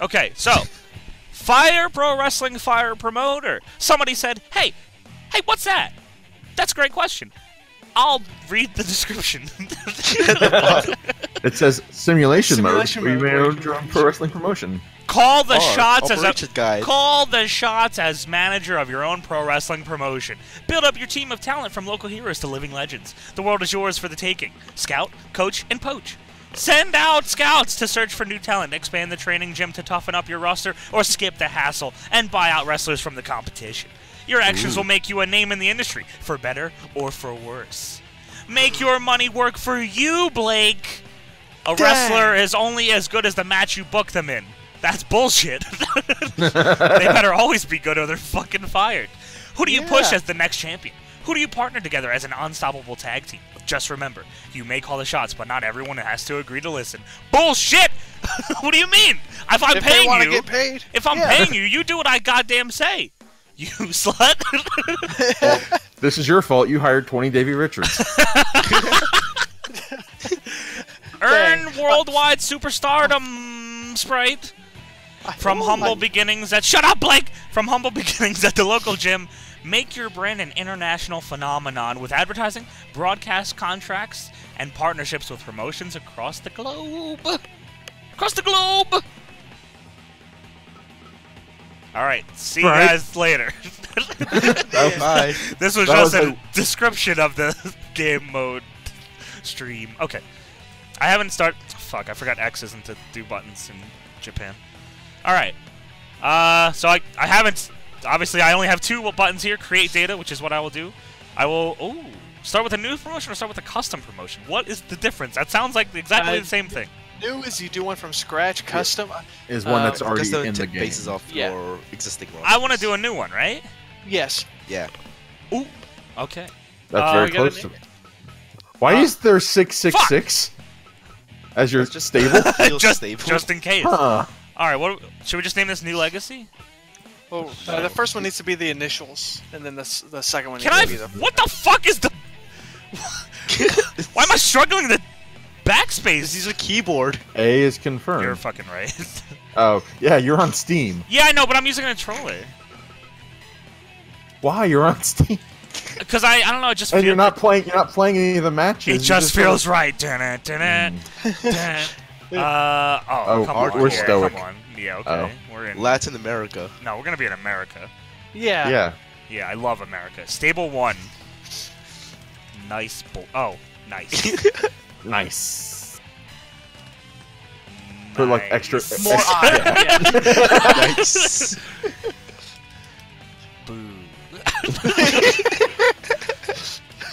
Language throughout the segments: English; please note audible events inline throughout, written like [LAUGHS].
Okay, so Fire Pro Wrestling Fire Promoter. Somebody said, "Hey, hey, what's that?" That's a great question. I'll read the description. [LAUGHS] It says simulation, Simulation mode. mode, where You where manage your own pro wrestling promotion. call the Or shots as a Operation Guide. call the shots as manager of your own pro wrestling promotion. Build up your team of talent from local heroes to living legends. The world is yours for the taking. Scout, coach, and poach. Send out scouts to search for new talent, expand the training gym to toughen up your roster, or skip the hassle and buy out wrestlers from the competition. Your actions will make you a name in the industry, for better or for worse. Make your money work for you, Blake. A wrestler is only as good as the match you book them in. That's bullshit. [LAUGHS] they better always be good or they're fucking fired. Who do you push as the next champion? Who do you partner together as an unstoppable tag team? Just remember, you may call the shots, but not everyone has to agree to listen. Bullshit! [LAUGHS] what do you mean? If I'm if paying want you, get paid, if I'm yeah. paying you, you do what I goddamn say. You [LAUGHS] slut. This is your fault. You hired 20 Davey Richards. [LAUGHS] Earn worldwide superstardom, Sprite. From humble my- beginnings at shut up, Blake. From humble beginnings at the local gym, make your brand an international phenomenon with advertising, broadcast contracts, and partnerships with promotions across the globe. Across the globe. All right, see you Right. guys later. [LAUGHS] Bye. [LAUGHS] this was That just was a a- description of the [LAUGHS] game mode stream. Okay. I haven't start. Fuck, I forgot X isn't to do buttons in Japan. All right. Uh, so I I haven't. Obviously, I only have two buttons here. Create data, which is what I will do. I will. Oh, start with a new promotion or start with a custom promotion. What is the difference? That sounds like exactly Uh, the same thing. new is you do one from scratch, custom. Is one Uh, that's already Custom in the game. bases off Yeah. your existing one. I want to do a new one, right? Yes. Yeah. Ooh. Okay. That's Uh, very close to name Why Uh, is there 666 as your That's just stable? [LAUGHS] just, stable. just in case. huh. All right. What should we just name this New Legacy? Well, uh, the first one needs to be the initials, and then the the second one Can needs I? to be the. What the fuck is the? [LAUGHS] Why am I struggling to backspace? Use a keyboard. A is confirmed. You're fucking right. [LAUGHS] oh, yeah, you're on Steam. yeah, I know, but I'm using a controller Why you're on Steam? [LAUGHS] because I I don't know. It just And feels. you're not playing. You're not playing any of the matches. It you just feels of- right. Dun it, dun it, dun it. Uh oh, Oh, come we're- on. we're yeah, stoic. Come on. Yeah, oh. okay. Oh. We're in. Latin America. no, we're gonna be in America. Yeah. Yeah. Yeah, I love America. Stable one. Nice. Bo- oh, nice. [LAUGHS] Nice. Put like extra. [LAUGHS] Nice. More extra- Yeah. nice. Boo. [LAUGHS]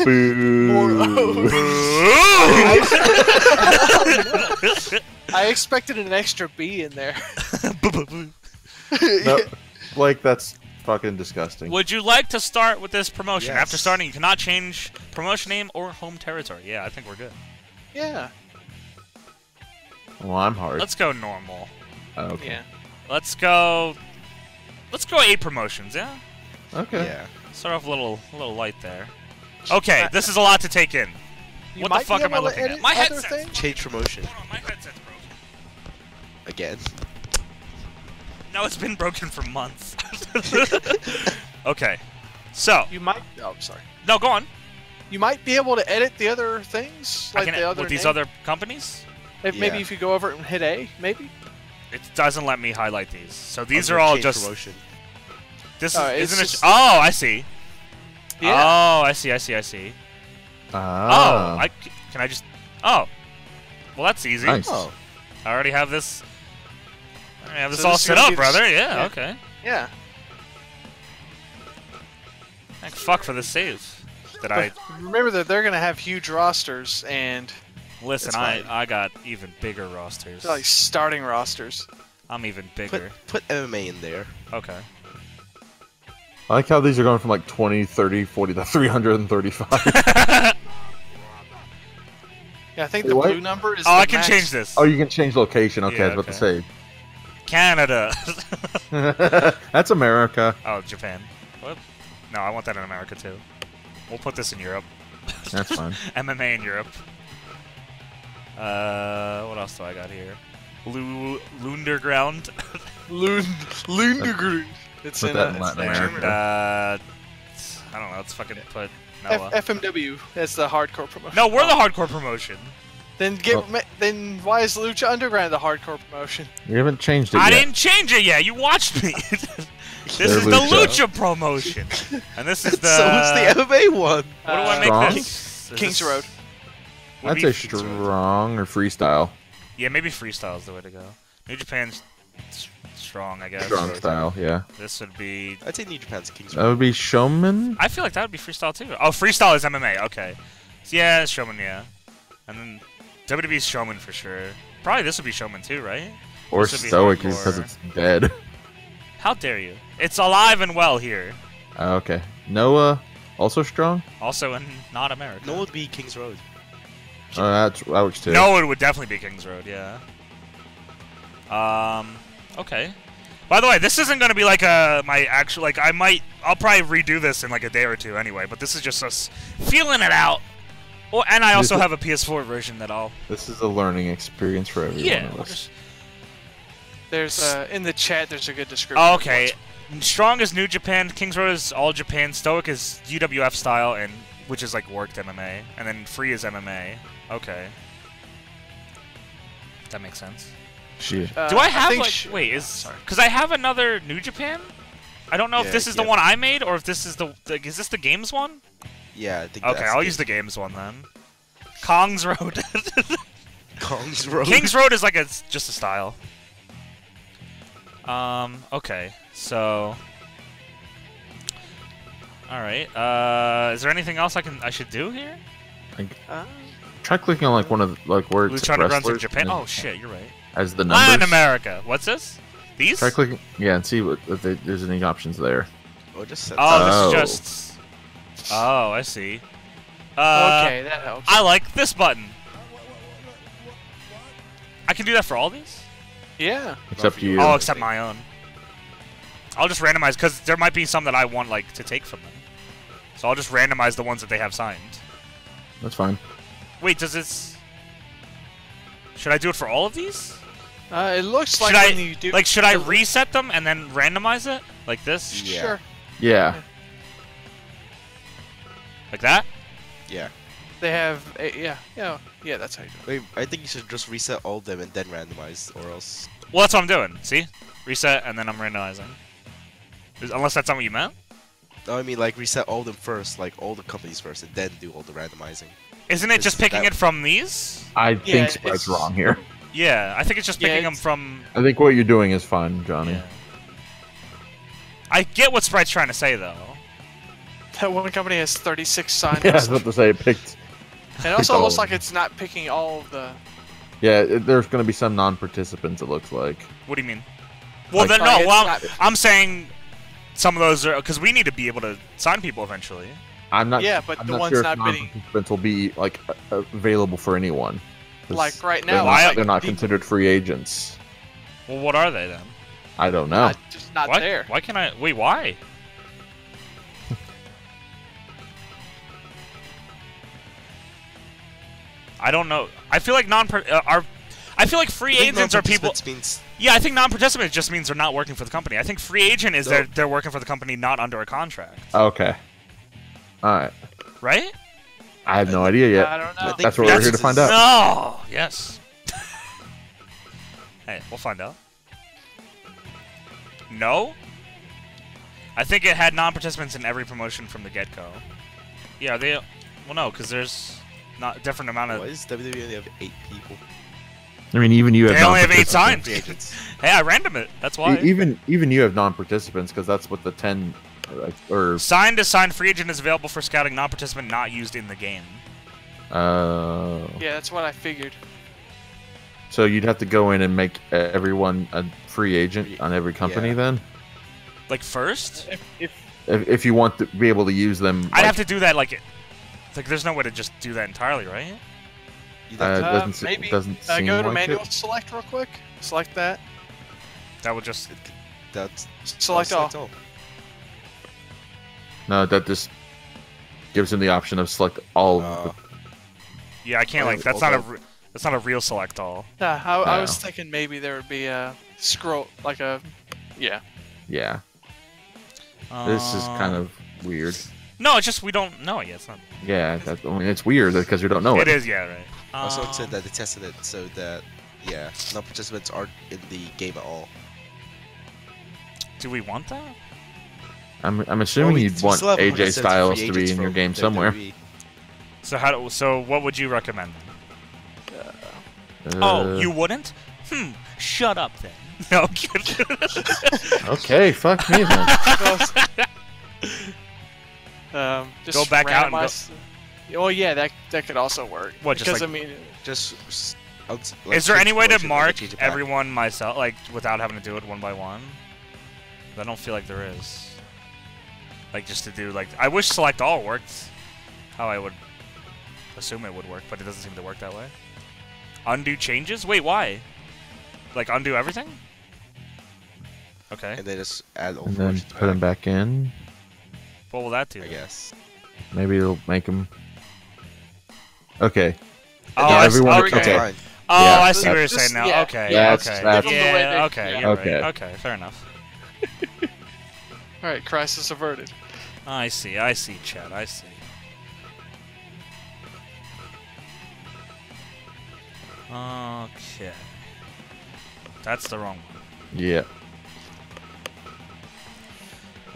Boo. [LAUGHS] I expected an extra B in there. no, Blake, that's fucking disgusting. Would you like to start with this promotion? After starting, you cannot change promotion name or home territory. Yeah, I think we're good. Yeah. Well, I'm hard. Let's go normal. Oh, okay. Yeah. Let's go. Let's go eight promotions. Yeah. Okay. Yeah. Start off a little, a little light there. Okay, this is a lot to take in. You What the fuck am I looking at? My other headset's things? Change promotion Hold on, my headset's broken. again. No, it's been broken for months. [LAUGHS] [LAUGHS] okay, so You might. Oh, sorry. no, go on. You might be able to edit the other things, like I can the other with these name. other companies. If maybe Yeah. if you go over it and hit A, maybe. It doesn't let me highlight these. So these I'm are gonna all change just. promotion. This Oh, is, it's isn't it? just- Oh, I see. Yeah. Oh, I see. I see. I see. Ah. Oh, I c- can I just. Oh, well that's easy. Nice. Oh, I already have this. I have this So all this set up, brother. Yeah, yeah. Okay. Yeah. Thank fuck for the save. That I Remember that they're gonna have huge rosters and listen. I. I got even bigger rosters. like starting rosters. I'm even put bigger. put MMA in there. Okay. I like how these are going from like 20, 30, 40 to 335. [LAUGHS] Yeah, I think Wait, the what? blue number is. Oh, the I can max- change this. oh, you can change location. Okay, Yeah, I was about okay. to Canada. [LAUGHS] That's America. oh, Japan. What? No, I want that in America too. We'll put this in Europe. That's fine. [LAUGHS] MMA in Europe. Uh, what else do I got here? Lu- Lunderground. Lund Lundegrund. It's Put in, that uh, in Latin America. German. uh, I don't know. Let's fucking put Noah. F- FMW. That's the hardcore promotion. no, we're the hardcore promotion. Then get Oh. ma- then why is Lucha Underground the hardcore promotion? You haven't changed it I yet. didn't change it yet. You watched me. [LAUGHS] this They're is the Lucha. Lucha promotion, and this is [LAUGHS] the. so is the MMA one. What do I make Strong? this? Is Kings Road. would I'd say Kings Road. strong or freestyle. Yeah, maybe freestyle is the way to go. New Japan's s- strong, I guess. Strong style, yeah. This would be. I'd say New Japan's King's That would be showman. I feel like that would be freestyle too. Oh, freestyle is MMA. Okay. So yeah, it's showman. Yeah, and then WWE's showman for sure. Probably this would be showman too, right? Or This would be stoic hardcore. because it's dead. How dare you? It's alive and well here. Uh, okay. Noah, also strong? Also in not America. No, would be King's Road. Oh, that's, that works too. No, it would definitely be Kings Road. Yeah. Um. Okay. By the way, this isn't gonna be like a my actual like I might I'll probably redo this in like a day or two anyway. But this is just us feeling it out. Well, and I also have a PS4 version that I'll This is a learning experience for everyone. yeah. of us. just- There's uh, in the chat. There's a good description. Oh, okay. Strong is New Japan. Kings Road is all Japan. Stoic is UWF style, and which is like worked MMA, and then Free is MMA. Okay. That makes sense. Shit. Uh, Do I have think like sh- wait is sorry. because I have another New Japan? I don't know if this is the one I made or if this is the like, is this the games one? Yeah, I think Okay, I'll use the games one then. [LAUGHS] Kong's Road. [LAUGHS] Kong's Road. King's Road is like a just a style. Um. Okay. So. All right. Uh, is there anything else I can I should do here? Uh, Try clicking on like one of the, like where it's Lucha Underground's in wrestlers Japan. Oh shit, you're right. As the numbers. Latin America. What's this? These? Try clicking, yeah, and see what if there's any options there. Oh, just set Oh, Oh. this is just. Oh, I see. Uh, okay, that helps. I like this button. I can do that for all these? yeah. Except you. you. Oh, except my own. I'll just randomize because there might be some that I want like to take from them. So I'll just randomize the ones that they have signed. That's fine. Wait, does this? Should I do it for all of these? Uh, it looks Should like I you do like should I reset them and then randomize it like this, Yeah. Sure. Yeah. like that? Yeah. They have a, yeah yeah yeah. That's how you do it. Wait, I think you should just reset all of them and then randomize, or else. Well, that's what I'm doing. See, reset and then I'm randomizing. Unless that's not what you meant. No, I mean like reset all of them first, like all the companies first, and then do all the randomizing. Isn't it just picking that- it from these? I Yeah, think Sprite's it's- wrong here. Yeah, I think it's just Yeah, picking them from. I think what you're doing is fine, Johnny. Yeah. I get what Sprite's trying to say though. That one company has 36 sign [LAUGHS] Yeah, I was about to say it picked. It also all looks like it's not picking all of the. Yeah, it, there's going to be some non-participants. It looks like. What do you mean? Well, Like- then Like, no. Oh, it's Well, not- I'm saying some of those are because we need to be able to sign people eventually. I'm not. Yeah, but I'm the not ones sure not bidding- non-participants will be like available for anyone. 'Cause Like right they're now, not, Why- they're not the- considered free agents. Well, what are they then? I don't know. Not, just not why? there. Why can I? Wait, why? [LAUGHS] I don't know. I feel like non uh, are. I feel like free agents are people. Means Yeah, I think non-participant just means they're not working for the company. I think free agent is No. they're they're working for the company, not under a contract, Okay. All right. right? I have no idea yet. I don't know. think That's what we're here to find out. No. Yes. [LAUGHS] hey, we'll find out. No. I think it had non-participants in every promotion from the get-go. Yeah, they. Well, no, because there's not a different amount of. why of. does WWE only have eight people? I mean, even you have. They only have eight non-participants. signs. Agents. [LAUGHS] Hey, I random it. That's why. E- even even you have non-participants because that's what the ten or Signed to signed free agent is available for scouting non-participant not used in the game. uh. Yeah, that's what I figured. So you'd have to go in and make everyone a free agent on every company Yeah. then, Like first, If, if if, if you want to be able to use them. I'd like, have to do that like. It, like, there's no way to just do that entirely, right? You'd Uh, it Uh, doesn't se- maybe. doesn't uh, seem go to like manual it. select real quick. Select that. That would just. that's Select all. No, that just gives him the option of select all. of Uh, the- Yeah, I can't like. That's not a. although- re- It's not a real select all. Yeah, I, I was thinking maybe there would be a scroll, like a, yeah. Yeah. This is kind Um, of weird. No, it's just we don't know it yet. It's not. Yeah, that, I mean, it's weird because we don't know it. It is, yeah, right. Also, it said Um, that they tested it so that yeah, no participants aren't in the game at all. Do we want that? I'm, I'm assuming Well, we- you'd want AJ Styles to be in your from game somewhere. So how? Do, so what would you recommend? Uh, oh, you wouldn't? Hmm. Shut up then. [LAUGHS] No I'm kidding. [LAUGHS] Okay, fuck me then. [LAUGHS] um, just Go back out and go- Oh yeah, that that could also work. What, just because like- I mean, Just. s- outs- like, Is there any way to promotion and then mark change it back. everyone myself, like without having to do it one by one? I don't feel like there is. Like just to do like I wish select all worked. How I would assume it would work, but it doesn't seem to work that way. Undo changes? Wait, why? Like undo everything? Okay. And then just add and then Overwatch put them back in. What will that do? I then? guess. Maybe it'll make them... Okay. Oh, Yeah, I s- everyone- okay. okay. Oh, Yeah, I see what you're that's- saying now. yeah. Okay. Yeah, okay. that's- that's- From the way yeah. Okay. yeah. You're Okay. right. Okay. Fair enough. [LAUGHS] all right, crisis averted. I see. I see, Chad. I see. Okay. That's the wrong one. Yeah.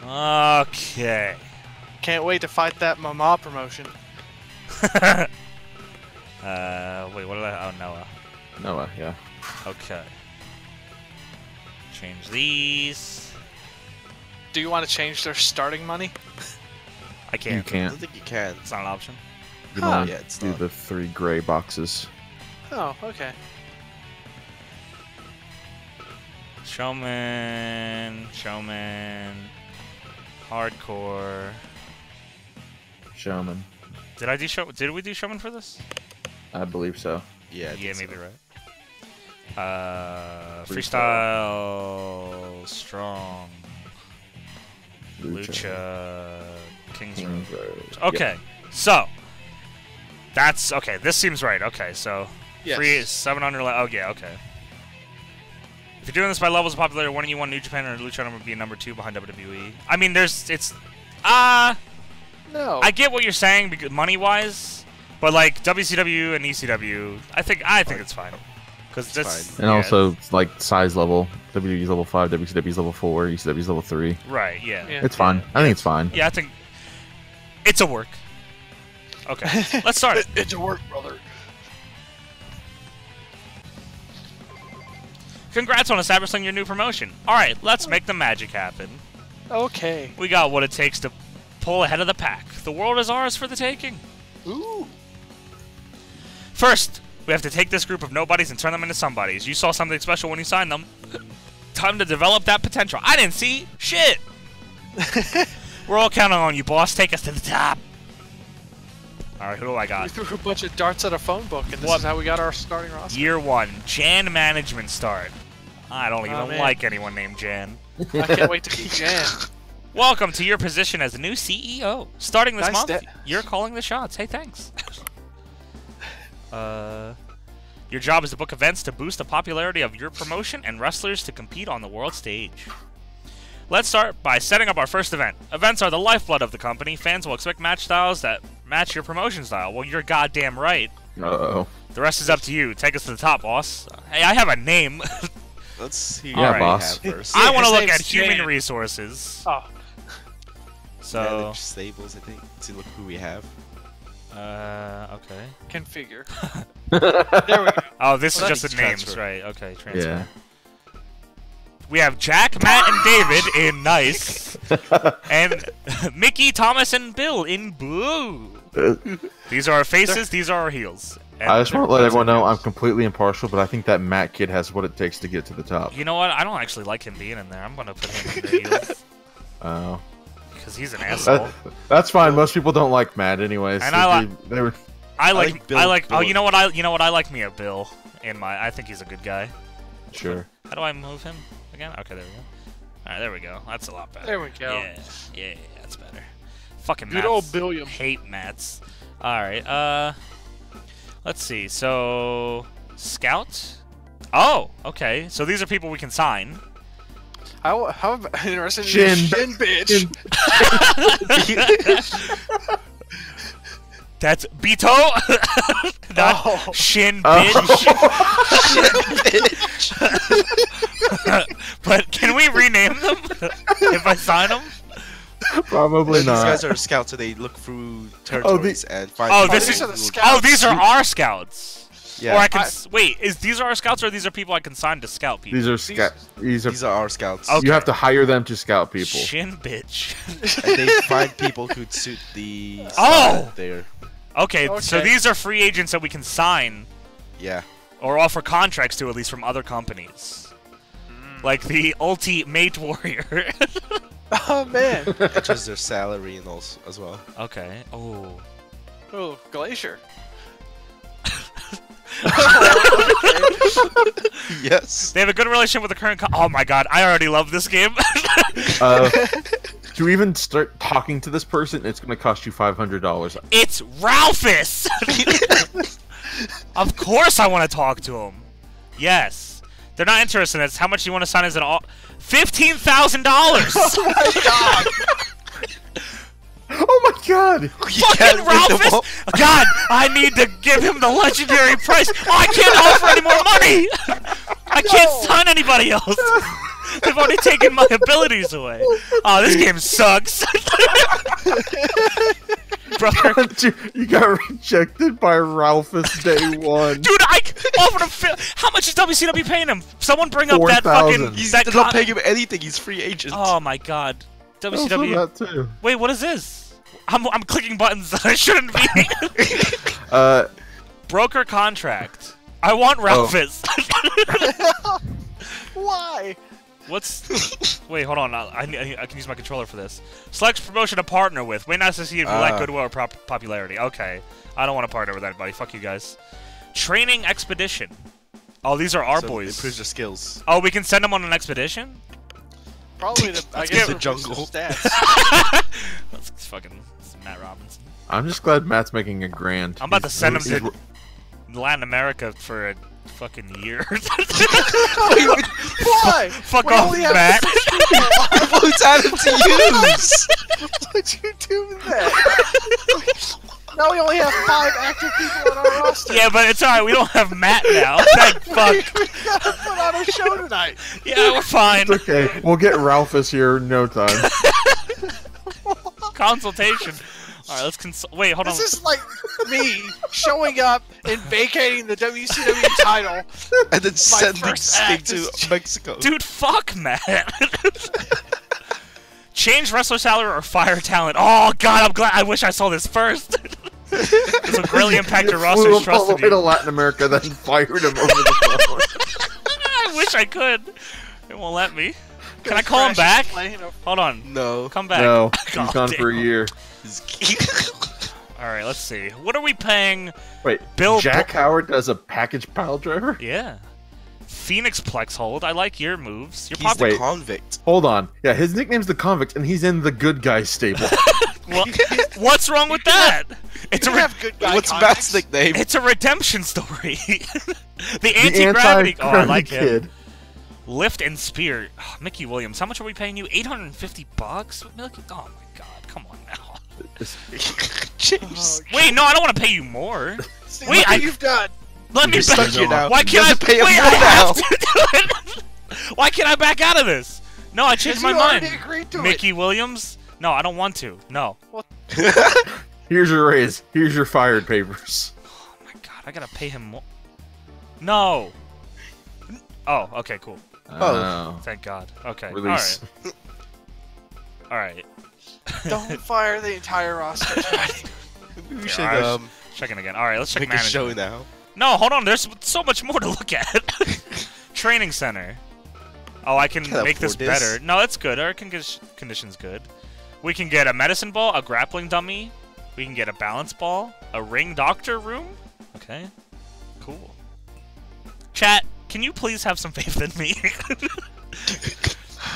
Okay. Can't wait to fight that Mama promotion. [LAUGHS] uh, wait, what did I? Oh, Noah. Noah, yeah. Okay. Change these. Do you want to change their starting money? I can't. I can't. I don't think you can. It's not an option. You Huh. don't want Yeah, to it's do not. the three gray boxes. Oh, okay. Showman. Showman. Hardcore. Showman. Did I do show? Did we do showman for this? I believe so. Yeah. I yeah, think maybe so. right. Uh, Freestyle. freestyle, strong, lucha, King's Road. Kings Road. Okay, so that's okay. This seems right. Okay, so Yes. free seven hundred. Le- oh yeah, okay. If you're doing this by levels of popularity, wouldn't you want New Japan or Lucha Underground to be number two behind WWE? I mean, there's it's ah. No. I get what you're saying money wise, but like WCW and ECW, I think I think it's fine because this And yeah, also, it's like size level. WWE's level 5, WCW's level 4, ECW's level 3. right, yeah, Yeah. It's fine. I think it's fine. yeah. I think it's a work. Okay, [LAUGHS] let's start it. It's a work, brother. Congrats on establishing your new promotion. All right, let's make the magic happen. Okay. We got what it takes to pull ahead of the pack. The world is ours for the taking. Ooh. First, we have to take this group of nobodies and turn them into somebodies. You saw something special when you signed them. Time to develop that potential. I didn't see shit. [LAUGHS] We're all counting on you, boss. Take us to the top. All right, who do I got? We got? threw a bunch of darts at a phone book, and this What? is how we got our starting roster. Year one, Jan management start. I don't even Oh, man. like anyone named Jan. I can't wait to [LAUGHS] be Jan. Welcome to your position as the new CEO. Starting this Nice month, da- you're calling the shots. Hey, thanks. [LAUGHS] uh, your job is to book events to boost the popularity of your promotion and wrestlers to compete on the world stage. Let's start by setting up our first event. Events are the lifeblood of the company. Fans will expect match styles that match your promotion style. Well, you're goddamn right. Uh-oh. The rest is up to you. Take us to the top, boss. Hey, I have a name. [LAUGHS] Let's see. Yeah, what we boss. I want to look name's at human Jan. resources. Oh, So, Manage stables, I think, to look who we have. Uh, okay. configure. [LAUGHS] there we go. Oh, this Well, is just the that's names, transfer. right? Okay, transfer. Yeah. We have Jack, Matt, and David in nice, [LAUGHS] and [LAUGHS] Mickey, Thomas, and Bill in blue. These are our faces. These are our heels. And I just want to let everyone know I'm completely impartial, but I think that Matt kid has what it takes to get to the top. You know what? I don't actually like him being in there. I'm gonna put him in the heels Oh. Because he's an [LAUGHS] asshole. That, that's fine. Most people don't like Matt anyways. And They- I li- they, they were I like. I like like. Bill- oh, you know what? I. You know what? I like me a Bill in my. I think he's a good guy. sure. How do I move him again? Okay, there we go. All right, there we go. That's a lot better. There we go. Yeah, yeah, yeah, that's better. Fucking Good Mats. old Billiam. Hate Mats. All right. Uh, Let's see. So, scout. Oh, okay. So these are people we can sign. How how interesting Shin. is shin bitch? Shin. [LAUGHS] That's Beto. [LAUGHS] Not Oh. Shin oh. bitch. Oh. [LAUGHS] Shin bitch. but can we rename them if I sign them? Probably These not. These guys are scouts, so they look through oh, territories and find. Oh, people this these is- are the scouts. Oh, these are our scouts. Yeah, Or I can I- s wait. Is these are our scouts or these are people I can sign to scout people? These are scouts. These are. these are our scouts. Okay. You have to hire them to scout people. Shin bitch. and they [LAUGHS] find people who'd suit the. Oh! There. Okay, so these are free agents that we can sign Yeah. or offer contracts to at least from other companies. Hmm. Like the Ultimate Warrior. [LAUGHS] Oh man. [LAUGHS] Just their salary and also as well. okay. Oh. Oh, glacier. [LAUGHS] yes. They have a good relationship with the current. Co- oh my god, I already love this game. [LAUGHS] Uh, to even start talking to this person, it's going to cost you five hundred dollars. it's Ralphus. [LAUGHS] of course, I want to talk to him. Yes. They're not interested in this. How much do you want to sign as an all? Fifteen thousand dollars. Oh my god! Oh fucking Ralphus! God, I need to give him the legendary [LAUGHS] price. Oh, I can't offer any more money. I can't sign anybody else. They've already taken my abilities away. Oh, this game sucks. [LAUGHS] Brother, Dude, you got rejected by Ralphus day [LAUGHS] one. dude, I offered him. Fi- How much is WCW paying him? Someone bring up that 4,000. fucking. He's that not con- paying him anything. He's free agent. Oh my god, I also WCW. that too. Wait, what is this? I'm I'm clicking buttons that [LAUGHS] I shouldn't be. [LAUGHS] Uh, Broker contract. I want Ralphus. [LAUGHS] Why? What's? Wait, hold on. I, I, I can use my controller for this. Select promotion to partner with. Wait, not to see if you like Ah. goodwill or prop- popularity. Okay, I don't want to partner with anybody. Fuck you guys. Training expedition. Oh, these are our So boys. Improves their skills. Oh, we can send them on an expedition. Probably the I guess the the jungle. Stats. [LAUGHS] That's fucking it's Matt Robinson. I'm just glad Matt's making a grand. I'm about to send him to Latin America for a fucking year. [LAUGHS] Why? Fuck We off, only have Matt. six [LAUGHS] people. What's happened to use? Why'd you do that? Now we only have five active people on our roster. yeah, but it's alright. We don't have Matt now. Thank [LAUGHS] fuck. we gotta put on a show tonight. Yeah, we're fine. It's okay. We'll get Ralphus here in no time. [LAUGHS] Consultation. All right, let's consult. Wait, hold This on. This is like me showing up and vacating the WCW title. and then sending first Sting to is- Mexico. Dude, fuck Matt. [LAUGHS] Change wrestler salary or fire talent. Oh god, I'm glad. I wish I saw this first. This will greatly impact your You flew roster's him all trust the in way to. Latin America, then [LAUGHS] fired him over the phone. [LAUGHS] I wish I could. It won't let me. Can I call him back? his plane over- Hold on. No. Come back. no, [LAUGHS] he's gone for a year. All right, let's see. What are we paying? Wait, Bill Jack Bo- Howard does a package pile driver? Yeah. Phoenix Plex hold. I like your moves. You're He's pop- the Wait. convict. Hold on. Yeah, his nickname's the Convict, and he's in the Good Guys stable. Wha- [LAUGHS] [LAUGHS] What's wrong with that? It's a You re- have good guy What's contacts. Matt's nickname? it's a redemption story. [LAUGHS] the the anti gravity. Oh, I anti-gravity like him. kid. Lift and spear. Oh, Mickey Williams. How much are we paying you? 850 bucks. Mickey. Oh my god. Come on now. James. Oh, Wait, no, I don't want to pay you more. see Wait, what I- you've done. Let me You're back. stuck here now. Why You can't I to pay him Wait, more I have now. to do it. Why can't I back out of this? No, I changed my you already mind. agreed to Mickey Williams. No, I don't want to. No. [LAUGHS] Here's your raise. Here's your fired papers. Oh my god, I gotta pay him more. No. Oh, okay, cool. Oh. Thank God. Okay. Release. All right. [LAUGHS] All right. Don't [LAUGHS] fire the entire roster. we Yeah, should I was um, Checking again. All right, let's check make a show management. now. No, hold on. There's so much more to look at. Training center. Oh, I can Can't make this, this. better. No, it's good. Our condi- condition's good. We can get a medicine ball, a grappling dummy. We can get a balance ball, a ring doctor room. Okay. Cool. Chat, can you please have some faith in me?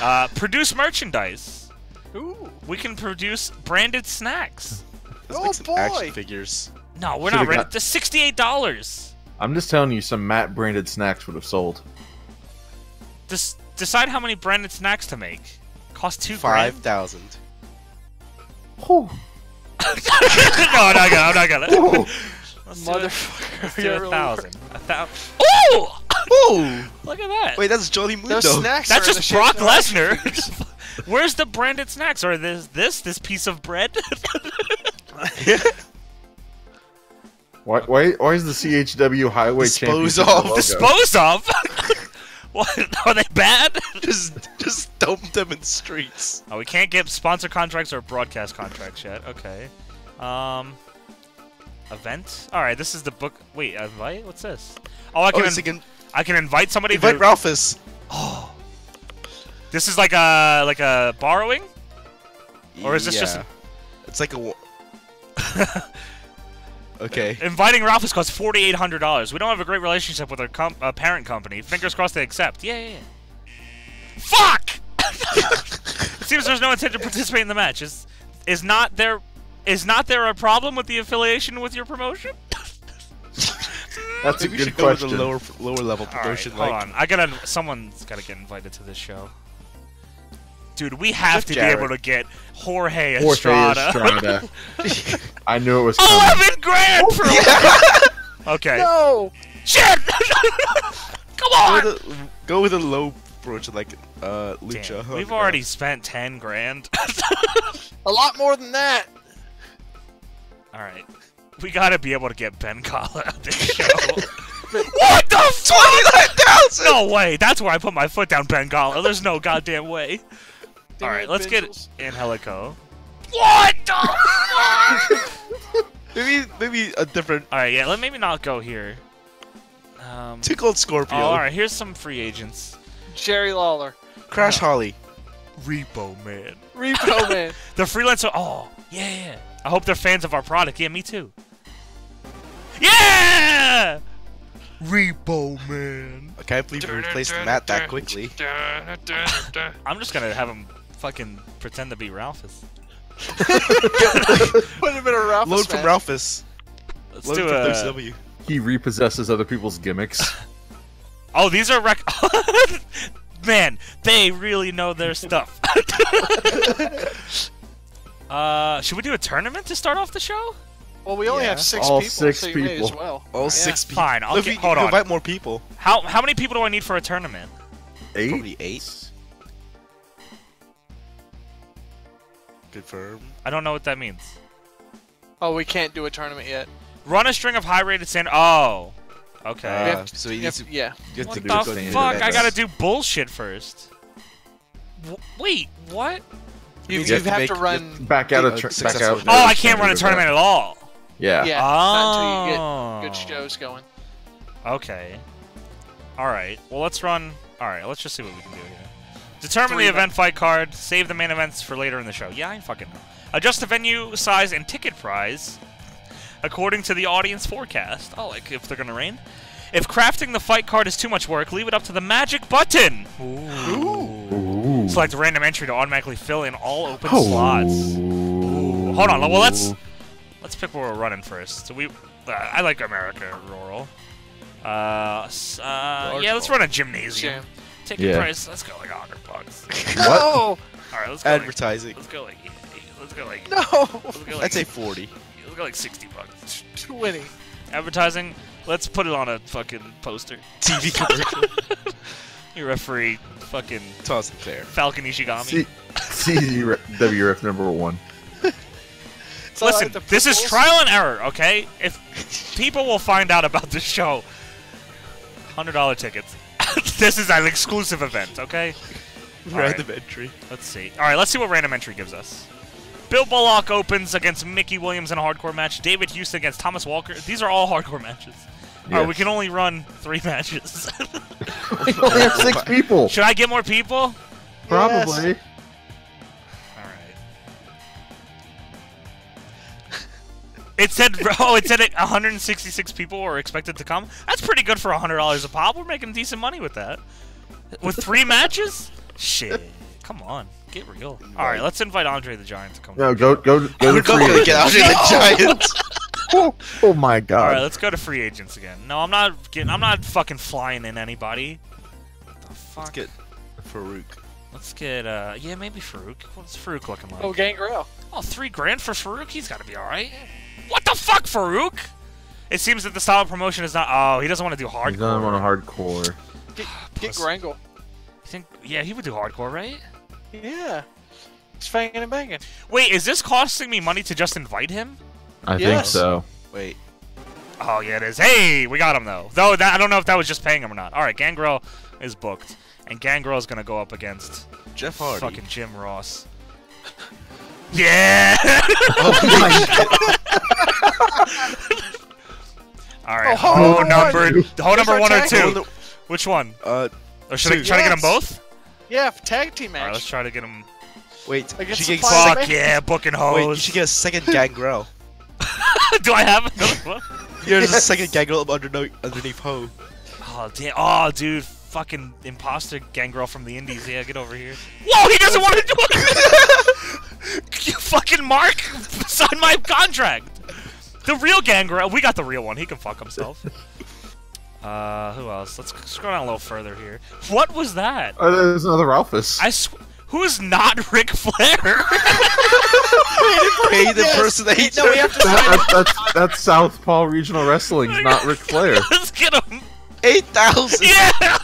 [LAUGHS] uh, produce merchandise. Ooh. We can produce branded snacks. Let's Oh, make some boy. action figures. No, we're Should've not ready. got- Just sixty-eight dollars. I'm just telling you, some Matt branded snacks would have sold. Just decide how many branded snacks to make. Cost two Five grand. Thousand. [LAUGHS] no, I'm not gonna. I'm not gonna. Whoa. Let's. Motherfucker. Let's do you're a really thousand. A thousand. Ooh! Ooh! Look at that. Wait, that's Johnny Mundo. Those snacks That's are in the just Brock of Lesnar. [LAUGHS] Where's the branded snacks? Or this this this piece of bread? [LAUGHS] Why, why, why is the CHW Highway Dispose Championship of. logo? Dispose of? What? [LAUGHS] Are they bad? [LAUGHS] just, just dump them in streets. Oh, we can't get sponsor contracts or broadcast contracts yet. Okay. Um. Event. All right. This is the book. Wait, invite. What's this? Oh, I Oh, can. in- again. I can invite somebody. Invite to, Ralphus. Oh. [GASPS] This is like a like a borrowing. Or is this just- Yeah. It's like a. [LAUGHS] wa- okay. [LAUGHS] Inviting Ralphus costs forty eight hundred dollars. We don't have a great relationship with our com- uh, parent company. Fingers crossed they accept. Yeah, yeah. yeah. Fuck! it [LAUGHS] seems there's no intent to participate in the match. Is is not there is not there a problem with the affiliation with your promotion? [LAUGHS] That's a Maybe we good should go with question. the lower, lower level promotion. All right, hold like, on. I gotta. Someone's gotta get invited to this show. Dude, we have Jeff to be able to get Jorge Jorge Estrada. Estrada. [LAUGHS] I knew it was coming. Eleven grand for. okay. No! Shit! [LAUGHS] Come go, on! with a, go with a low promotion like uh, Lucha. Damn, we've already spent ten grand. [LAUGHS] A lot more than that! All right, we gotta be able to get Ben Kala at this show. what the fuck? No way! That's where I put my foot down, Ben Kala. There's no goddamn way. All right, let's get Bengals. Angelico. [LAUGHS] What the? [LAUGHS] Maybe, maybe a different. all right, yeah. Let maybe not go here. Um. Too cold Oh, Scorpio. all right, here's some free agents. Jerry Lawler. Crash Holly. Repo Man. Repo [LAUGHS] Man. The freelancer. Oh, yeah, yeah. I hope they're fans of our product. Yeah, me too. Yeah! Repo Man. I can't believe we replaced Matt that quickly. I'm just gonna have him fucking pretend to be Ralphus. Put him in a Ralphus Load from match. Ralphus. Let's Load do from a. WCW. He repossesses other people's gimmicks. [LAUGHS] Oh, these are rec. [LAUGHS] Man, they really know their stuff. [LAUGHS] uh, should we do a tournament to start off the show? Well, we only Yeah. have six All people, six so you may as people. well. All Yeah. six people. Fine, I'll Look, get- hold on. Invite more people. How how many people do I need for a tournament? Eight? Probably eight. Confirm. I don't know what that means. Oh, we can't do a tournament yet. Run a string of high-rated stand. Oh, okay. Uh, have to- so you You need have to to- yeah. you have what to the do fuck? I gotta do bullshit first. W- wait, what? You, means you you have to make- to run. Back out of tr- back out. Oh, I can't run a tournament at all. Yeah. Yeah, oh. not until you get good shows going. Okay. All right. Well, let's run. All right. Let's just see what we can do here. Determine Three the event fight card. Save the main events for later in the show. Yeah, I fucking know. Adjust the venue size and ticket price according to the audience forecast. Oh, like if they're gonna rain. If crafting the fight card is too much work, leave it up to the magic button. Ooh. Select a random entry to automatically fill in all open Oh. slots. Ooh. Hold on. Well, let's let's pick where we're running first. So we, uh, I like America rural. Uh, uh yeah, let's run a gymnasium. Jam. Ticket Yeah. price. Let's go like hundred bucks. [LAUGHS] What? No! All right, let's go. Like, advertising. let's go like let's go like No! let's go like I'd say 40. let's go like sixty bucks. 20. Advertising. Let's put it on a fucking poster. [LAUGHS] TV commercial. [LAUGHS] You referee, fucking Toss it fair. Falcon Ishigami. C- CWF number one. So Listen, like this is trial and error, okay? If people will find out about this show, hundred dollar tickets. [LAUGHS] this is an exclusive event, okay? [LAUGHS] All right. Random entry. Let's see. All right, let's see what random entry gives us. Bill Bullock opens against Mickey Williams in a hardcore match. David Houston against Thomas Walker. These are all hardcore matches. All right, Yeah. we can only run three [LAUGHS] matches. We only have six people. Should I get more people? Probably. All It said, [LAUGHS] oh, it said it 166 people were expected to come. That's pretty good for $100 a pop. We're making decent money with that. With three [LAUGHS] matches? Shit. Come on. Get real. All right, let's invite Andre the Giant to come. No, go go go We're to free gonna get agent. out of the Giants. [LAUGHS] oh, oh my god. All right, let's go to free agents again. No, I'm not getting. I'm not fucking flying in anybody. What the fuck? Let's get Farouk. Let's get, uh, yeah, maybe Farouk. What's Farouk looking like? Oh, Gangrel. Oh, three grand for Farouk? He's got to be alright. What the fuck, Farouk? It seems that the style of promotion is not. Oh, he doesn't want to do hardcore. He's done on a hardcore. Get, ah, get Puss. Grangle. You think? Yeah, he would do hardcore, right? Yeah. He's fanging and banging. Wait, is this costing me money to just invite him? I think so. Wait, Oh yeah, it is. Hey, we got him though. Though that, I don't know if that was just paying him or not. All right, Gangrel is booked, and Gangrel is gonna go up against Jeff Hardy. fucking Jim Ross. Yeah. Oh [LAUGHS] All right. Oh, ho hoe number number one. hoe number one or two. team. Which one? Uh, Or should I Two. try to get them both? Yeah, tag team All right, let's try to get them. wait. You Against should get Supply Fuck Band? yeah, booking hoes. Wait, you should get a second Gangrel. [LAUGHS] Do I have [LAUGHS] another one? There's a second Gangrel underneath underneath Ho. Oh damn! Oh dude, fucking imposter Gangrel from the Indies. Yeah, get over here. [LAUGHS] Whoa, he doesn't want to do it. [LAUGHS] you fucking Mark, [LAUGHS] sign my contract. The real Gangrel. We got the real one. He can fuck himself. Uh, who else? Let's scroll down a little further here. What was that? Oh, there's another Ralphus. I sw- who is not Ric Flair? Paid Yes. impersonation. No, we have to That- that's, that's, that's Southpaw Regional Wrestling, not Ric Flair. Let's get him. Eight thousand. Yeah. [LAUGHS]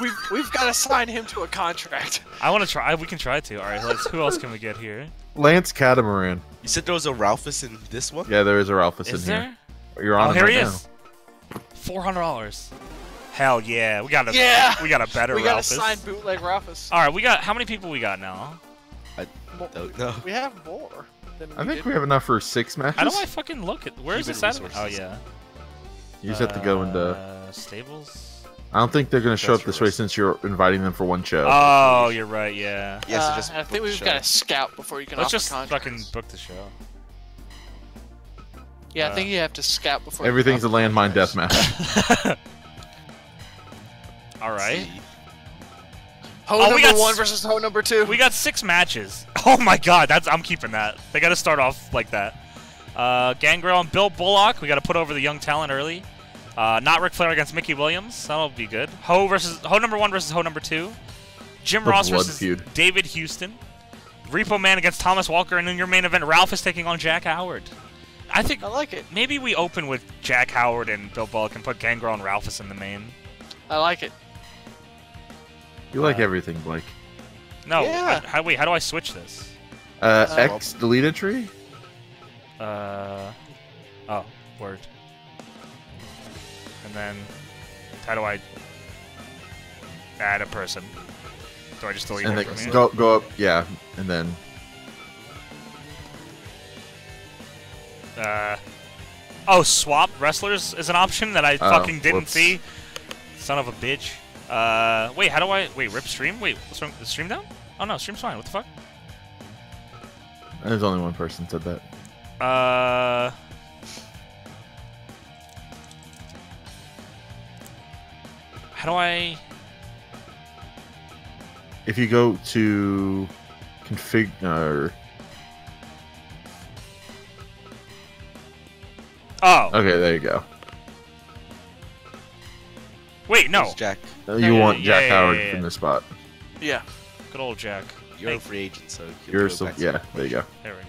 We've, we've got to sign him to a contract. I want to try. We can try to. All right. Let's. Who else can we get here? Lance Catamaran. You said there was a Ralphus in this one. Yeah, there is a Ralphus Is in there? here. You're on Oh, here right he now. is. Four hundred dollars. Hell yeah, we got a Yeah. we got a better we got Ralphus. to sign bootleg Ralphus. All right, we got how many people we got now? Mo- Don't know. We have more. I think did. we have enough for six matches. How do I fucking look at where is Human this at? Oh yeah. You just have to go into. Uh, stables. I don't think they're going to show up this way since you're inviting them for one show. Oh, you're right. Yeah. Yes, Uh, just I think we've got show. to scout before you can Let's offer just fucking book the show. Yeah, I uh, think you have to scout before. you can Everything's a landmine contracts. deathmatch. [LAUGHS] All right. See. Ho Oh, we number got one versus ho number two. We got six matches. [LAUGHS] Oh my god, that's I'm keeping that. They got to start off like that. Uh, Gangrel and Bill Bullock. We got to put over the young talent early. Uh, not Ric Flair against Mickey Williams. That'll be good. Ho versus Ho number one versus Ho number two. Jim The Ross versus feud. David Houston. Repo Man against Thomas Walker, and in your main event, Ralph is taking on Jack Howard. I think I like it. maybe we open with Jack Howard and Bill Bullock and put Gangrel and Ralphus in the main. I like it. You like Uh, everything, Blake. No, Yeah. I- how, wait, how do I switch this? Uh, Uh, X delete entry? Uh, oh, word. And then, how do I add a person? Do I just delete And it then go, go up, yeah, and then. Uh, oh, swap wrestlers is an option that I Oh, fucking didn't whoops. see. Son of a bitch. Uh, wait, how do I wait? Rip stream? Wait, what's wrong? Is stream down? Oh no, stream's fine. What the fuck? There's only one person said that. Uh. How do I? If you go to config or Oh, okay, there you go. wait, no. Where's Jack. Uh, You yeah, want yeah, Jack yeah, Howard yeah, yeah. in this spot. Yeah. Good old Jack. You're a free agent, so you'll You're go still, yeah, there you go. There we go.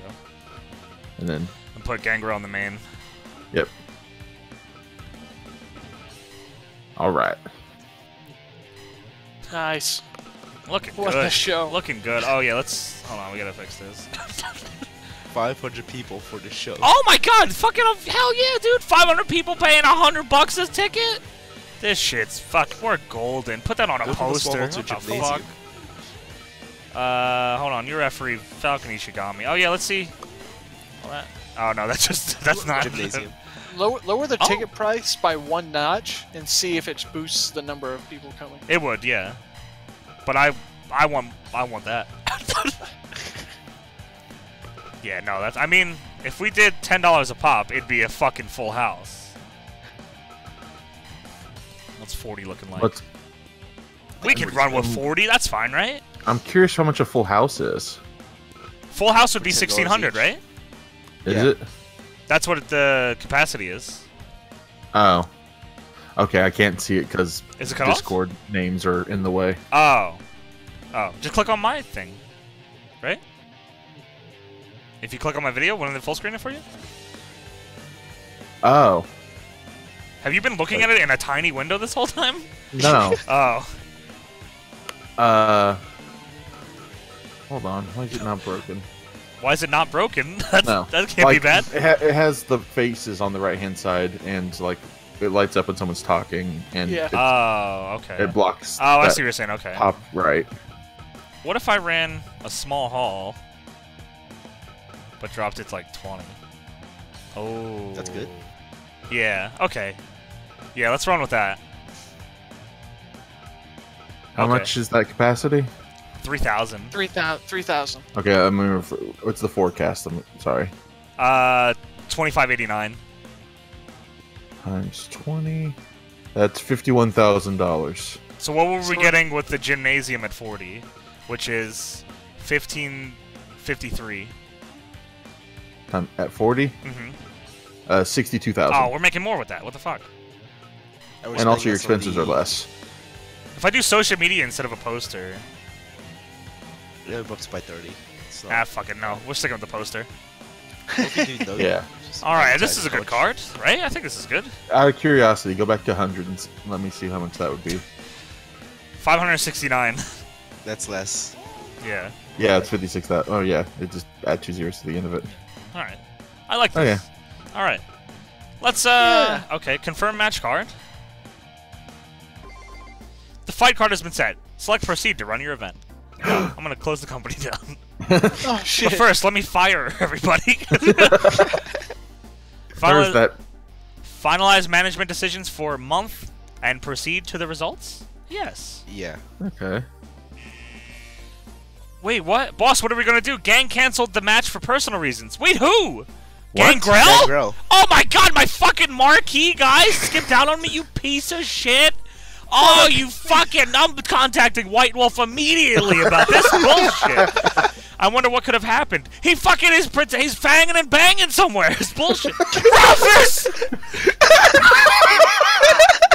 And then, And put Gangrel on the main. yep. All right. Nice. Looking What good. a show. Looking good. Oh yeah, let's hold on. We gotta fix this. [LAUGHS] 500 people for the show. oh my god! Fucking hell yeah, dude! 500 people paying 100 bucks a ticket. This shit's fuck. We're golden. Put that on a Go from the small poster. What the fuck? Uh, hold on. Your referee Falcon Ishigami. Oh yeah, let's see. All that. Oh no, that's just that's not Gymnasium. [LAUGHS] Lower, lower the Oh. ticket price by one notch and see if it boosts the number of people coming. It would, yeah. But I, I want, I want that. [LAUGHS] yeah, no, that's. I mean, if we did ten dollars a pop, it'd be a fucking full house. What's forty looking like? Let's, we can run with forty. That's fine, right? I'm curious how much a full house is. Full house would be sixteen hundred, right? Is Yeah. it? That's what the capacity is. Oh. Okay, I can't see it because cut off? Discord names are in the way. Oh. Oh. Just click on my thing. Right? If you click on my video, wouldn't it full screen it for you? Oh. Have you been looking at it in a tiny window this whole time? No. [LAUGHS] Oh. uh. Hold on. Why is it not broken? Why is it not broken? [LAUGHS] No. That can't be bad. It, ha- it has the faces on the right hand side, and like it lights up when someone's talking, and Yeah. Oh, okay. it blocks. Oh, I see what you're saying. Okay. Top right. What if I ran a small haul, but dropped it to like 20? Oh. That's good. Yeah. Okay. Yeah, let's run with that. How Okay. much is that capacity? 3,000. 3,000. 3,000. Okay, I'm gonna. Refer- what's the forecast? I'm sorry. Uh, 2589. Times twenty. That's fifty-one thousand dollars. So what were we So- getting with the gymnasium at 40? Which is 1553. Time at forty. Mm-hmm. Uh, sixty-two thousand. Oh, we're making more with that. What the fuck? And, also your on some of expenses are less. If I do social media instead of a poster, Yeah, we're up by 30. So, ah, fucking no. We're sticking with the poster. if you do those, [LAUGHS] Yeah. All right, this is a good card, right? I think this is good. Out of curiosity, go back to hundred and let me see how much that would be. 569. [LAUGHS] That's less. yeah. Yeah, it's fifty-six. That. Oh yeah, it just add two zeros to the end of it. All right. I like this. Oh, yeah. All right. Let's uh okay, confirm match card. The fight card has been set. Select proceed to run your event. [GASPS] I'm going to close the company [LAUGHS] down. Oh, shit. But first, let me fire [LAUGHS] everybody. Where's [LAUGHS] Final- that? finalize management decisions for a month and proceed to the results? Yes. Yeah. Okay. Wait, what? Boss, what are we going to do? Gang canceled the match for personal reasons. Wait, who? What? Gangrel? Gangrel. Oh my god, my fucking marquee, guys! Skipped out on me, you piece of shit! Oh, you fucking... I'm contacting White Wolf immediately about this [LAUGHS] bullshit. I wonder what could have happened. He fucking is... prince- He's fanging and banging somewhere. [LAUGHS] It's bullshit. Ralphus!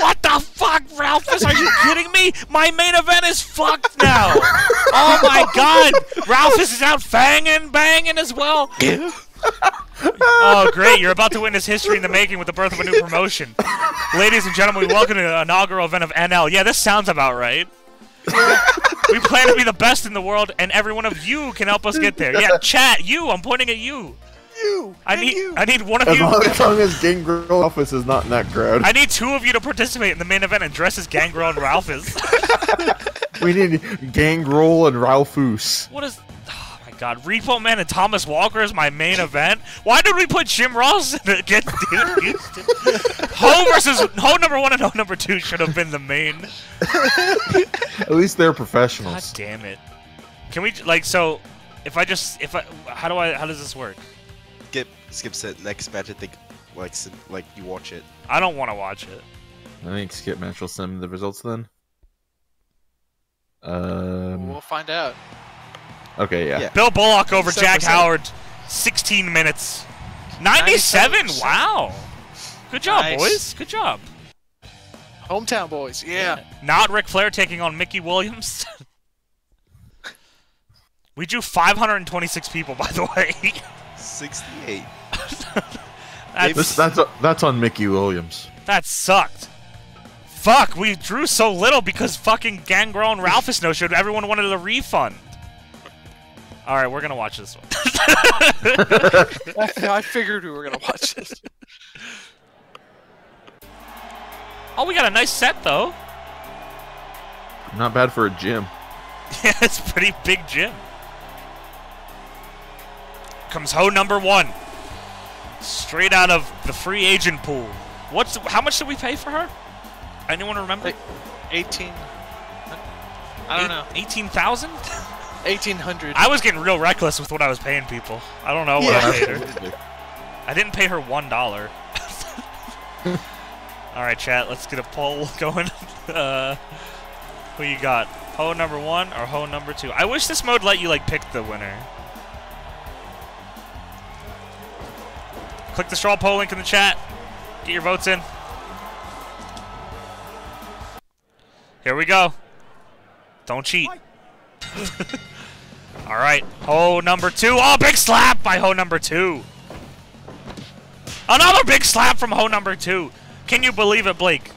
what the fuck, Ralphus? Are you kidding me? My main event is fucked now. Oh my god. Ralphus is out fanging, banging as well. [LAUGHS] Oh, great. You're about to witness history in the making with the birth of a new promotion. Ladies and gentlemen, we welcome to the inaugural event of NL. Yeah, this sounds about right. we plan to be the best in the world, and every one of you can help us get there. Yeah, chat, you. I'm pointing at you. You. I need, you. I need one of As you. long, as long as Gangrel office is not in that crowd, I need two of you to participate in the main event and dress as Gangrel and Ralphus. [LAUGHS] we need Gangrel and Ralphus. what is? My God, Repo Man and Thomas Walker is my main event. Why did we put Jim Ross in it against David Houston? Ho versus Ho number one and Ho number two should have been the main. [LAUGHS] At least they're professionals. God damn it! Can we like so? If I just if I how do I how does this work? Skip, skip set next match. I think, like, like you watch it. I don't want to watch it. I think Skip Match will send the results then. Um. We'll find out. Okay. Yeah. Yeah. Bill Bullock over Jack 97%. Howard, 16 minutes, 97. 97. Wow, good job, Nice. boys. Good job. Hometown boys. Yeah. Not Ric Flair taking on Mickey Williams. [LAUGHS] we drew 526 people, by the way. 68. [LAUGHS] That's, This, that's that's on Mickey Williams. that sucked. Fuck, we drew so little because fucking Gangrel and Ralphus no showed. Everyone wanted a refund. All right, we're gonna watch this one. I, [LAUGHS] I figured we were gonna watch this. oh, we got a nice set though. Not bad for a gym. [LAUGHS] Yeah, it's a pretty big gym. Comes Ho number one. Straight out of the free agent pool. What's how much did we pay for her? Anyone remember? Like, 18. I don't know. Eighteen thousand? [LAUGHS] 1800. I was getting real reckless with what I was paying people. I don't know what I paid her. [LAUGHS] I didn't pay her one dollar. [LAUGHS] All right, chat. Let's get a poll [LAUGHS] going. uh, who you got? Ho number one or Ho number two? I wish this mode let you like pick the winner. Click the straw poll link in the chat. Get your votes in. Here we go. Don't cheat. [LAUGHS] All right, Ho number two. Oh, big slap by Ho number two. Another big slap from Ho number two. Can you believe it, Blake?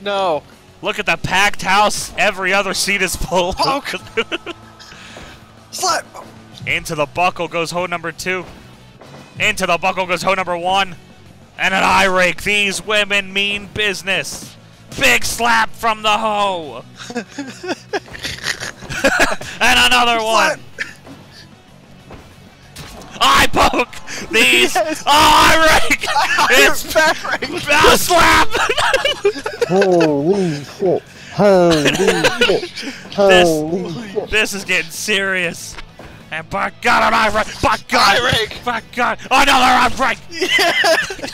No. Look at the packed house. Every other seat is full. [LAUGHS] Slap. Into the buckle goes Ho number two. Into the buckle goes Ho number one. And an eye rake. These women mean business. Big slap from the Ho. [LAUGHS] [LAUGHS] and another one. Slap. Eye poke. These. [LAUGHS] Yes. Oh, eye rake. [LAUGHS] it's back right. a slap. Holy shit. Holy shit. Holy shit. this is getting serious. And by God, an eye rake. By God. Eye rake. By God. Another eye rake.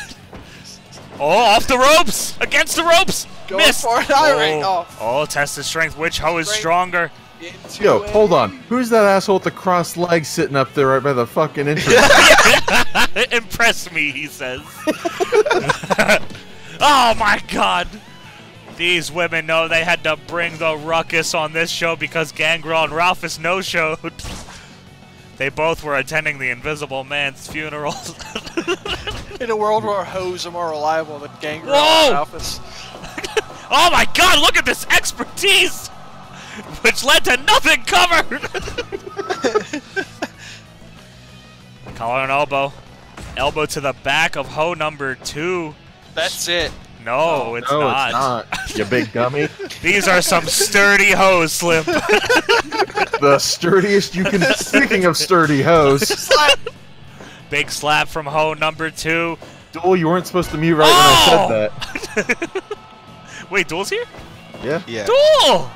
Oh, off the ropes! Against the ropes! Going Missed! for an eye rake. Oh, Oh. oh, test his strength. Which hoe is Strength. stronger? Into Yo, a- hold on. Who's that asshole with the crossed legs sitting up there right by the fucking entrance? [LAUGHS] Impress me, he says. [LAUGHS] oh my god! These women know they had to bring the ruckus on this show because Gangrel and Ralphus no showed. [LAUGHS] They both were attending the Invisible Man's funeral. In a world where hoes are more reliable than Gangrel Whoa! and Ralphus. oh my god, look at this expertise! [LAUGHS] Which led to nothing covered! [LAUGHS] Collar and elbow. Elbow to the back of hoe number two. That's it. No, it's no, not. it's not. [LAUGHS] You big dummy. These are some sturdy hoes, Slim. the sturdiest you can. Speaking of sturdy hoes, Big slap from hoe number two. Duel, you weren't supposed to mute right Oh! when I said oh! that. Wait, Duel's here? Yeah. Yeah. Duel!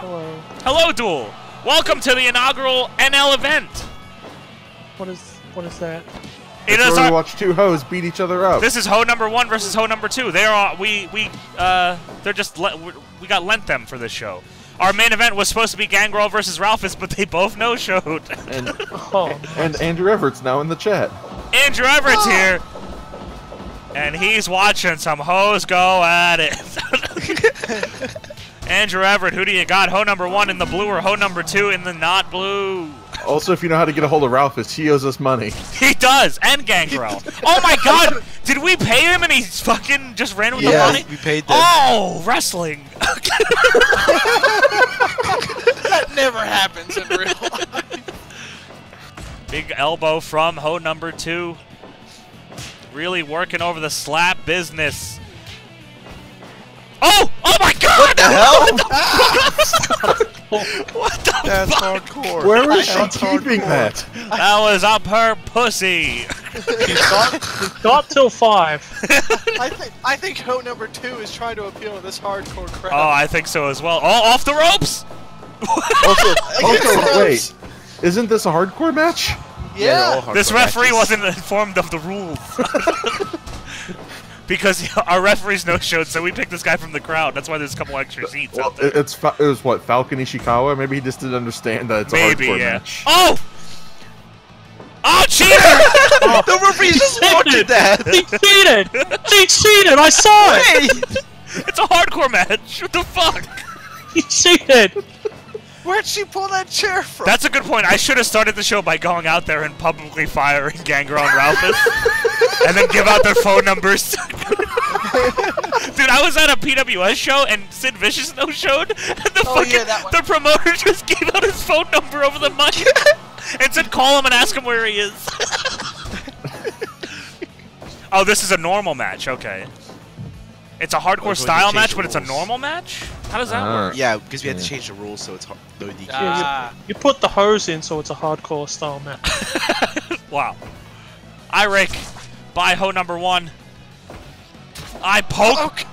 Hello. Hello, Duel. Welcome to the inaugural NL event. What is what is that? It That's is where we our, watch two hoes beat each other up. This is hoe number one versus hoe number two. They are we we uh they're just le- we got lent them for this show. Our main event was supposed to be Gangrel versus Ralphus, but they both no showed. and [LAUGHS] Oh, and Andrew Everett's now in the chat. Andrew Everett's here, and he's watching some hoes go at it. [LAUGHS] [LAUGHS] Andrew Everett, who do you got? Hoe number one in the blue or hoe number two in the not blue? Also, if you know how to get a hold of Ralphus, he owes us money. [LAUGHS] He does, and Gangrel. oh my God! Did we pay him and he's fucking just ran with the Yeah, money? we paid them. Oh, wrestling. [LAUGHS] That never happens in real life. Big elbow from hoe number two. Really working over the slap business. Oh! Oh my god! What the hell? What the [LAUGHS] That's fuck? hardcore. Where was she keeping hardcore. that? That was up her pussy. got till five. I think I think hoe number two is trying to appeal to this hardcore crowd. Oh, I think so as well. Oh, off the ropes! [LAUGHS] Also, Against also wait, isn't this a hardcore match? they're yeah. hardcore This referee matches. wasn't informed of the rules. [LAUGHS] because [LAUGHS] our referees no showed, so we picked this guy from the crowd. That's why there's a couple extra seats Well, out there. it- it's fa- it was what Falcon Ishikawa. Maybe he just didn't understand that it's a hardcore yeah. match. Oh! Oh, cheater! [LAUGHS] Oh. the referee just watching that. He cheated. He cheated. I saw it. it's a hardcore match. What the fuck? He cheated. Where'd she pull that chair from? That's a good point. I should have started the show by going out there and publicly firing Gangrel and Ralphus, and then give out their phone numbers. [LAUGHS] [LAUGHS] Dude, I was at a PWS show and Sid Vicious no showed, [LAUGHS] and the Oh, fucking yeah, the promoter [LAUGHS] just gave out his phone number over the mic and said, "Call him and ask him where he is." oh, this is a normal match. Okay. It's a hardcore Oh, style match, but it's a normal match. How does that Ah. work? Yeah, because we had to change the rules, so it's hard. No DQ. Ah. You put the hose in, so it's a hardcore style match. Wow. I rake by hoe number one. I poke. Poke.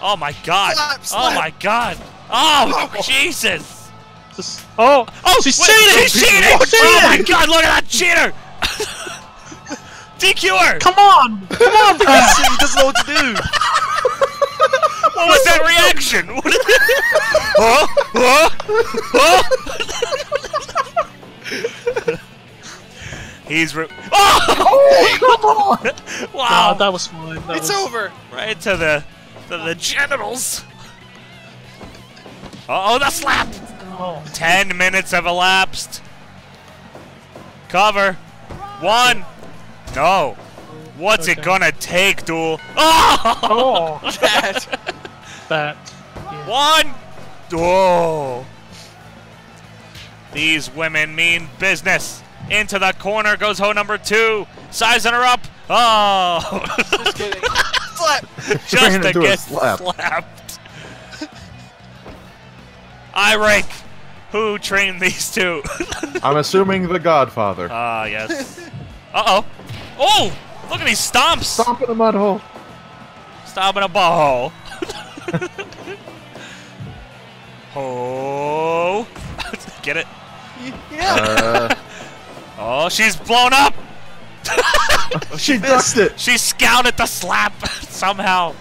Oh my god. Slap, Oh my god. Oh Poke. Jesus. Just, oh, Oh, she's wait, cheating. She's cheating. She's Oh my god, look at that cheater. [LAUGHS] DQ her. Come on, come on, [LAUGHS] Pat. he doesn't know what to do. What was that reaction? [LAUGHS] What is huh? Huh? Huh? He's re- [LAUGHS] oh! [LAUGHS] come on! [LAUGHS] wow! Nah, that was fine. That It's was... over. right to the to the genitals. Uh oh, the slap! Ten minutes have elapsed. Cover. One. No. What's it gonna take, Duel? Oh! oh That. that. Yeah. One. Oh. These women mean business. Into the corner goes hoe number two. Sizing her up. Oh. Just kidding. [LAUGHS] Slap. [LAUGHS] Just to a get slap. slapped. I rank. Who trained these two? [LAUGHS] I'm assuming the Godfather. Ah, yes. Uh oh. Oh! Look at these stomps! Stomping a mud hole. Stomping a ball. hole. oh. Get it? Yeah. Uh, Oh, she's blown up! [LAUGHS] she ducked it. She scouted the slap somehow.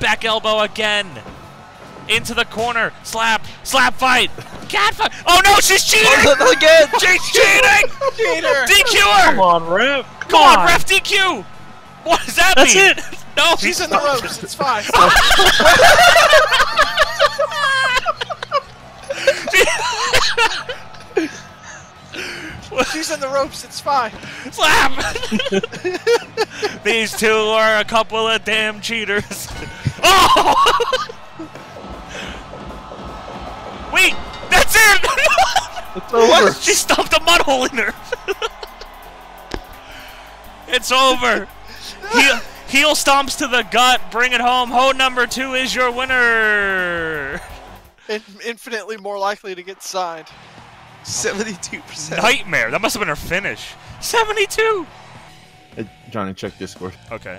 Back elbow again. Into the corner. Slap. Slap fight. Cat fight. Oh no, she's cheating! Oh, again. [LAUGHS] She's cheating! Cheater. DQ Come on, ref. Come, Come on, ref DQ! What does that That's mean? it. [LAUGHS] No, She's in the ropes. It's fine. [LAUGHS] She's in the ropes. It's fine. Slap! [LAUGHS] These two are a couple of damn cheaters. [LAUGHS] Oh! Wait, that's it! It's over. she stuffed a mud hole in her. it's over. Heel, heel stomps to the gut. Bring it home. Ho number two is your winner. In- infinitely more likely to get signed. Seventy-two percent. Nightmare. That must have been her finish. 72. Hey, Johnny, check Discord. Okay.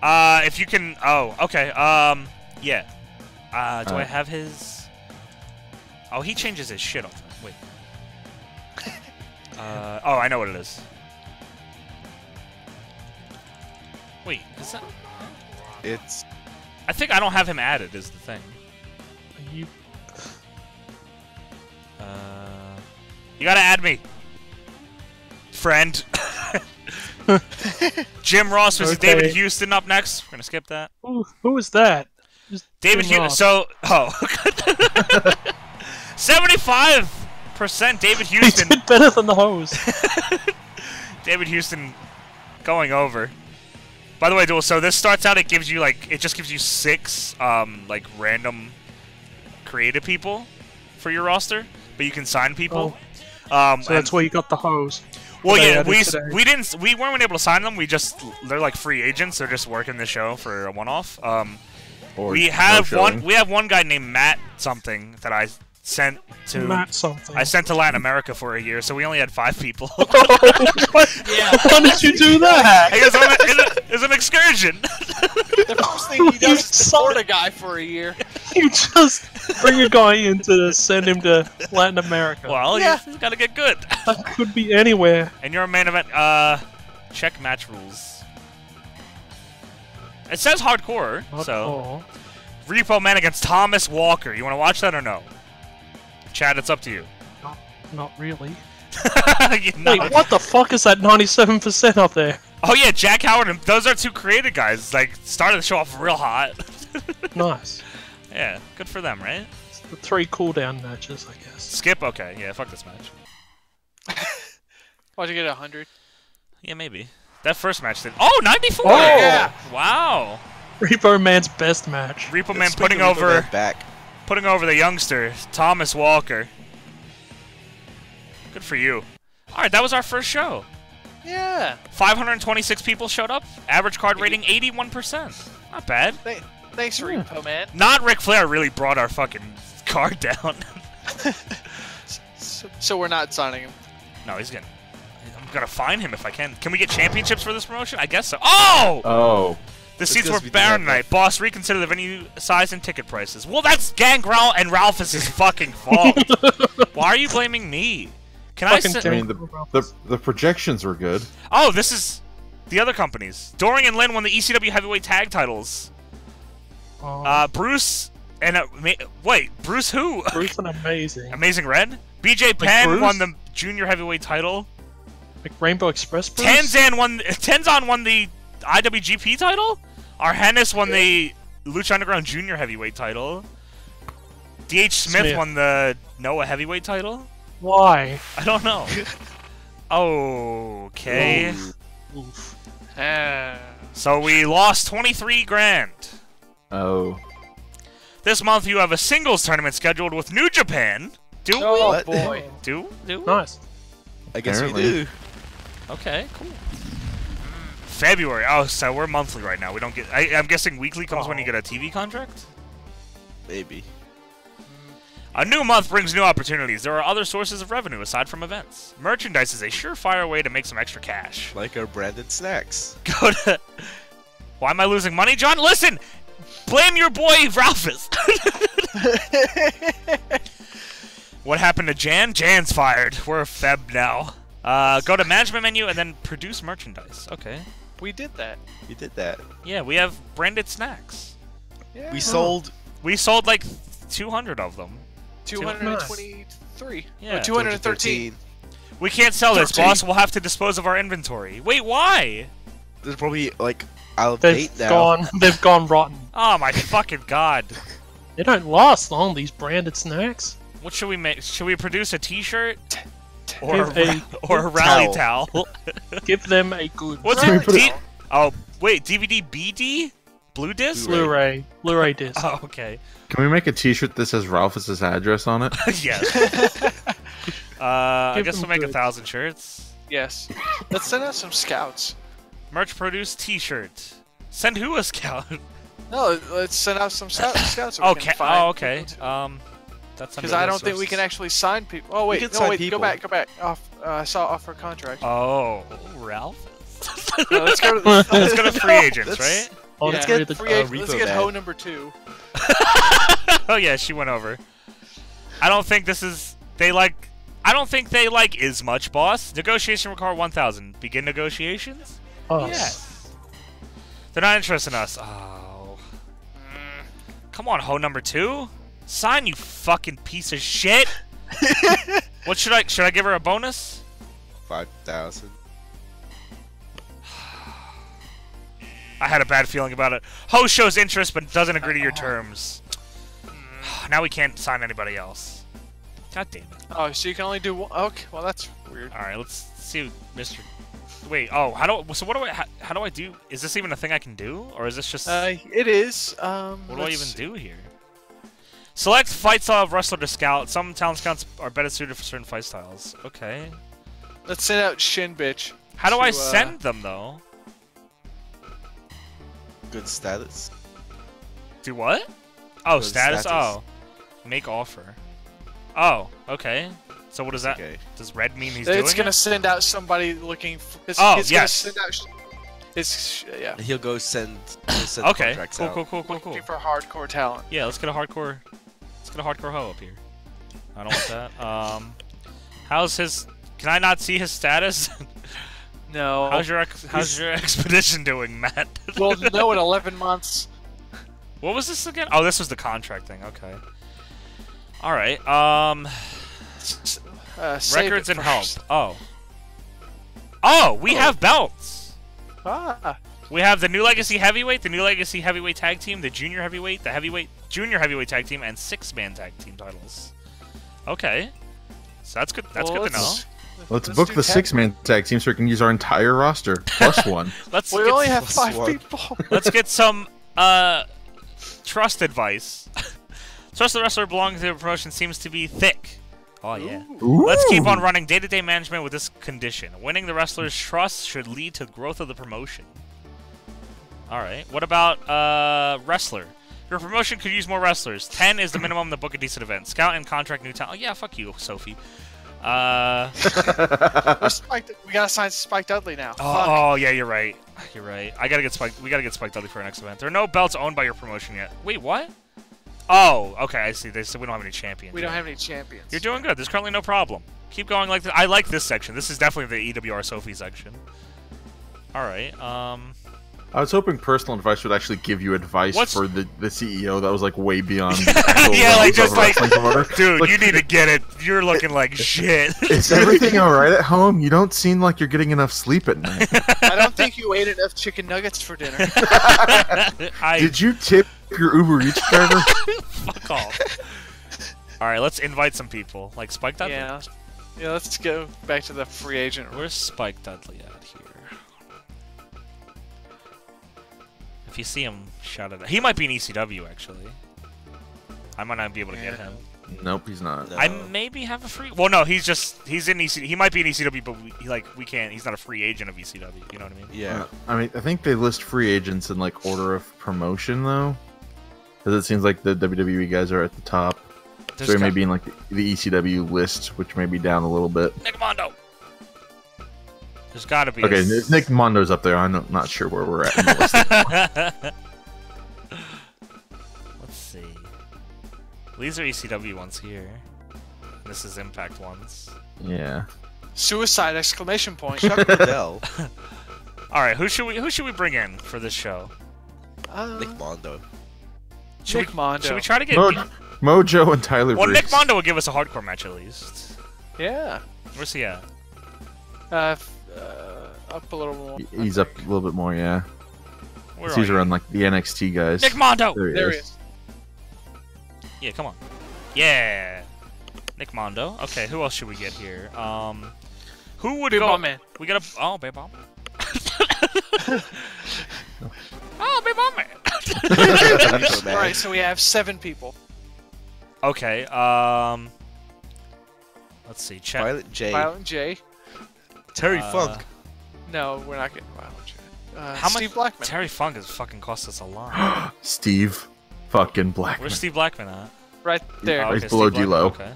Uh, if you can. Oh, okay. Um, yeah. Uh, do I have his? Oh, he changes his shit all the time. Wait. [LAUGHS] Uh, oh, I know what it is. Wait, is that? It's I think I don't have him added. Is the thing. You, Uh, you gotta add me, friend. [LAUGHS] Jim Ross versus Okay. David Houston up next. We're gonna skip that. who, who is that? Just David Houston. Ross. So, oh, [LAUGHS] seventy-five percent David Houston. [LAUGHS] He Houston. did better than the hose. David Houston going over. By the way, Duel, so this starts out, it gives you, like, it just gives you six, um, like, random creative people for your roster, but you can sign people. Um, So that's where you got the hose. well, yeah, we, today. we didn't, we weren't able to sign them, we just, they're like free agents, they're just working the show for a one-off. Um, Or we no have one, we have one guy named Matt something that I sent to, Matt something. I sent to Latin America for a year, so we only had five people. [LAUGHS] [LAUGHS] yeah. Why did you do that? it, was on a, it was- it was an excursion. The first thing he does is support a guy for a year. [LAUGHS] You just bring a guy in to send him to Latin America. well, Yeah. you gotta get good. That could be anywhere. And you're a main event. Uh, check match rules. It says hardcore, Not so. Repo Man against Thomas Walker. You want to watch that or no? Chad, it's up to you. Not, not really. [LAUGHS] You. Wait, what the fuck is that 97% up there? Oh yeah, Jack Howard and those are two creative guys. Like started the show off real hot. [LAUGHS] Nice. yeah, good for them, right? It's the three cooldown matches, I guess. Skip, okay, yeah, fuck this match. Why'd you get a hundred? Yeah, maybe. That first match did. Oh, 94! Oh! Yeah. Wow. Repo Man's best match. Repo Man Speaking putting over back. Putting over the youngster, Thomas Walker. Good for you. All right, that was our first show. Yeah. 526 people showed up. Average card rating 81%. Not bad. Th- thanks, Repo hmm. Man. Not Ric Flair really brought our fucking card down. So, [LAUGHS] so we're not signing him. no, he's gonna. I'm gonna find him if I can. Can we get championships for this promotion? I guess so. Oh! Oh, The seats were we barren tonight. Boss, reconsider the venue size and ticket prices. Well, that's Gangrel and Ralphus' [LAUGHS] fucking fault. [LAUGHS] Why are you blaming me? Can I Fucking? I mean the, the the projections were good. Oh, this is the other companies. Doring and Lynn won the ECW heavyweight tag titles. Oh, Uh, Bruce and uh, wait, Bruce who? Bruce and [LAUGHS] amazing. Amazing Red. BJ Penn Bruce? won the junior heavyweight title. Like Rainbow Express. Bruce? Tenzan won. Tenzan won the IWGP title. Our Argenis won the Lucha Underground Junior Heavyweight title. DH Smith, Smith. won the Noah Heavyweight title. Why? I don't know. [LAUGHS] okay. Oof. Ah. So we lost 23 grand. Oh. This month you have a singles tournament scheduled with New Japan. Do Oh What? boy. Do? Do? Nice. I guess Apparently. we do. Okay, cool. February. Oh, so we're monthly right now. We don't get. I, I'm guessing weekly comes when you Oh. get a TV contract. Maybe. A new month brings new opportunities. There are other sources of revenue aside from events. Merchandise is a surefire way to make some extra cash. Like our branded snacks. [LAUGHS] Go to. Why am I losing money, John? Listen, blame your boy Ralphus. [LAUGHS] what happened to Jan? Jan's fired. We're a Feb now. Uh, go to management menu and then produce merchandise. Okay. We did that. We did that. Yeah, we have branded snacks. Yeah. We sold We sold like 200 of them. 223. Yeah. Or 213. We can't sell this, boss. We'll have to dispose of our inventory. Wait, why? There's probably like out of They've date now. gone. [LAUGHS] They've gone rotten. Oh my fucking god. They don't last long. These branded snacks. What should we make? Should we produce a T-shirt [LAUGHS] or a, Give a or a rally towel? [LAUGHS] Give them a good What's Can we it? put it- D- oh wait, DVD BD, blue disc. Blu-ray. Blu-ray [LAUGHS] disc. Oh okay. Can we make a T-shirt that says Ralphus's address on it? [LAUGHS] yes. uh, I guess we'll make a thousand shirts. Yes. Let's send out some scouts. Merch produce T-shirt. Send who a scout? No, let's send out some scouts. so we okay. can find Oh okay. people to- Um, that's Because I don't think we can actually sign people. Oh wait, no wait, people. go back, go back. Off, uh, I saw offer contract. Oh, Ralph. [LAUGHS] No, let's go to the, [LAUGHS] Let's go to [LAUGHS] free agents, Let's- right? Oh, yeah, let's get get the, free uh, agent. Let's Repo get Man. hoe number two. oh yeah, she went over. I don't think this is. They like. I don't think they like is much, boss. Negotiation require 1,000. Begin negotiations. us. Yes. They're not interested in us. Oh. Come on, hoe number two. Sign, you fucking piece of shit. [LAUGHS] what should I? Should I give her a bonus? Five thousand. I had a bad feeling about it. Ho shows interest but doesn't agree to your terms. [SIGHS] now we can't sign anybody else. God damn it. Oh, so you can only do one. Okay, well that's weird. All right, let's see, Mr. Wait. Oh, how do? So what do I? How, how do I do? Is this even a thing I can do, or is this just? Uh, it is. Um, what do I even let's- do here? Select fight style of wrestler to scout. Some talent scouts are better suited for certain fight styles. Okay. Let's send out Shin Bitch. How do I to, uh, send them though? Good status. Do what? Oh, status. status. Oh, make offer. Oh, okay. So what does that? Okay. Does red mean he's It's doing gonna it? send out somebody looking. For, it's, Oh, it's yes. Gonna send out, it's yeah. He'll go send. He'll send Okay. contracts Cool, out. cool, cool, cool, cool. Looking for hardcore talent. Yeah, let's get a hardcore. Let's get a hardcore hoe up here. I don't want that. [LAUGHS] Um, how's his? Can I not see his status? [LAUGHS] No. how's your ex- how's your expedition doing, Matt? [LAUGHS] well, no, in 11 months. what was this again? Oh, this was the contract thing. Okay. All right. Um, Uh, records and help. Oh. Oh, we have belts. Ah, We have the new legacy heavyweight, the new legacy heavyweight tag team, the junior heavyweight, the heavyweight, junior heavyweight tag team, and six-man tag team titles. Okay. So that's good. That's well, good to know. let's- Let's, let's book the six-man tag team so we can use our entire roster [LAUGHS] plus one. Let's We only have plus five one. people. [LAUGHS] let's get some uh trust advice. [LAUGHS] Trust the wrestler belonging to the promotion seems to be thick. Oh yeah. Let's keep on running day-to-day management with this condition. Winning the wrestler's trust should lead to growth of the promotion. All right. What about uh wrestler? Your promotion could use more wrestlers. Ten is the minimum to book a decent event. Scout and contract new talent. Oh yeah, fuck you, Sophie. Uh. [LAUGHS] We're Spike, we gotta sign Spike Dudley now. Oh, Fuck. oh, yeah, you're right. You're right. I gotta get Spike. We gotta get Spike Dudley for our next event. There are no belts owned by your promotion yet. Wait, what? Oh, okay. I see. They said we don't have any champions. we don't yet. have any champions. You're doing good. There's currently no problem. Keep going like this. I like this section. This is definitely the EWR Sophie section. All right. Um. I was hoping personal advice would actually give you advice What's- for the, the CEO that was like way beyond. [LAUGHS] Yeah, like, just like, like, Dude, Like- you need to get it. You're looking like shit. [LAUGHS] Is everything all right at home? You don't seem like you're getting enough sleep at night. [LAUGHS] I don't think you ate enough chicken nuggets for dinner. I Did you tip your Uber Eats driver? fuck off. All right, let's invite some people. Like Spike Dudley. yeah. Yeah, let's go back to the free agent. Where's Spike Dudley at here? If you see him, shout it out. He might be in ECW actually. I might not be able to get him. nope, he's not. No. I maybe have a free. Well, no, he's just he's in ECW. He might be in ECW, but we, like we can't. He's not a free agent of ECW. You know what I mean? Yeah. Uh, I mean, I think they list free agents in like order of promotion though, because it seems like the WWE guys are at the top. There's so he may be in like the ECW list, which may be down a little bit. Nick Mondo. There's got to be. Okay, a s- Nick Mondo's up there. I'm not- not sure where we're at. In the. [LAUGHS] Let's see. These are ECW ones here. This is Impact ones. yeah. Suicide exclamation point. Chuck [LAUGHS] Liddell, [LAUGHS] All right, who should we who should we bring in for this show? Uh, Nick Mondo. Should Nick we, Mondo. Should we try to get? Mo- Mojo and Tyler. well, Nick Mondo would give us a hardcore match at least. Yeah. Where's he at? Uh, f- uh, up a little more. He- He's up a little bit more, yeah. Where He's are around like the NXT guys. Nick Mondo. There he There is. he is. Yeah, come on. Yeah. Nick Mondo. Okay, who else should we get here? Um, who would Big go? Bomb Man. We got a oh, Big Bomb. [LAUGHS] oh, Big Bomb Man. [LAUGHS] All right, so we have seven people. okay. Um, let's see. Check. Violent J. Violent J. Terry Uh, Funk. No, we're not getting Violent J. Uh, How Steve much? Blackman. Terry Funk has fucking cost us a lot. [GASPS] Steve fucking Blackman. Where's Steve Blackman at? right there. Oh, He's okay, below Steve Blackman, D'Lo. Okay.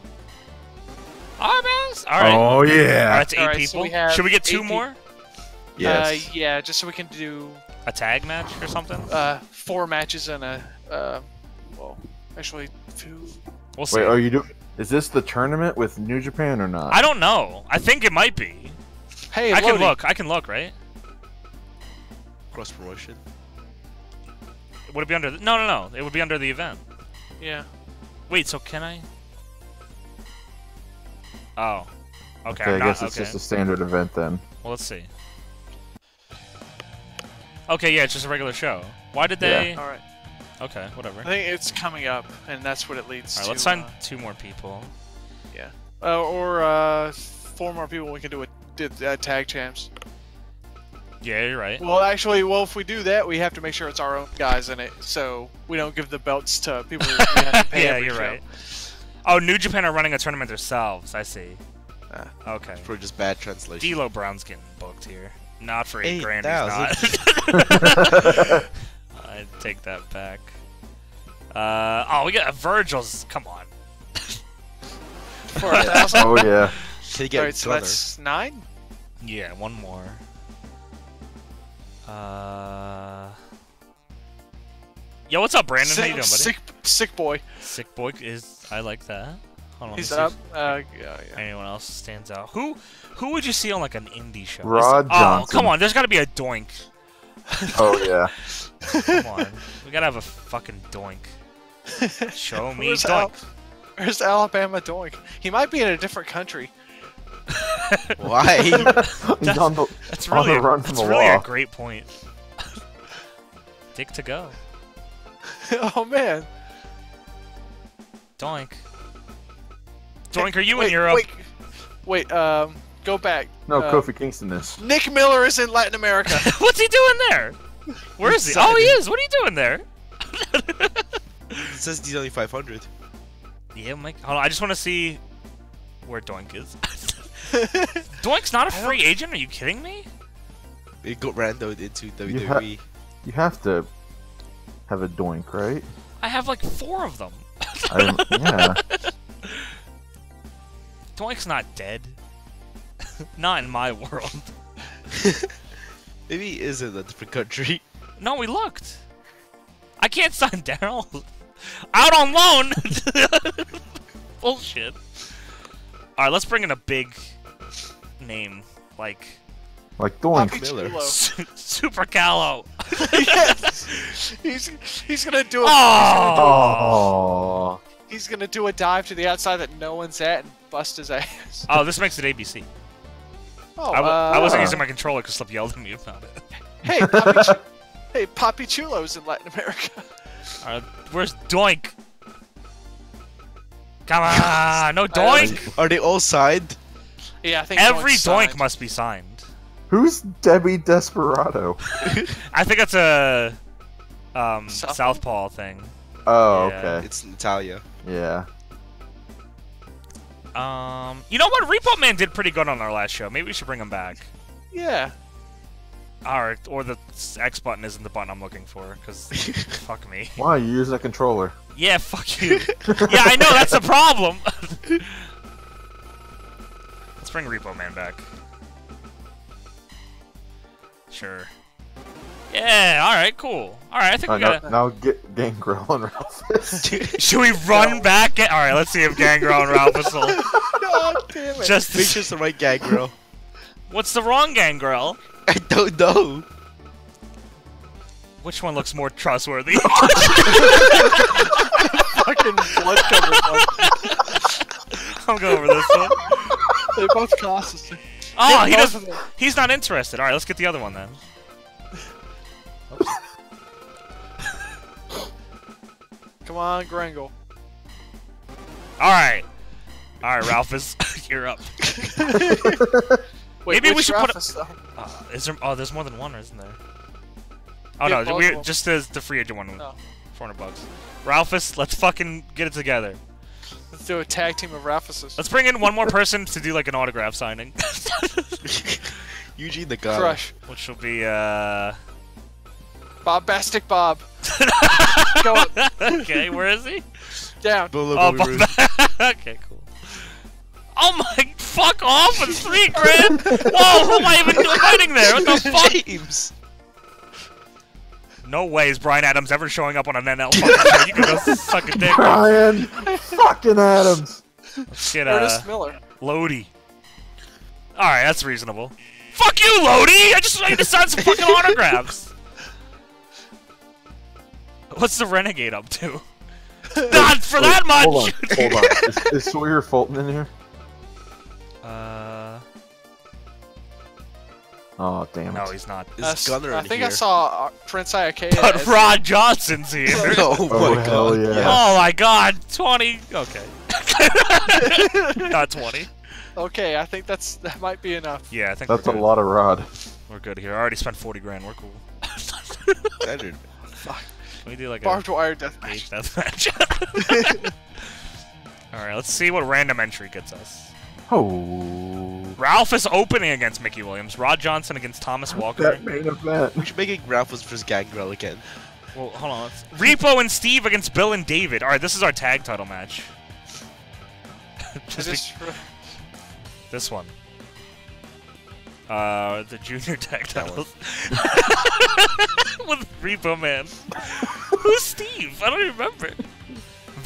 Oh, man. All right. Oh yeah. right, that's eight All right, so people. we Should we get two eight more? yes. Uh, yeah, just so we can do A tag match or something? uh, four matches and a. Uh, well, actually, two. We'll see. Wait, are you do? Is this the tournament with New Japan or not? I don't know. I think it might be. Hey, I can look. I can look, right? Cross promotion. Would it be under? The, no, no, no. It would be under the event. Yeah. Wait. So can I? Oh. Okay. Okay, I'm not, guess it's okay. just a standard event then. Well, let's see. Okay. Yeah, it's just a regular show. Why did they? Yeah. they? All right. Okay. Whatever. I think it's coming up, and that's what it leads to. All right. to. Let's sign uh, two more people. uh, or uh, four more people. We can do a did uh, tag champs. Yeah, you're right. Well, actually, well, if we do that, we have to make sure it's our own guys in it, so we don't give the belts to people. we have to [LAUGHS] pay yeah, every you're show. right. Oh, New Japan are running a tournament themselves. I see. Ah. Okay. For just bad translation. D'Lo Brown's getting booked here. Not for eight grand. He's not. I [LAUGHS] [LAUGHS] take that back. Uh, oh, we got Virgil's. Come on. For a thousand. oh yeah. Can you get All right, so that's nine. Yeah, one more. Uh. Yo, what's up, Brandon? sick, How you doing, buddy? sick, sick boy. Sick boy is. I like that. Hold on. He's up. Uh, yeah, yeah. Anyone else stands out? Who? Who would you see on like an indie show? Is- Rod Oh, Johnson. come on. There's got to be a doink. [LAUGHS] Oh yeah. Come on. we gotta have a fucking doink. [LAUGHS] Show me Where's doink. Al- Where's Alabama doink? He might be in a different country. [LAUGHS] Why? [LAUGHS] He's on the. That's On really, the a, run from that's the really a law. great point. Dick Togo. [LAUGHS] oh man. Doink. Doink, are you wait, in Europe? Wait, wait. Um, go back. No, Uh, Kofi Kingston is. Nick Miller is in Latin America. What's he doing there? Where is he? He's Oh, he is. What are you doing there? it says he's only 500. Yeah, Mike. Hold on. I just want to see where Doink is. [LAUGHS] Doink's not a free agent. Are you kidding me? It got randoed into You WWE. You have to have a doink, right? I have like four of them. I [LAUGHS] yeah. Doink's not dead. [LAUGHS] not in my world. Maybe he is in a different country. No, we looked. I can't sign Daryl. Out on loan. Bullshit. All right, let's bring in a big name like Like doink. Poppy Miller. Super Calo. yes. [LAUGHS] He's he's gonna do a Oh! He's gonna do a dive to the outside that no one's at and bust his ass. Oh, this makes it ABC. Oh, I, w- I uh, wasn't using my controller because Slip yelled at me about it. Hey, Poppy Chu- hey, Papi Chulo's in Latin America. [LAUGHS] Uh, where's Doink? Come on, no Doink! Are they all signed? Yeah, I think Every Doink's Doink signed. must be signed. Who's Debbie Desperado? I think that's a um, Southpaw? Southpaw thing. Oh, Yeah. okay. It's Natalia. Yeah. Um, you know what? Repo Man did pretty good on our last show. Maybe we should bring him back. Yeah. Or, or the X button isn't the button I'm looking for, because [LAUGHS] fuck me. Why you use a controller? Yeah, fuck you. yeah, I know, that's the problem. [LAUGHS] Let's bring Repo Man back. Sure. Yeah, alright, cool. Alright, I think Uh, we gotta... now get Gangrel and Ralphus. [LAUGHS] Should we run back? Alright, let's see if Gangrel and Ralphus will... [LAUGHS] God damn it. Just... Make sure it's the right gag, girl. What's the wrong Gangrel? I don't know. Which one looks more trustworthy? [LAUGHS] fucking blood covered. I'm going over this one. They both cost us. Oh, he does. of them. He's not interested. All right, let's get the other one then. [LAUGHS] Come on, Grangle. All right, all right, Ralphus, [LAUGHS] you're up. [LAUGHS] Wait, Maybe we which should put a- Ralphus. Uh, is there? Oh, there's more than one, isn't there? Oh Yeah, no, we're just the the free agent one. Oh. 400 bucks. Ralphus, let's fucking get it together. Let's do a tag team of Ralphuses. Let's bring in one more person to do like an autograph signing, [LAUGHS] Eugene the guy. Crush. which will be uh. Bombastic Bob. [LAUGHS] Go up, okay, where is he? down. Bolo Oh, Bobby [LAUGHS] okay, cool. Oh my, fuck off with three grand! Whoa, who am I even inviting there? What the fuck? James. No way is Brian Adams ever showing up on an NL fucking show. You can go suck a dick. Brian fucking Adams. Let's get uh, Ernest Miller. Lodi. Alright, that's reasonable. Fuck you, Lodi! I just want you to sign some fucking autographs! What's the Renegade up to? [LAUGHS] Not for that much! Hold on, hold on. Is, is Sawyer Fulton in here? Uh, Oh damn it. no, he's not. Is Uh, Gunner I in think here? I saw uh, Prince Iaukea. But as- Rod Johnson's here. [LAUGHS] [LAUGHS] Oh, Oh, my god. yeah. Oh my god, 20. Okay. [LAUGHS] Not 20. Okay, I think that's that might be enough. Yeah, I think That's a we're good. lot of rod. We're good here. I already spent 40 grand. We're cool. Standard. Can we do like Barbed a wire death gauge match. deathmatch? Alright, let's see what random entry gets us. Oh. Ralph is opening against Mickey Williams. Rod Johnson against Thomas Walker. That main event. We should make it Ralphus versus Gangrel again. Well, hold on. Let's... Repo and Steve against Bill and David. Alright, this is our tag title match. [LAUGHS] Just Just be- this one. Uh, the junior tag That titles. [LAUGHS] With Repo Man. [LAUGHS] Who's Steve? I don't even remember.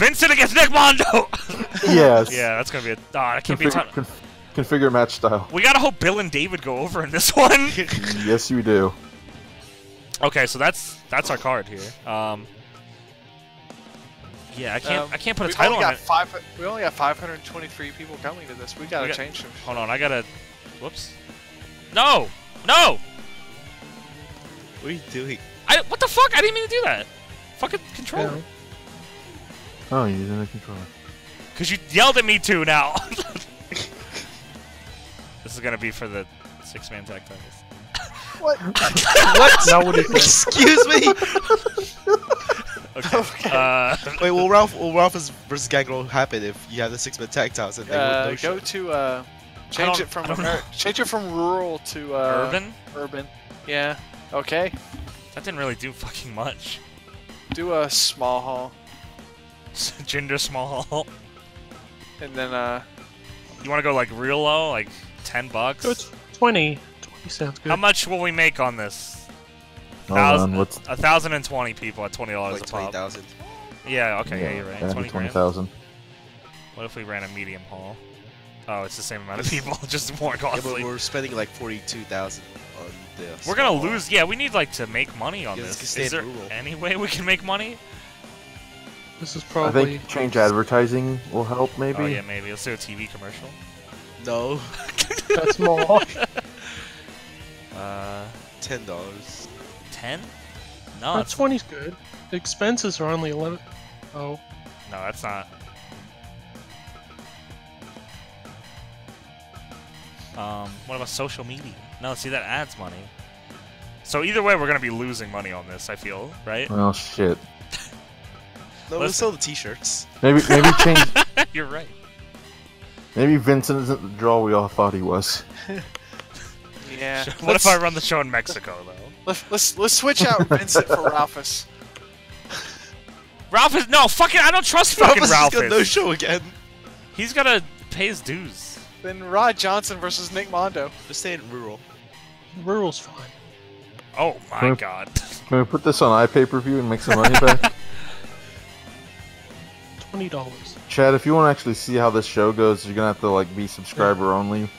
Vincent against Nick Mondo! [LAUGHS] Yes. yeah, that's gonna be a. Oh, that can't be a ton. conf- configure match style. We gotta hope Bill and David go over in this [LAUGHS] one. Yes, you do. okay, so that's that's our card here. Um. Yeah, I can't Um, I can't put a title only on it. Five, we only got 523 people coming to this. We gotta got- change some. Hold on, I gotta. Whoops. No, no. What are you doing? I what the fuck? I didn't mean to do that. Fucking controller. Oh, you're using a controller. Cause you yelled at me too now. [LAUGHS] this is gonna be for the six man tag titles. What? [LAUGHS] What? [LAUGHS] Now what do you think? Excuse me? Okay. Okay. Uh, Wait, will Ralph will Ralphus versus Gangrel happen if you have the six man tag titles and they Uh, no go show? to uh, change it from I don't Amer- know. change it from rural to uh, Urban. Urban. Yeah. Okay. That didn't really do fucking much. Do a small hall, [LAUGHS] Gender small and then uh, You want to go like real low, like ten bucks? Go t- 20. 20 sounds good. How much will we make on this? Hold Thousand, on, what's a thousand and twenty people at twenty dollars like a twenty pop. thousand. Yeah, okay, yeah, you're right. that'd be Twenty grand. 20,000. What if we ran a medium haul? Oh, it's the same amount of people, [LAUGHS] just more Yeah, but we're spending like forty two thousand on this. We're gonna lose. Yeah, we need like to make money on Yeah, this. Is there rural. any way we can make money? This is probably. I think change advertising will help. Maybe. Oh yeah, maybe. Let's do a TV commercial. No, [LAUGHS] That's more. Uh, ten dollars. ten? No, that's, 20's good. The expenses are only 11. Oh. no, that's not. Um, what about social media? No, see that adds money. So either way, we're gonna be losing money on this. I feel right. Well, shit. No, we'll sell the T-shirts. Maybe maybe [LAUGHS] change. You're right. maybe Vincent isn't the draw we all thought he was. [LAUGHS] Yeah. [LAUGHS] What if let's, I run the show in Mexico though? Let's, let's let's switch out Vincent for Ralphus. Ralph is no fucking. I don't trust fucking Ralphus Ralph. is gonna no show again. He's gotta pay his dues. Then Rod Johnson versus Nick Mondo. Just stay in rural. Rural's fine. Oh my Hmm. god. Can we put this on iPay-per-view and make some money back? $20. Chad, if you want to actually see how this show goes, you're gonna have to like be subscriber only That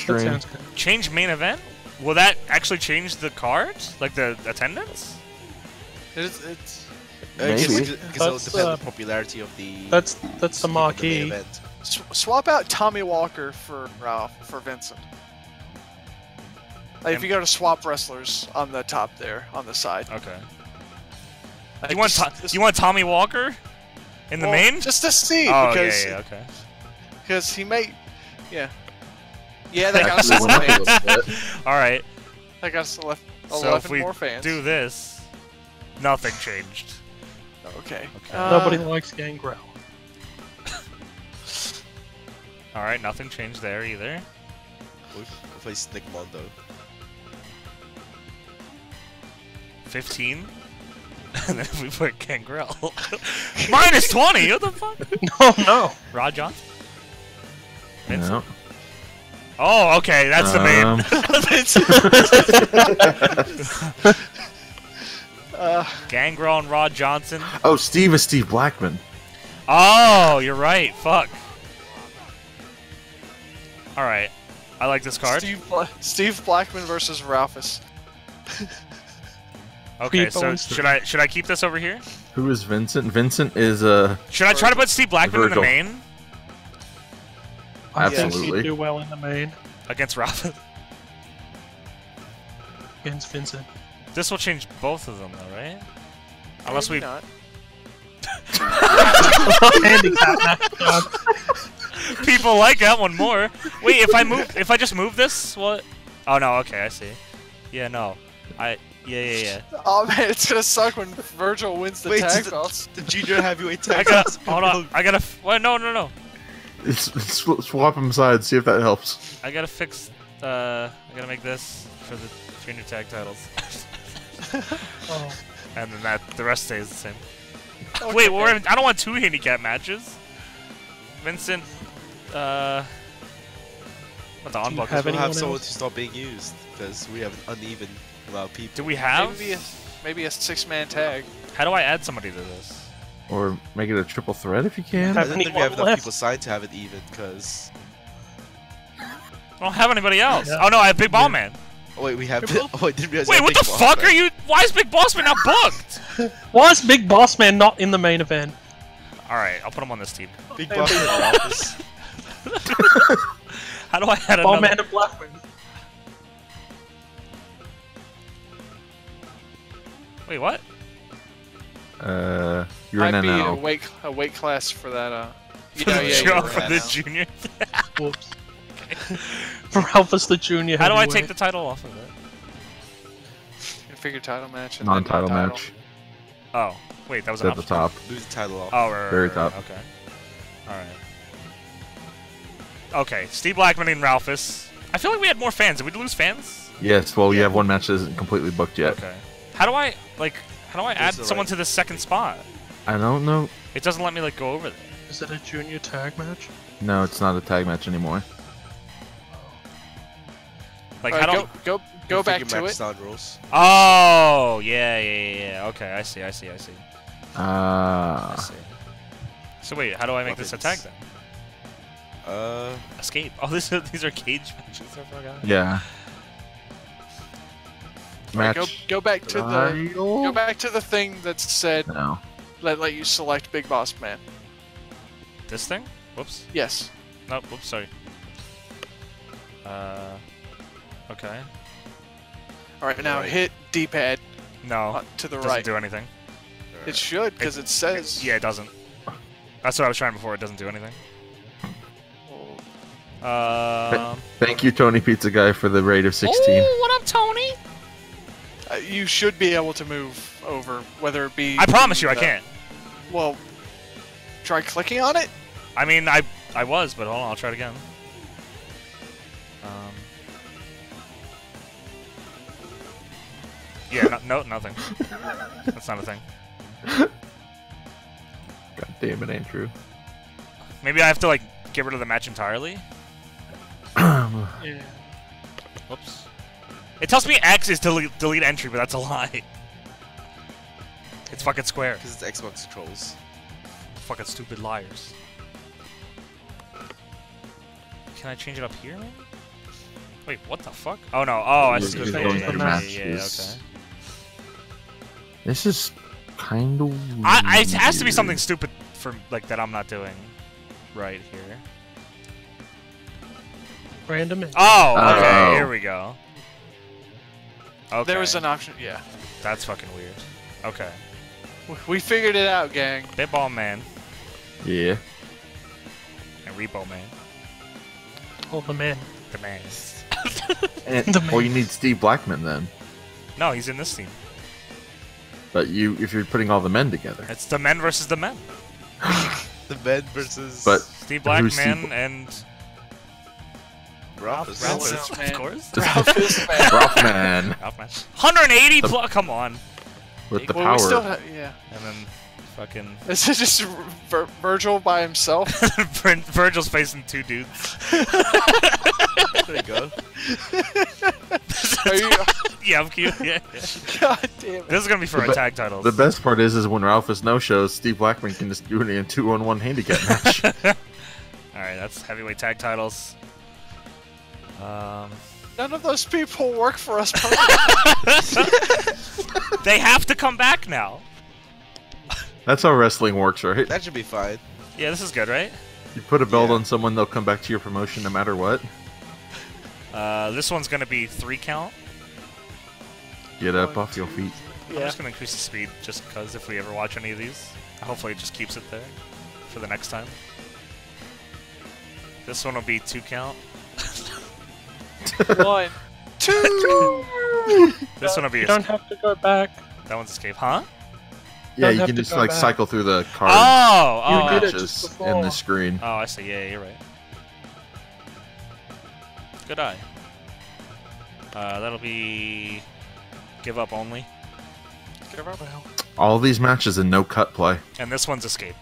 stream. sounds good. Change main event? Will that actually change the cards? Like the attendance? It's, it's Maybe. Because it'll That's, depend on uh, the popularity of the. That's that's the main marquee. event. sw- swap out Tommy Walker for Ralph for Vincent. Like if you go to swap wrestlers on the top there on the side. Okay. Like You want To- you want Tommy Walker in the well, main? Just to see oh because yeah, yeah, okay. because he may yeah yeah that [LAUGHS] got us Actually, some went up a fans. little bit. All right. That got us left So if we more fans. do this, nothing changed. okay. Okay. Uh, Nobody likes Gangrel. [LAUGHS] All right, nothing changed there either. We'll replace Nick Mondo. 15. [LAUGHS] and then if we put Gangrel. [LAUGHS] Minus 20! What the fuck? [LAUGHS] No, no. Rod Johnson? Vincent? No. Oh, okay, that's the main. Uh, Gangrel and Rod Johnson. oh, Steve is Steve Blackman. Oh, you're right. Fuck. Alright. I like this card. Steve Bla- Steve Blackman versus Ralphus. Okay, People so should I should I keep this over here? Who is Vincent? Vincent is uh Should I try to put Steve Blackman in the main I think Absolutely. he'd do well in the main against Ralph? [LAUGHS] against Vincent. this will change both of them, though, right? Unless Maybe we not. [LAUGHS] Handicap [LAUGHS] people like that one more. Wait, if I move, if I just move this, what? Oh no, okay, I see. Yeah, no, I, yeah, yeah, yeah. Oh man, it's gonna suck when Virgil wins the Wait, tag the- belts. The junior heavyweight I tag. got, belts. hold on, I gotta, wait, no, no, no, it's, sw- swap them sides, see if that helps. I gotta fix, uh, I gotta make this for the junior tag titles, [LAUGHS] Oh, and then that the rest stays the same. Okay. Wait, we're in, I don't want two handicap matches. Vincent, uh, what the Do you have We'll anyone have someone else? who's not being used because we have an uneven amount of people. Do we have? Maybe a, maybe a six-man tag. How do I add somebody to this? Or make it a triple threat if you can. I Have don't think we anyone have enough left? people signed to have it even because. I don't have anybody else. Yeah. Oh no, I have Big Ball Man. Oh wait, we have. You're [LAUGHS] Oh, I didn't realize. Wait, what the fuck are you? Why is Big Boss Man not booked? [LAUGHS] Why is Big Boss Man not in the main event? All right, I'll put him on this team. Big boss in the office. [LAUGHS] How do I add Ball another? Man and Blackman. Wait, what? Uh, you're Might in be a weight a weight class for that. Uh, For yeah, the, yeah, ju- yeah, for the junior. [LAUGHS] Whoops. For Ralphus the Junior. How do I take the title off of it? Figure title match. and then Non-title non-title. match. Oh, wait, that was It's at the top. Lose the title off. Oh, right, right, Very right, top. Okay. All right. Okay, Steve Blackman and Ralphus. I feel like we had more fans. Did we lose fans? Yes, well, you have one match that isn't completely booked yet. Okay. How do I like? How do I add someone right- to the second spot? I don't know. It doesn't let me like go over there. Is it a junior tag match? No, it's not a tag match anymore. Like All how do? go go go back to it. Sound rules. Oh, yeah, yeah, yeah, yeah. Okay, I see, I see, I see, I Uh, see. So wait, how do I make this a tag then? Uh, Escape. [LAUGHS] Oh, this these are cage matches. I forgot. yeah. Match. Go go back to the go back to the thing that said No. let let you select Big Boss Man. This thing? Whoops. Yes. No, whoops, sorry. Uh, okay. All right, now Right. hit D-pad No, uh, to the doesn't right. do anything. It should because it, says. Yeah, it doesn't. That's what I was trying before. It doesn't do anything. Um. Thank you, Tony Pizza Guy, for the rate of 16. Oh, what up, Tony? Uh, you should be able to move over, whether it be. I promise you, I can't. Well, try clicking on it. I mean, I I was, but hold on, I'll try it again. Um. Yeah, no, no nothing. [LAUGHS] That's not a thing. God damn it, Andrew. Maybe I have to like get rid of the match entirely. [CLEARS THROAT] Yeah. Whoops. It tells me X is delete, delete entry, but that's a lie. It's fucking square. Because it's Xbox controls. Fucking stupid liars. Can I change it up here, maybe? Wait, what the fuck? Oh no. Oh, I see. just Okay, going yeah, yeah, yeah, yeah, okay. This is kind of. I, I, it has to be something stupid for like that I'm not doing right here. Random. Oh, okay. Oh. Here we go. Okay. There was an option. Yeah, That's fucking weird. Okay. We figured it out, gang. Bitball Man Yeah. and Repo Man. Oh, the man. The man. [LAUGHS] And, The man. well, you need Steve Blackman then. No, he's in this team. But you, if you're putting all the men together. It's the men versus the men. [LAUGHS] The men versus. But Steve Blackman Steve- and Ralph is Ralph also- is- of course. Ralph is man. Rough [LAUGHS] [LAUGHS] Man Ralph Man. 180 plus. Come on. with the well, power. we still have. Yeah. And then fucking [LAUGHS] This is just Vir- Virgil by himself. Vir- Virgil's facing two dudes. There you go. Are you? yeah, I'm cute. Yeah, yeah. God damn it. This is gonna be for The our tag titles. The best part is, is when Ralphus no shows, Steve Blackman can just do it in a two-on-one handicap match. All right, that's heavyweight tag titles. Um, None of those people work for us. [LAUGHS] they have to come back now. That's how wrestling works, right? That should be fine. Yeah, this is good, right? You put a belt Yeah. on someone, they'll come back to your promotion no matter what. Uh, this one's gonna be three count. Get up off your feet. I'm just gonna increase the speed just because if we ever watch any of these, hopefully it just keeps it there for the next time. This one will be two count. One, [LAUGHS] two. [LAUGHS] This one will be You don't have to go back. that one's escape, huh? Yeah, you can just like back. cycle through the cards Oh, oh, You did it matches just in the screen. oh, I see. Yeah, you're right. Good eye. Uh, that'll be give up only, All these matches in no cut play. and this one's escape.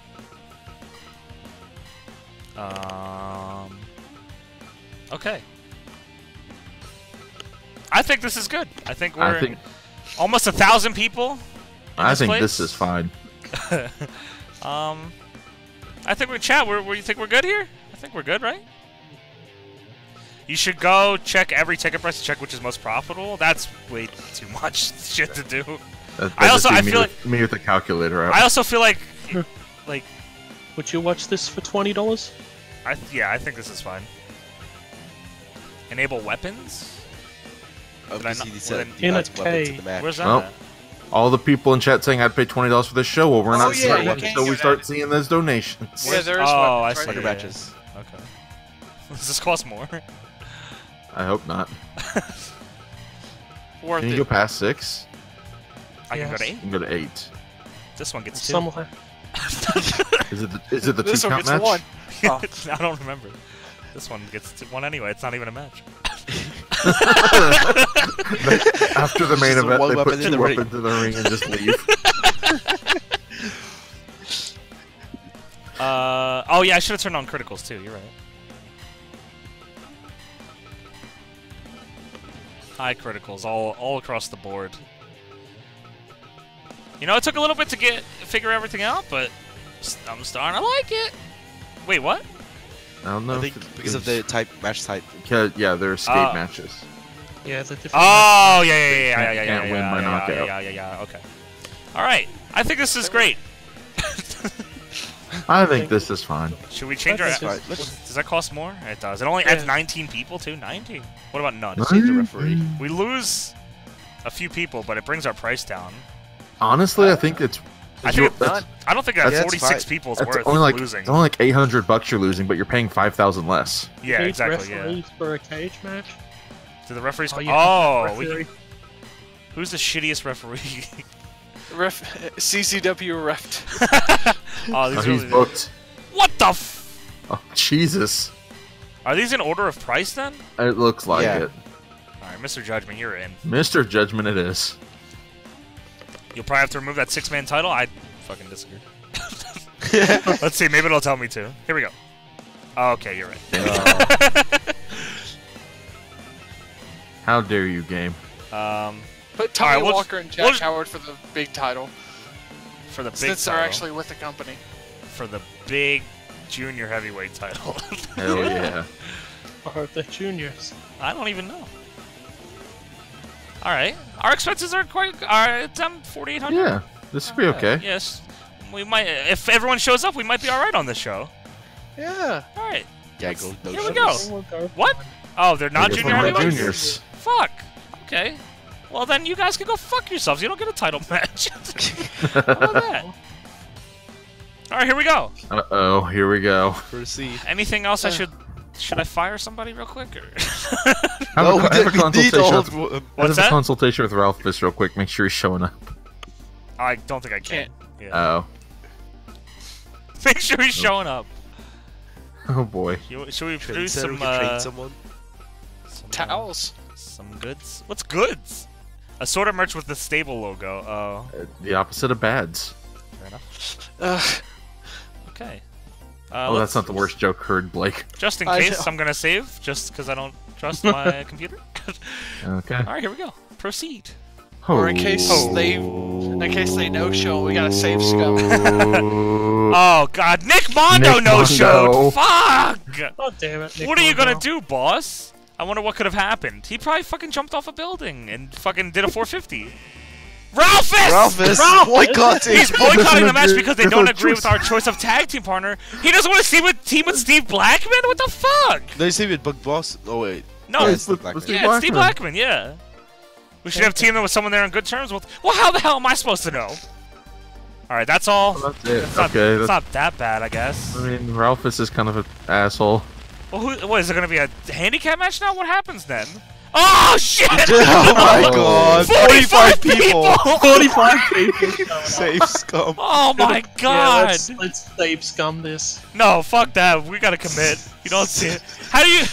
Um. Okay. I think this is good. I think we're I think almost a thousand people. I this think place. this is fine. [LAUGHS] um, I think we're chat. We're, we you think we're good here? I think we're good, right? You should go check every ticket price to check which is most profitable. That's way too much [LAUGHS] shit to do. That- I also- I feel with, me with the calculator out. I also feel like, [LAUGHS] like, Would you watch this for twenty dollars? I th- yeah, I think this is fine. Enable weapons. Did I not- said in not a weapons in K. the match. Where's that? Well. All the people in chat saying I'd pay twenty dollars for this show. Well, we're Oh, not yeah, starting you until we start that. seeing those donations. Yeah, there is Oh, weapons I right see. Like here. Yeah, matches. Okay. [LAUGHS] Does this cost more? I hope not. [LAUGHS] Worth Can you it. go past six? I can go to eight. You can go to eight. This one gets two. Somewhere. [LAUGHS] Is it the, is it the This two one count gets match? one. Oh. I don't remember. This one gets two, one anyway. It's not even a match. [LAUGHS] After the main Just event, they put weapon in two the weapons in the ring and just [LAUGHS] leave. Uh, oh yeah, I should have turned on criticals too. You're right. High criticals all all across the board. You know, it took a little bit to get figure everything out, but I'm starting to like it. Wait, what? I don't know. I think because of the type match type. Yeah, yeah, they're escape Ah. matches. Yeah, the different. Oh yeah, yeah, yeah, yeah, Can't- yeah, yeah, can't yeah, win yeah, by yeah, knockout. yeah, yeah, yeah. Okay. All right. I think this is great. I think this is fine. Should we change I our? think Does that cost more? It does. It only adds Yeah. 19 people too. 19. What about none? change the referee. We lose a few people, but it brings our price down. Honestly, I think it's. I think it- that's, I don't think that That's 46 fine. people is worth only like losing. it's only like 800 bucks you're losing, but you're paying 5,000 less. yeah, cage exactly. Yeah. for a cage match. Do the referees? Oh, Oh, you have we who's the shittiest referee? [LAUGHS] Ref, CCW ref. oh, [LAUGHS] Oh, these oh, he's are, booked. what the? F- Oh, Jesus. are these in order of price then? It looks like Yeah. it. All right, Mr. Judgment, you're in. Mr. Judgment, it is. You'll probably have to remove that six-man title. I fucking disagree. [LAUGHS] Let's see. Maybe it'll tell me to. Here we go. Oh, okay, you're right. [LAUGHS] How dare you, game? Um, Put Tommy Alright, we'll- Walker and Jack we'll- Howard for the big title. for the big since title, they're actually with the company. for the big junior heavyweight title. Hell yeah. [LAUGHS] Or the juniors. I don't even know. All right, our expenses are quite. Are it's um forty eight hundred. Yeah, this will be okay. Yes, we might. If everyone shows up, we might be all right on this show. Yeah. All right. Yeah, go. Here we go. Go What? Oh, they're not Because junior we're not heavyweights. juniors. Fuck. Okay. Well, then you guys can go fuck yourselves. You don't get a title [LAUGHS] match. [LAUGHS] How about that? All right, here we go. Uh oh, here we go. Proceed. Anything else I should? Should I fire somebody real quick? Or? Have No, a, have a consultation. all With, have What's a consultation with Ralphus real quick. Make sure he's showing up. I don't think I can. Yeah. Oh, [LAUGHS] Make sure he's showing up. oh boy. You, should we Train produce center, we some, train uh, someone. some uh, Towels. some goods? What's goods? Assorted merch with the stable logo. Oh, Uh, The opposite of bads. fair enough. Ugh. Okay. Uh, Oh, that's not the worst joke heard, Blake. Just in case. I'm gonna save, just because I don't trust [LAUGHS] my computer. Okay. All right, here we go. Proceed. Or in case they- In case they no show, we gotta save Scum. [LAUGHS] Oh God, Nick Mondo Nick no showed. Mondo. Fuck. Oh damn it! Nick what are you gonna do, boss? I wonder what could have happened. He probably fucking jumped off a building and fucking did a 450. Ralphus! Ralphus! Ralph! [LAUGHS] boycotting. He's boycotting the match because they don't agree with our choice of tag team partner. He doesn't want to see with team with Steve Blackman. What the fuck? No, you say with Bug Boss. Oh wait. No, Yeah, yeah, it's Steve Blackman. Steve it's Steve Blackman. Blackman. Yeah. We should have teamed up with someone they're on good terms with. Well, how the hell am I supposed to know? All right, that's all. That's it. It's not, okay. it's not that bad, I guess. I mean, Ralphus is kind of an asshole. Well, who, what is it going to be a handicap match now? What happens then? Oh shit! [LAUGHS] Oh, oh my god. 45 people. Forty-five [LAUGHS] people. Save scum. Oh my Yeah, god! let's, let's save scum this. No, fuck that. We gotta commit. You don't see it. How do you?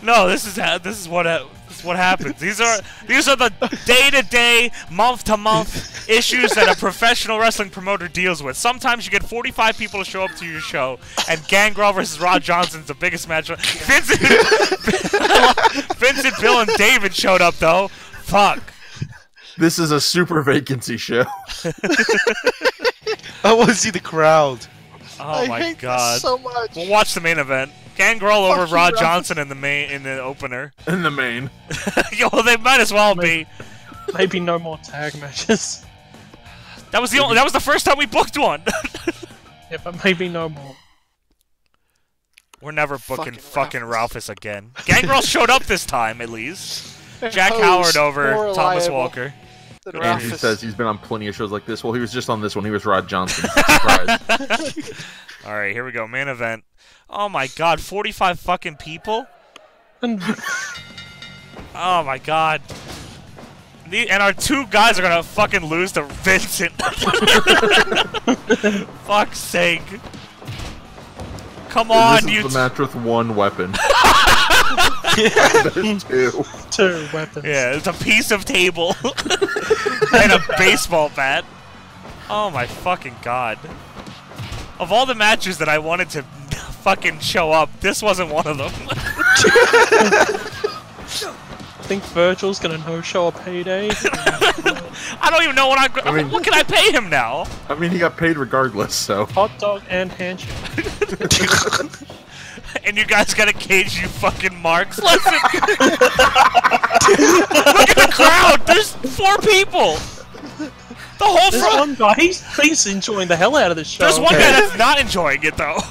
[LAUGHS] No, this is this is what ha- this is what happens. These are these are the day to day, month to month issues that a [LAUGHS] professional wrestling promoter deals with. Sometimes you get 45 people to show up to your show, and Gangrel versus Rod Johnson's the biggest match. Vincent, [LAUGHS] Vincent, Bill, and David showed up though. Fuck. This is a super vacancy show. [LAUGHS] I want to see the crowd. Oh I my hate god. this so much. We'll watch the main event. Gangrel over you, Rod Ralph. Johnson in the main in the opener. [LAUGHS] In the main. [LAUGHS] Yo, they might as well be. Maybe no more tag matches. That was the only. That was the first time we booked one. [LAUGHS] Yeah, but maybe no more. We're never booking Fucking fucking Ralphus again. Gangrel showed up this time, at least. Jack Hose, Howard over Thomas reliable Walker. than And he Ralphus. says he's been on plenty of shows like this. Well, he was just on this one. He was Rod Johnson. Surprise. All right, here we go. Main event. Oh my God, 45 fucking people. And Oh my God. And our two guys are gonna fucking lose to Vincent. [LAUGHS] Fuck's sake. Come on, this you. is the match with one weapon. There's [LAUGHS] [LAUGHS] two. two weapons. Yeah, it's a piece of table and a baseball bat. Oh my fucking god. Of all the matches that I wanted to fucking show up, this wasn't one of them. [LAUGHS] I think Virgil's gonna no show a payday. [LAUGHS] I don't even know what I, I mean- what can I pay him now? I mean, he got paid regardless, so. Hot dog and handshake. [LAUGHS] and you guys got a cage, you fucking marks. Listen! Look at the crowd! There's four people! The whole There's front! one guy, he's, he's enjoying the hell out of this show. There's one guy that's not enjoying it though. [LAUGHS]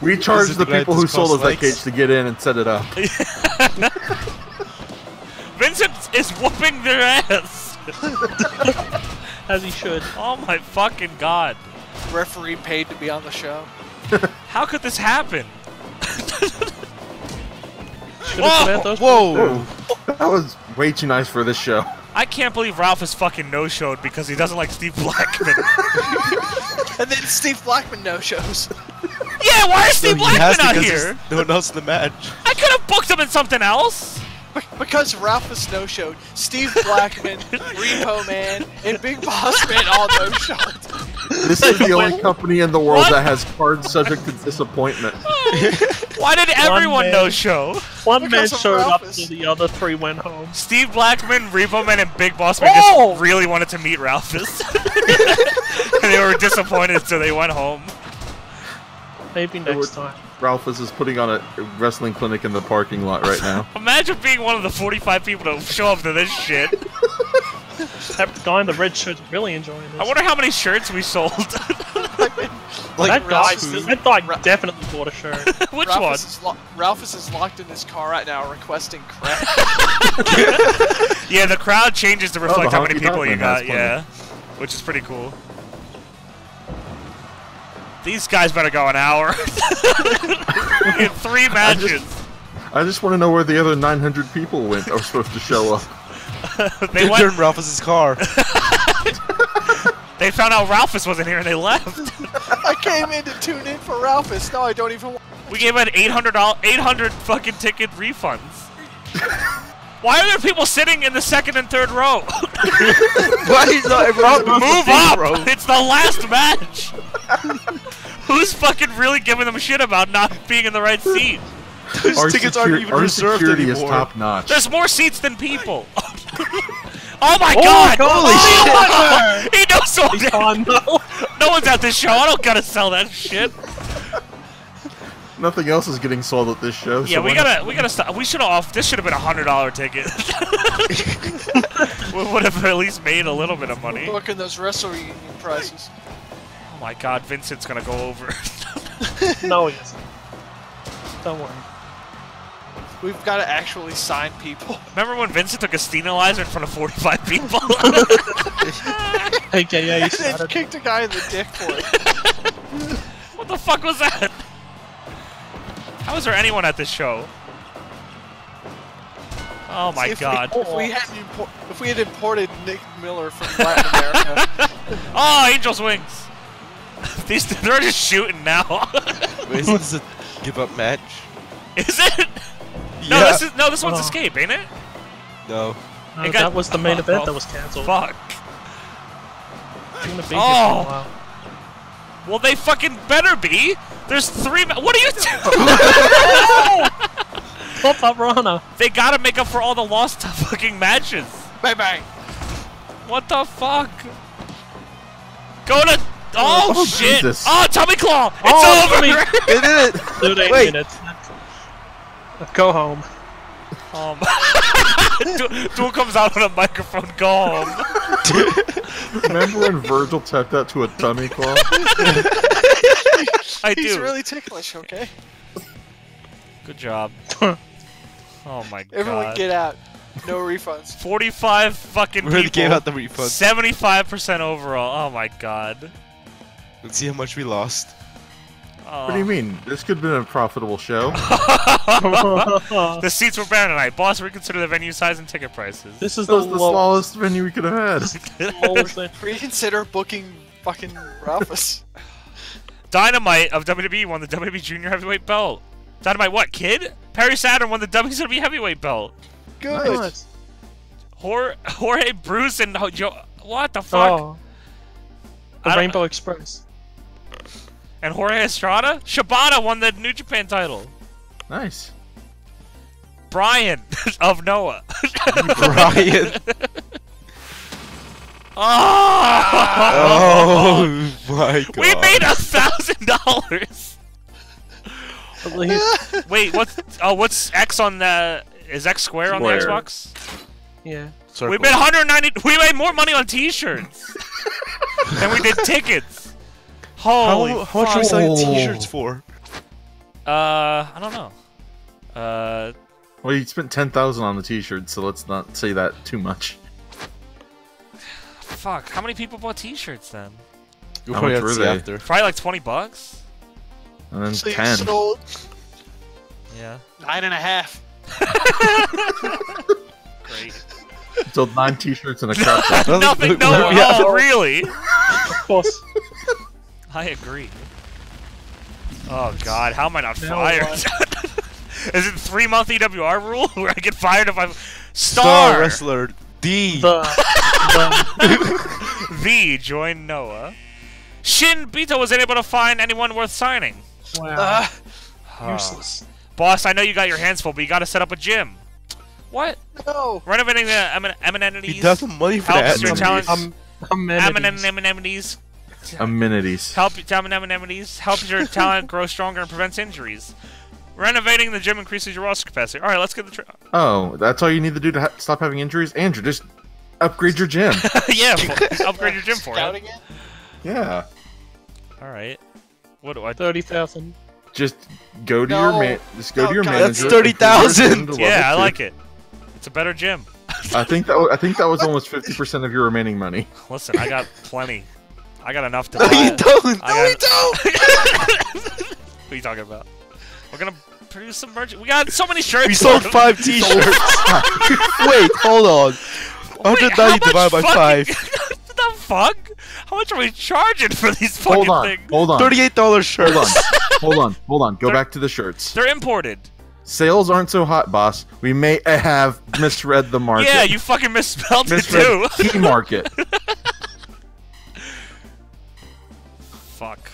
We charged the the people who sold us that cage to get in and set it up. [LAUGHS] Vincent is whooping their ass. [LAUGHS] As he should. Oh my fucking god. Referee paid to be on the show. How could this happen? Whoa! those Whoa! That was way too nice for this show. I can't believe Ralphus fucking no-showed because he doesn't like Steve Blackman. [LAUGHS] And then Steve Blackman no shows. yeah, why is Steve No, he Blackman has to here? No one else in the match. I could have booked him in something else. [LAUGHS] Because Ralph was no showed. Steve Blackman, [LAUGHS] Repo Man, and Big Boss Man all no showed. This is the only company in the world What? that has cards subject to disappointment. [LAUGHS] Why did everyone man. no-show? One man Because of showed up Ralphus. and the other three went home. Steve Blackman, Repo Man, and Big Boss Man Oh! just really wanted to meet Ralphus. and they were disappointed, so they went home. Maybe next time. Ralphus is putting on a wrestling clinic in the parking lot right now. [LAUGHS] Imagine being one of the 45 people to show up to this shit. [LAUGHS] That guy in the red shirt's really enjoying this. I wonder how many shirts we sold. Like, that guy, that guy Ra- definitely bought a shirt. [LAUGHS] Which Ralphus one? is, lo- Ralphus is locked in his car right now requesting crap. Yeah, the crowd changes to oh, reflect the how many people you got. Yeah, which is pretty cool. These guys better go an hour. [LAUGHS] In three matches. I just want to know where the other 900 people went that were supposed to show up. [LAUGHS] They They went. turned Ralphus' car. [LAUGHS] They found out Ralphus wasn't here and they left. I came in to tune in for Ralphus. No, I don't even want. We gave out 800 800 fucking ticket refunds. Why are there people sitting in the second and third row? [LAUGHS] Why is not everyone Move up! It's the last match. [LAUGHS] Who's fucking really giving them shit about not being in the right seat? Those Our, tickets secur- aren't even our reserved security is top notch. There's more seats than people. [LAUGHS] oh my Oh, god! God. he knows so Oh no! No one's at this show. I don't gotta sell that shit. Nothing else is getting sold at this show. Yeah, so we gotta, we gotta stop. We should have off. This should have been a hundred dollar ticket. [LAUGHS] we would have at least made a little bit of money. Look at those wrestle reunion prices. Oh my god, Vincent's gonna go over. [LAUGHS] No, he isn't. Don't worry. We've got to actually sign people. Remember when Vincent took a stenalizer in front of 45 people? AKA and then started. kicked a guy in the dick for it. what the fuck was that? How is there anyone at this show? Oh my if god. We, if we had if we had imported Nick Miller from [LAUGHS] Latin America, Oh, Angel's wings. [LAUGHS] These they're just shooting now. [LAUGHS] Wait, isn't this a give up match? is it? No, Yeah. this is no. This one's Oh. escape, ain't it? No. No, It got- that was the main Oh, event that was cancelled. Fuck. It's oh. gonna be here Oh. For a while. Well, they fucking better be. There's three. Ma- what are you [LAUGHS] doing? [LAUGHS] Pop up Rana. they gotta make up for all the lost [LAUGHS] fucking matches. Bye bye. What the fuck? Go to. Oh, Oh, shit! Jesus. Oh, Tommy claw! It's Oh, over. tummy- They did it! Dude, eight Wait. minutes. Go home. um, Du- [LAUGHS] Duel comes out on a microphone. Go home. [LAUGHS] Remember when Virgil tapped that to a dummy claw? [LAUGHS] I do. He's really ticklish. Okay, Good job. oh my everyone god. Everyone get out. No refunds. 45 fucking We already people. gave out the refund. 75% overall. Oh my god. Let's see how much we lost. What do you mean? This could have been a profitable show. [LAUGHS] The seats were bare tonight. Boss, reconsider the venue size and ticket prices. this is the, the smallest venue we could have had. [LAUGHS] Reconsider booking fucking Ralphus. Dynamite of WWE won the WWE Junior Heavyweight belt. Dynamite what, kid? Perry Saturn won the WWE Heavyweight belt. Good. Nice. Jorge, Jorge Bruce and Ho- Joe. What the fuck? Oh. The Rainbow Express. And Jorge Estrada? Shibata won the New Japan title. Nice. Brian [LAUGHS] of Noah. [LAUGHS] Brian. [LAUGHS] oh! oh my god. We made a thousand dollars. Wait, what's oh what's X on the is X square, on the Square. Xbox? Yeah. Circle. We made 190. We made more money on T-shirts than we did tickets. Holy how, how much are we selling Oh. T-shirts for? Uh, I don't know. Uh, Well, you spent ten thousand on the T-shirt, so let's not say that too much. fuck. How many people bought T-shirts then? How probably much were they? after. Probably like 20 bucks. And then So ten. sold Yeah. nine and a half. Great. [LAUGHS] Sold nine T-shirts and a [LAUGHS] crop. Nothing. [LAUGHS] No. Yeah. Oh, really? Of course. I agree. Oh God, how am I not fired? [LAUGHS] Is it three month EWR rule where I get fired if I'm Star star? wrestler D. The. the [LAUGHS] V join Noah. Shin Bito was unable to find anyone worth signing. wow. Uh. Useless. Boss, I know you got your hands full, but you got to set up a gym. What? no. Renovating the emin- amenities. He does some money for Helps that. your Amenities. talent. Um, amenities. Amenities. Amenities. Help amenities. Helps your [LAUGHS] talent grow stronger and prevents injuries. Renovating the gym increases your roster capacity. All right, let's get the. Tra- Oh, that's all you need to do to ha- stop having injuries, Andrew. Just upgrade your gym. [LAUGHS] yeah, for- [LAUGHS] upgrade your gym for it. Scouting it? yeah. All right. What do I? Thirty thousand. Just go to No. your man. Just go No, to your God, manager. that's 30,000. gym to level Yeah, I like it. It's a better gym. I think that I think that was almost fifty percent of your remaining money. Listen, I got plenty. I got enough to No, buy. you don't. I No, you don't. [LAUGHS] What are you talking about? We're gonna produce some merch. We got so many shirts. We sold five [LAUGHS] T-shirts. [LAUGHS] Wait, hold on. Wait, 190 how much divided by fucking- five. the fuck? How much are we charging for these Hold fucking on. things? Hold on. Thirty-eight dollars shirts. Hold on. Hold on. Hold on. Go They're- back to the shirts. They're imported. Sales aren't so hot, boss. We may have misread the market. Yeah, you fucking misspelled it too. misread key market. Fuck.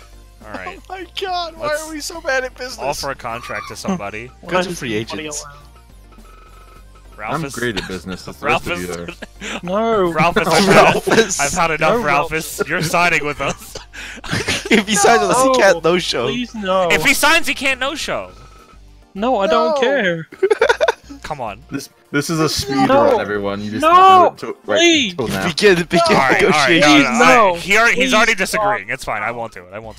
All right. [LAUGHS] Oh my god, why Let's are we so bad at business? Offer a contract to somebody. Why Guys are free everybody agents. allow- Ralph I'm is. great at business. That's the Ralph is. you there. [LAUGHS] No. Ralph [LAUGHS] is. Ralphus. I've had enough, No, Ralphus. You're signing with us. if he signs with us, he can't no show. Please no. If he signs, he can't no show. No, I don't care. Come on. This this is a speed No. run, everyone. You just No. to, right Please. until now. Begin, begin All right, all right. negotiations. No, no, Please, no. right. He already, he's already no. disagreeing. It's fine. I won't do it. I won't.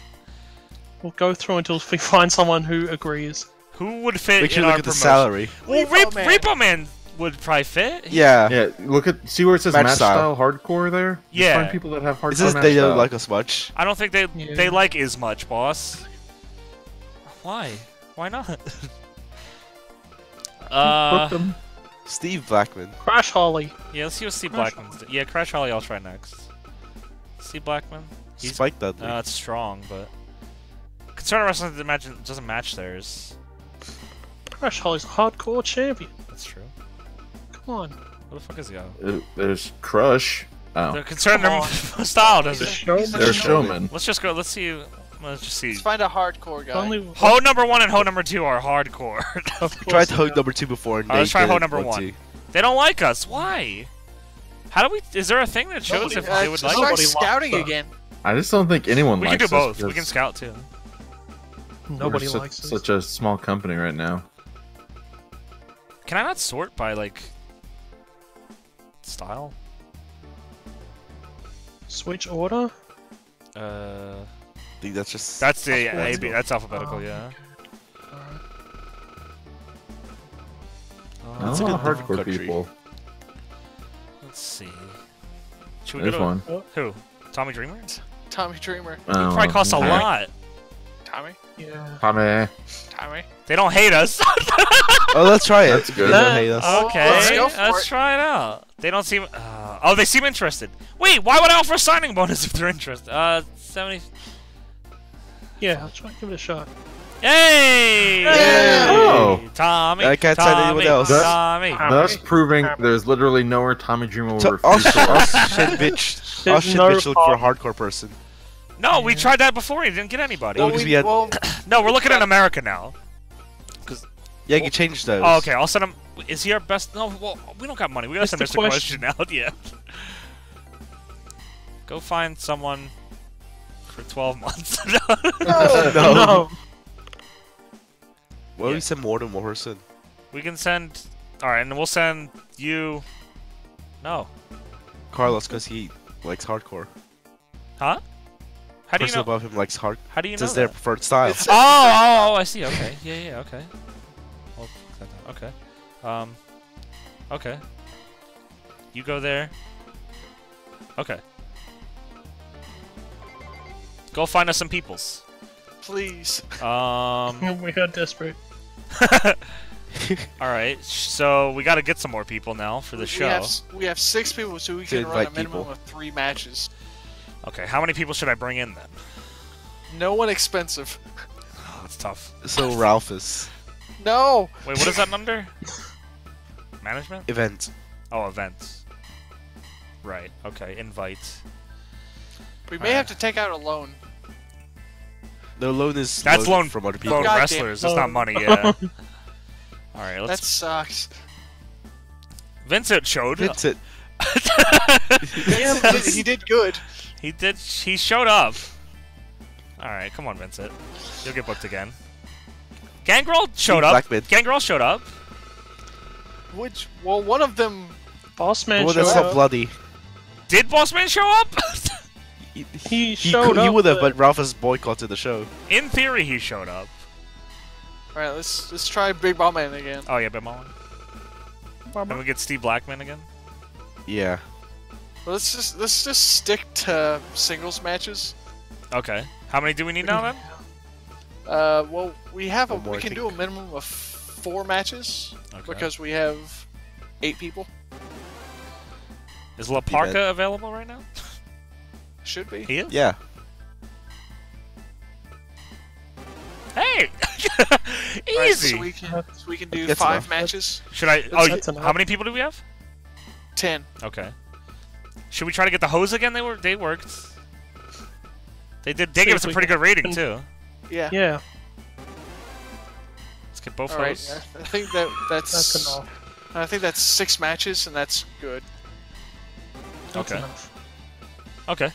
We'll go through until we find someone who agrees. Who would fit Make sure in you our look at the promotion? salary. Well, Repo Repo, Man. Repo Man would probably fit. Yeah. Yeah, look at see where it says Match match, style. style. hardcore there. Just Yeah. find people that have hardcore It says match they style. don't like us much. I don't think they Yeah. they like as much, boss. Why? Why not? [LAUGHS] uh, them. Steve Blackman. Crash Holly. yeah. Let's see what Steve Crash Blackman's. do- Yeah, Crash Holly. I'll try next. Steve Blackman. He's- Spike Dudley. Uh, it's strong, but Concerted Wrestling doesn't match, doesn't match theirs. Crash Holly's a hardcore champion. That's true. Come on. What the fuck is he got? Uh, There's Crush. Oh, The Concerted Come [LAUGHS] style does He's it. a- Showman. he's a they're showman. showman. Let's just go. Let's see. Let's just see. Let's find a hardcore guy. Only Ho number one and ho number two are hardcore. [LAUGHS] of [LAUGHS] Tried course to number two before. And Alright, let's they try didn't hoe number want one. they don't like us. Why? How do we? Is there a thing that shows Nobody if Uh, they would like? try Nobody scouting likes us. again. I just don't think anyone We can likes do us both. We can scout too. Nobody we're su- likes us. such a small company right now. Can I not sort by like style? Switch order? Uh, I think that's just. that's the Alphabetical. A B. That's alphabetical. Oh. Yeah. Alright. Oh, That's a good hardcore country. people. Let's see. Should we There's go to one. who? Tommy Dreamer? Tommy Dreamer. Oh, Probably costs a okay. lot. Tommy? Yeah. Tommy. Tommy? They don't hate us. [LAUGHS] Oh, let's try it. That's good. They don't hate us. Oh, okay, let's let's, go for it. try it out. They don't seem. Uh, oh, they seem interested. Wait, why would I offer a signing bonus if they're interested? Uh, seventy. Yeah, I'll try and give it a shot. Yay! Yeah. Oh. Tommy. I can't sign Tommy, anyone else. That- Tommy. Thus proving there's literally nowhere Tommy Dreamer will So, refuse. I'll, to I'll work. shit bitch. I'll There's shit no bitch look for a problem. hardcore person. No, we tried that before. and didn't get anybody. Well, because we had- well, [CLEARS THROAT] no, we're looking at America now. Cause Yeah, you can change those. Oh, okay. I'll send him. Is he our best? No, well, we don't got money. We gotta That's send the Mr. Question out. [LAUGHS] Yeah. Go find someone for 12 months. [LAUGHS] no. No. No. Why don't Yeah. we send more than one person? We can send. All right, and we'll send you. No. Carlos, because he likes hardcore. Huh? How do you Person know? above him likes hard. How do you know? It's their preferred style. It's- [LAUGHS] Oh, oh, oh, I see. Okay. Yeah, yeah, okay. Well, fuck that down. Okay. Um. Okay. You go there. Okay. Go find us some peoples. Please. Um. [LAUGHS] we are desperate. [LAUGHS] all right. So we got to get some more people now for the We show. have, we have six people, so we To can run a minimum people. of three matches. Okay. How many people should I bring in then? No one expensive. Oh, that's tough. so [LAUGHS] Ralphus No. Wait, what is that under? Management? event. Oh, events. Right. Okay. Invite. We may have to take out a loan. The loan is That's loan from other people. Loan God wrestlers. It's Oh. not money. Yeah. [LAUGHS] All right. That Let's. sucks. Vincent showed. That's it. Yeah, he, did, good. He did. He showed up. All right, come on, Vincent. You'll get booked again. Gangrel showed up. Blackman. Gangrel showed up. Which, well, one of them. Bossman. Oh, well, that's not bloody. Did Bossman show up? [LAUGHS] He, He he, showed could, he up, would have, but- but Ralphus boycotted the show. In theory, he showed up. All right, let's let's try Big Ball Man again. Oh yeah, Ben Man. Can we get Steve Blackman again? Yeah. Well, let's just let's just stick to singles matches. Okay. How many do we need now then? Uh, well, we have a One more, we I can do a minimum of four matches Okay. because we have eight people. Is La Parka available right now? [LAUGHS] Should be. He is. Yeah. Hey, [LAUGHS] Right, easy. so we can so we can do That's five enough. matches. Should I? Oh, That's you- enough. how many people do we have? Ten. Okay. Should we try to get the hose again? They were. They worked. They did. They See gave us a pretty can- good rating too. Yeah. Yeah, Let's get both All right. hose. I I think that [LAUGHS] that's. that's enough. I think that's six matches, and that's good. That's Okay. enough. Okay.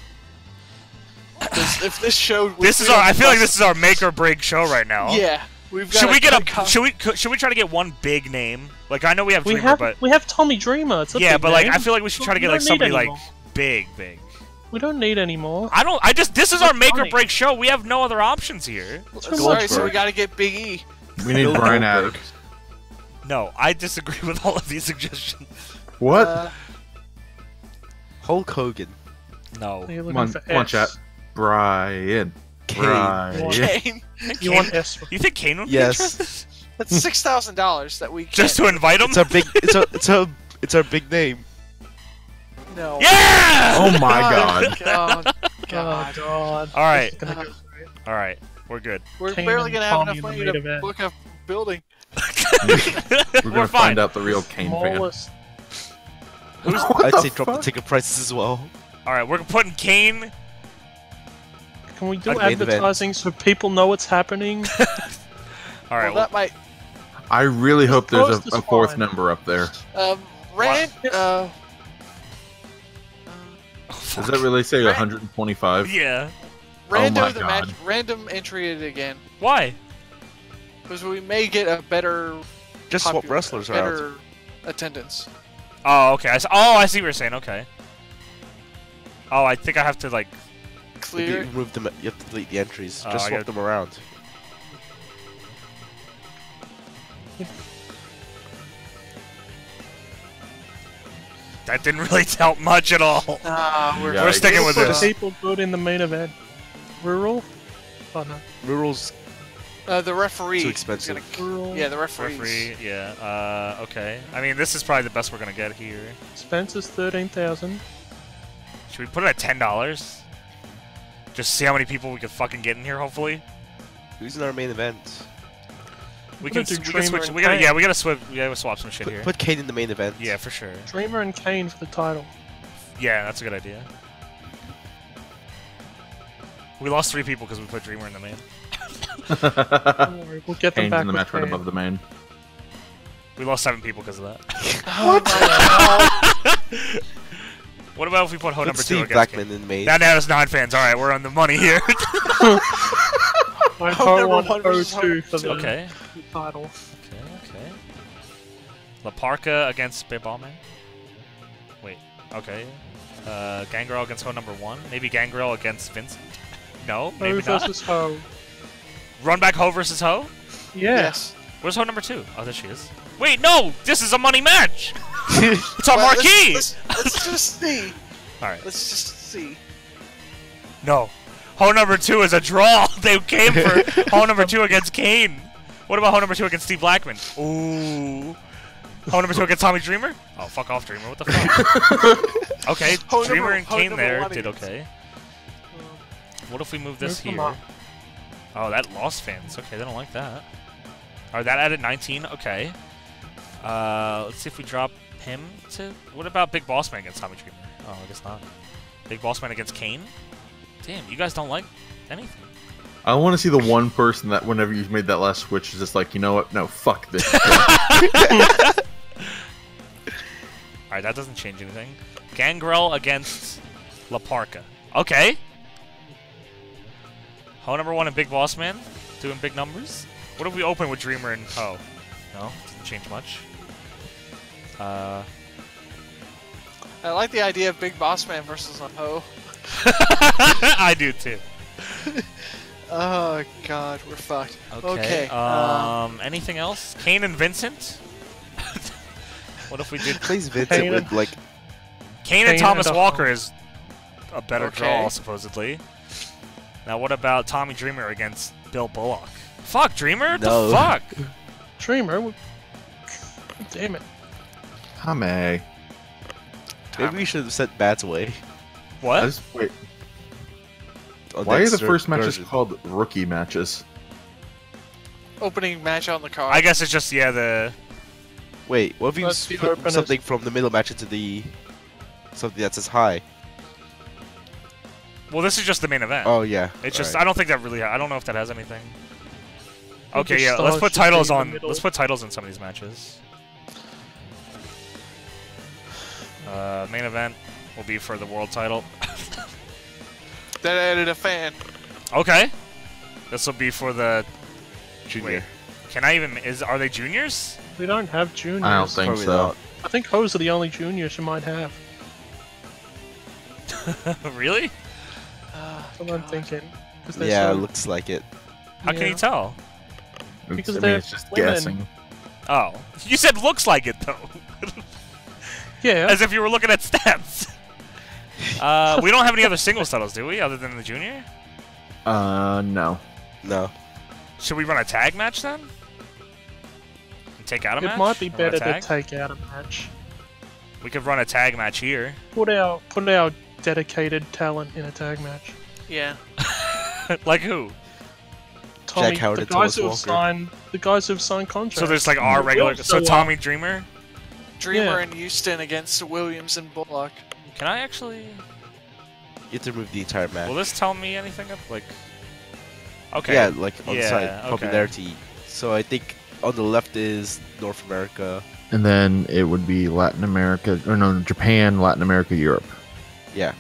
'Cause if this show, This is our. I feel like this is our make or break show right now. Yeah, we've got. Should we get a? com- Should we? Should we try to get one big name? Like I know we have We Dreamer, have but we have Tommy Dreamer. It's a yeah, big but like name. I feel like we should try to get like somebody like big, big. we don't need any more. I don't. I just. This is our make or break show. We have no other options here. Sorry, so we got to get Big E. We need Brian Goldberg. Attic. No, I disagree [LAUGHS] with all of these suggestions. What? Uh, Hulk Hogan. No. Are come on, come on, chat. Brian. Kane. Brian. Kane. [LAUGHS] You want S? You think Kane would Yes. be interested? That's six thousand dollars that we Just to invite him? It's our big. It's our. It's our. It's our big name. no. Yeah! Oh my [LAUGHS] [LAUGHS] god. God. Oh God. God. All right. Go All right. we're good. We're Kane barely gonna have enough money to main event. book a building. We're We're gonna fine. find out the real Kane fan. Smallest. I'd the say drop the ticket prices as well. All right, we're putting Kane. Can we do Like main event. advertising so people know what's happening? [LAUGHS] All right, well, well, that might. I really hope there's a, a fourth fine. number up there. Um, Rand. Uh, Does that really say Right. 125? yeah. random my the match. God. Random entry it again Why? because we may get a better. Just swap popular- wrestlers are? better attendance. Oh, okay. I s- oh, I see what you're saying. Okay. Oh, I think I have to like. If Clear. You remove them. You have to delete the entries. Oh, Just I swap got- them around. That didn't really [LAUGHS] help much at all. Ah, we're, Yeah, We're sticking with Put this. people good in the main event. Rural? Oh no. Rural's Uh, the referee. Too expensive. gonna- yeah, the referee. Referee, yeah. Uh, okay. I mean, this is probably the best we're gonna get here. Expenses thirteen thousand. Should we put it at ten dollars? Just see how many people we can fucking get in here. Hopefully, who's in our main event. we can. We can switch. We gotta. Yeah, we gotta swap. We gotta swap some shit Put, here. put Kane in the main event. Yeah, for sure. Dreamer and Kane for the title. Yeah, that's a good idea. We lost three people because we put Dreamer in the main. [LAUGHS] Worry, we'll get them Kane's back in the with match right Kane. above the main. We lost seven people because of that. [LAUGHS] Oh my God. [LAUGHS] What about if we put Ho Put number two Steve against Blackman Kane? in the main. That now is nine fans. All right, we're on the money here. I Oh, ho number one one O two for the okay. the title. Okay, okay. La Parka against Spitballman. Wait, okay. Uh, Gangrel against Ho number one. Maybe Gangrel against Vincent. [LAUGHS] No, Ho maybe not. versus Ho. Run back Ho versus Ho. Yeah. Yes. Where's Ho number two? Oh, there she is. Wait, no! This is a money match! [LAUGHS] It's on Well, let's- marquee! Let's, let's [LAUGHS] just see. Alright. Let's just see. No. Hole number two is a draw. [LAUGHS] They came for hole number two against Kane. What about hole number two against Steve Blackman? Ooh. Hole number two against Tommy Dreamer? Oh, fuck off, Dreamer. What the fuck? okay, Ho Dreamer number- and Kane there did okay. Uh, what if we move this Move here? Oh, that lost fans. Okay, they don't like that. Alright, that added 19. Okay. Uh, let's see if we drop him to. What about Big Boss Man against Tommy Dreamer? Oh, I guess not. Big Boss Man against Kane? Damn, you guys don't like anything. I want to see the one person that whenever you've made that last switch is just like, you know what? No, fuck this. [LAUGHS] Alright, that doesn't change anything. Gangrel against La Parka. Okay. Ho number one and Big Boss Man doing big numbers. What if we open with Dreamer and Ho? No, doesn't change much. Uh, I like the idea of Big Boss Man versus a Ho. [LAUGHS] I do too. [LAUGHS] Oh god, we're fucked. Okay. Okay. um, Um, anything else? Kane and Vincent. [LAUGHS] what if we did Please, Vincent Kane with like Kane and Thomas and a- Walker is a better Okay. draw supposedly. Now what about Tommy Dreamer against Bill Bullock? Fuck Dreamer. No. The fuck. Dreamer. Damn it. Hame. maybe we should have sent bats away. [LAUGHS] What? just, wait, on why are the ver- first matches version. called rookie matches? opening match on the card. I guess it's just yeah the Wait, what if you Let's put something from the middle match into the something that says high? well this is just the main event. Oh yeah. it's just alright. I don't think that really I don't know if that has anything. Okay, yeah, let's put titles on. Let's put titles in some of these matches. Uh, main event will be for the world title. [LAUGHS] that added a fan. Okay. This will be for the. junior. Wait, can I even? Is are they juniors? We don't have juniors. I don't think Probably so. not. I think Ho's are the only juniors you might have. [LAUGHS] really? Oh, That's what I'm God. thinking. 'Cause they're Yeah, so- looks like it. How can you tell? Because I mean, they're it's just women. guessing. Oh, you said looks like it though, [LAUGHS] Yeah. as if you were looking at stats. [LAUGHS] Uh, we don't have any other singles titles, do we, other than the junior? Uh, no. No. Should we run a tag match then? And take out a it match? It might be And run a better to take out a match. We could run a tag match here. Put our put our dedicated talent in a tag match. Yeah. [LAUGHS] like who? Tommy, Howard the and guys who have signed the guys who have signed contracts. So there's like our regular. also, So Tommy Dreamer. Dreamer Yeah. and Houston against Williams and Bullock. Can I actually? You have to remove the entire map. Will this tell me anything? Of, like. Okay. Yeah, like on the side, okay. popularity. So I think on the left is North America. And then it would be Latin America, or no, Japan, Latin America, Europe. Yeah.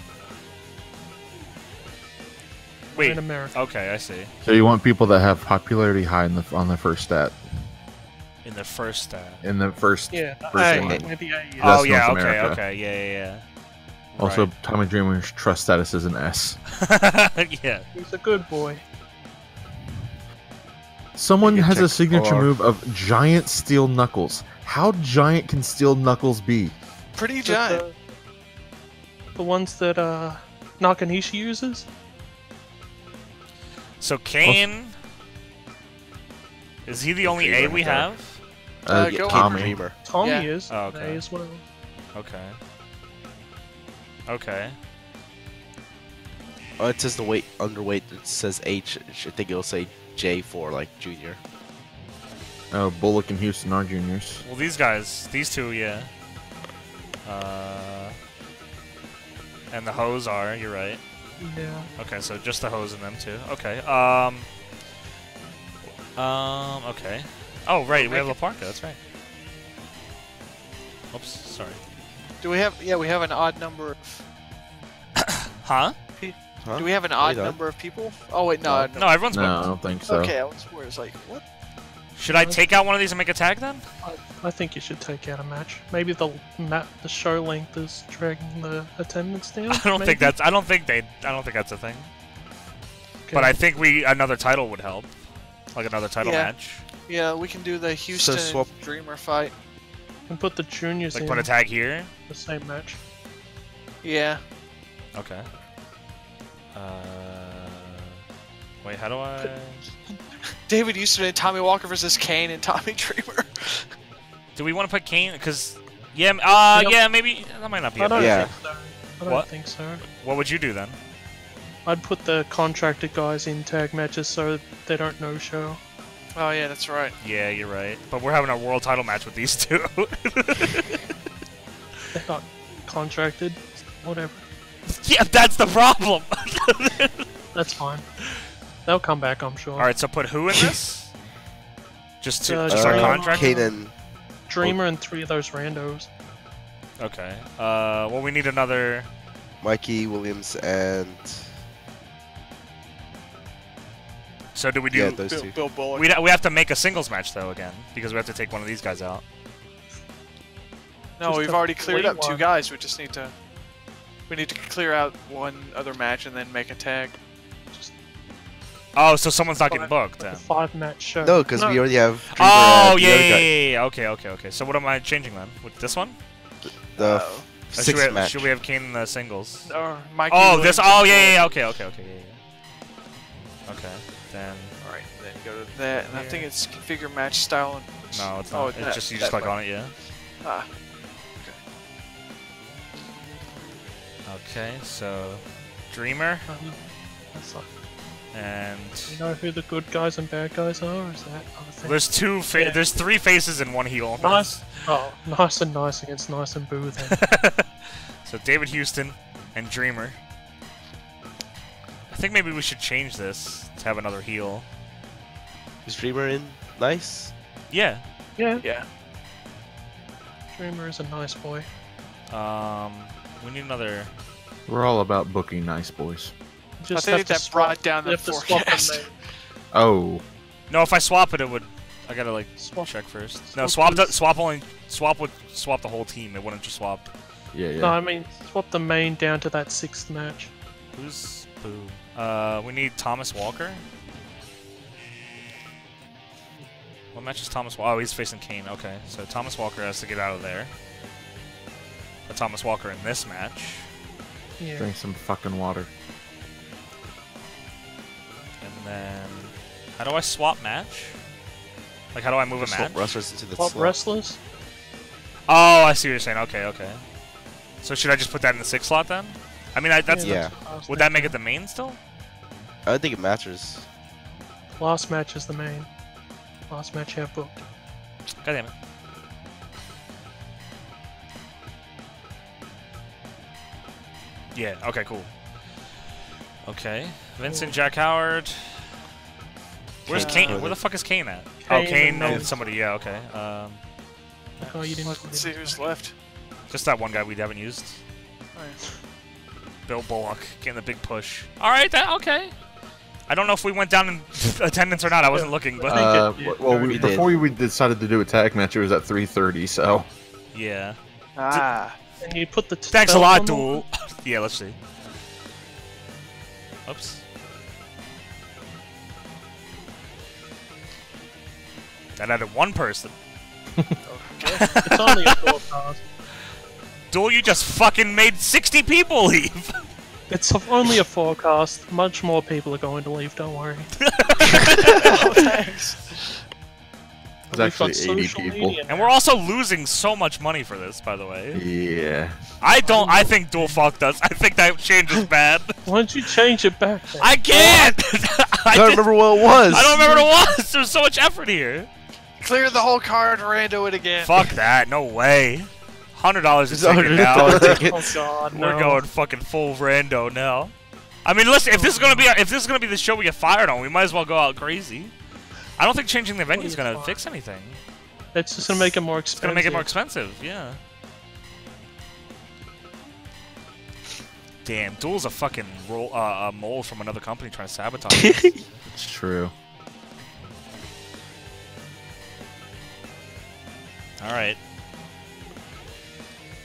Wait. in America. Okay, I see. So you want people that have popularity high in the on the first stat, In the first. Uh... in the first. Yeah, First A, one. maybe A. That's oh yeah. North Okay. America. Okay. Yeah. Yeah. Also, Right. Tommy Dreamer's trust status is an S. [LAUGHS] yeah. He's a good boy. Someone has a signature OR. move of giant steel knuckles. How giant can steel knuckles be? Pretty Is giant. The, the ones that uh, Nakanishi uses. So Kane. Is he the only A we there. have? Uh, Uh, go Tommy. Dreamer. Tommy Yeah. is Oh, A okay. as well. Okay. Okay. Oh, it says the weight underweight. It says H. I think it'll say J for like junior. Oh, Bullock and Houston are juniors. Well, these guys, these two, yeah. Uh, and the hose are. You're right. Yeah. Okay, so just the hose in them too. Okay. Um. Um. Okay. Oh right, we have La Parka. That's right. Oops. Sorry. Do we have? Yeah, we have an odd number. Of, [COUGHS] Huh? Huh? do we have an odd number of people? Oh wait, no. No. no. No, everyone's No, I don't think so. Okay, I was where it's like what? Should I take out one of these and make a tag then? I, I think you should take out a match. Maybe the map, the show length is dragging the attendance down. [LAUGHS] I don't maybe? think that's. I don't think they. I don't think that's a thing. Okay. But I think we another title would help, like another title Yeah. match. Yeah, we can do the Houston swap- Dreamer fight. and put the juniors Like in put a tag here. the same match. Yeah. Okay. Uh, wait, how do I? David Houston and Tommy Walker versus Kane and Tommy [LAUGHS] Dreamer. Do we want to put Kane? Because yeah, m- uh, Yep. yeah, maybe that might not be. I A don't bad Yeah. think so. I don't What? think so. What would you do then? I'd put the contracted guys in tag matches so they don't no show. Oh yeah, that's right. Yeah, you're right. But we're having a world title match with these two. [LAUGHS] They're not contracted. Whatever. yeah, that's the problem. [LAUGHS] That's fine. They'll come back, I'm sure. All right, so put who in this? [LAUGHS] Just two, Uh, just our contract. Kanan. Dreamer and three of those randos. Okay. Uh, well, we need another. Mikey Williams and So do we do? yeah, those Bill, two. Bill Bullock. we we have to make a singles match though again because we have to take one of these guys out. no, just we've already cleared late up two guys. We just need to. We need to clear out one other match and then make a tag. Oh, so someone's not getting Five- booked A then. five match show. No, because we already have. Dreamer Oh and yeah, yeah, yeah, yeah. Okay, okay, okay. So what am I changing then? With this one? The Uh, Or should, we have, match. should we have Kane in the singles? or Mikey Oh, this. Oh yeah, yeah, yeah. Okay, okay, okay, yeah, yeah. Okay, then All right, then go to that, and I think it's configure match style. And, no, it's Oh, not. it's that- just you just click one. on it, yeah. ah, Okay, so Dreamer Um, that's not, and you know who the good guys and bad guys are? Is that other thing? there's two. Fa- Yeah. There's three faces and one heel. Nice. Oh, nice and nice against nice and boo then. [LAUGHS] so David Houston and Dreamer. I think maybe we should change this to have another heel. Is Dreamer in? Nice. Yeah. yeah, yeah. Dreamer is a nice boy. Um, we need another. We're all about booking nice boys. Just I think have to that swap- brought down the have to swap them, forecast. [LAUGHS] Oh, No, if I swap it, it would. I gotta like Swap. check first. No, Swap swap. The, swap only. Swap would swap the whole team. It wouldn't just swap. yeah, yeah. No, I mean swap the main down to that sixth match. Who's boo? Uh, we need Thomas Walker. What match is Thomas? Wa- Oh, he's facing Kane. Okay, so Thomas Walker has to get out of there. But Thomas Walker in this match, Yeah. Drink some fucking water. and then how do I swap match? Like, how do I move a Swap match? wrestlers into the Swap slot. wrestlers. Oh, I see what you're saying. Okay, okay. So should I just put that in the six slot then? I mean, I, that's Yeah. what I was would that make it the main still? I don't think it matters. Last match is the main. Last match you have booked. God damn it. Yeah, okay, cool. Okay. Vincent, Jack Howard. Where's Kane. Kane? Where the fuck is Kane at? oh, Kane Kane and and somebody, yeah, okay. Um, Oh, you didn't. Let's see who's left. just that one guy we haven't used. Oh, yeah. Bill Bullock getting the big push. Alright, that okay. I don't know if we went down in [LAUGHS] attendance or not. I wasn't looking, but Uh, well, we, we before we decided to do a tag match, it was at 3:30. So yeah. Ah, And you put the. t- Thanks a lot, on Duel. [LAUGHS] yeah, let's see. Oops. That added one person. It's only a forecast. [LAUGHS] Duel, you just fucking made 60 people leave. It's only a forecast. Much more people are going to leave. Don't worry. [LAUGHS] oh, thanks. it's We've actually got 80 people. media and we're also losing so much money for this, by the way. Yeah. I don't. I think Duel fucked does. I think that change is bad. Why don't you change it back? Then? I can't. [LAUGHS] I, I don't remember what it was. I don't remember what it was. There's so much effort here. Clear the whole card, rando it again. Fuck that. No way. Hundred dollars is It's taken $100 now. ticket. [LAUGHS] Oh God, no. We're going fucking full rando now. I mean, listen. If this is gonna be if this is gonna be the show we get fired on, we might as well go out crazy. I don't think changing the venue is gonna fire? fix anything. It's just gonna make it more It's expensive. gonna make it more expensive. Yeah. Damn, Duel's a fucking roll, uh, a mole from another company trying to sabotage us. [LAUGHS] It's true. All right.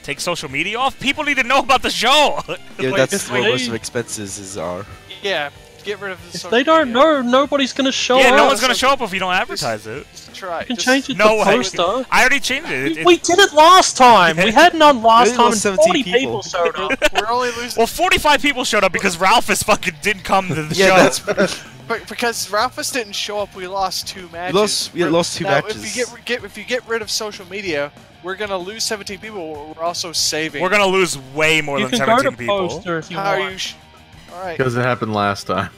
Take social media off. People need to know about the show. [LAUGHS] Yeah, Wait, that's if where they- most of expenses is are. Yeah, get rid of the If they don't media. know, nobody's gonna show yeah, up. Yeah, no one's gonna show up if you don't advertise it. Just try. You can just- change it No to way. poster. I already changed it. It- it- We did it last time. We had none last only time, and 40 people. people. showed up. [LAUGHS] We're only losing well, 45 people showed up because Ralphus fucking didn't come to the Yeah, show. that's [LAUGHS] But because Ralphus didn't show up, we lost two matches. lost- we We're- lost two now, matches. If you get, get if you get rid of social media, we're gonna lose 17 people. We're also saving. We're gonna lose way more You than can go 17 to people. poster if you How are you? Sh- All right. Because it happened last time.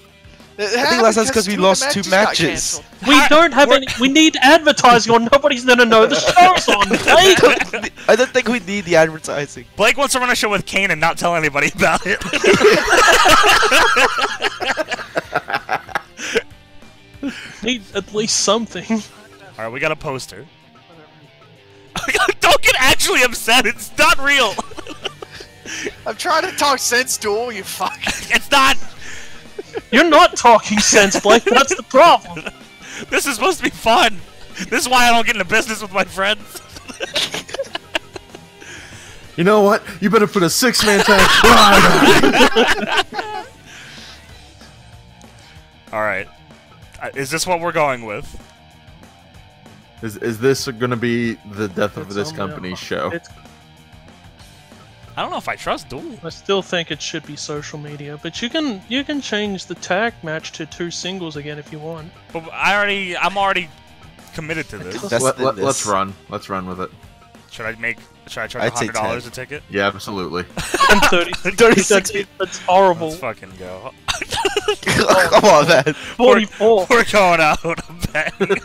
It think happened last time it's 'cause we two of lost two matches. We don't have any. We need advertising, or nobody's gonna know the show's on. Blake. [LAUGHS] I don't think we need the advertising. Blake wants to run a show with Kane and not tell anybody about it. [LAUGHS] [LAUGHS] [LAUGHS] need at least something. All right, we got a poster. [LAUGHS] Don't get actually upset. It's not real. [LAUGHS] I'm trying to talk sense, duel. You fuck. It's not. You're not talking sense, Blake. That's the problem. This is supposed to be fun. This is why I don't get into business with my friends. You know what? You better put a six-man tag. All right. Uh, Is this what we're going with? is, is this going to be the death of It's this only company's a- show? It's, I don't know if I trust Duel. I still think it should be social media, but you can you can change the tag match to two singles again if you want. But I already, I'm already committed to this. That's Let, in let, this. us run. Let's run with it. Should I make? Should I charge hundred dollars a ticket? Yeah, absolutely. [LAUGHS] And 30, [LAUGHS] 36 that's, that's horrible. Let's fucking go. [LAUGHS] Come on, man. 44. We're going out. I'm betting.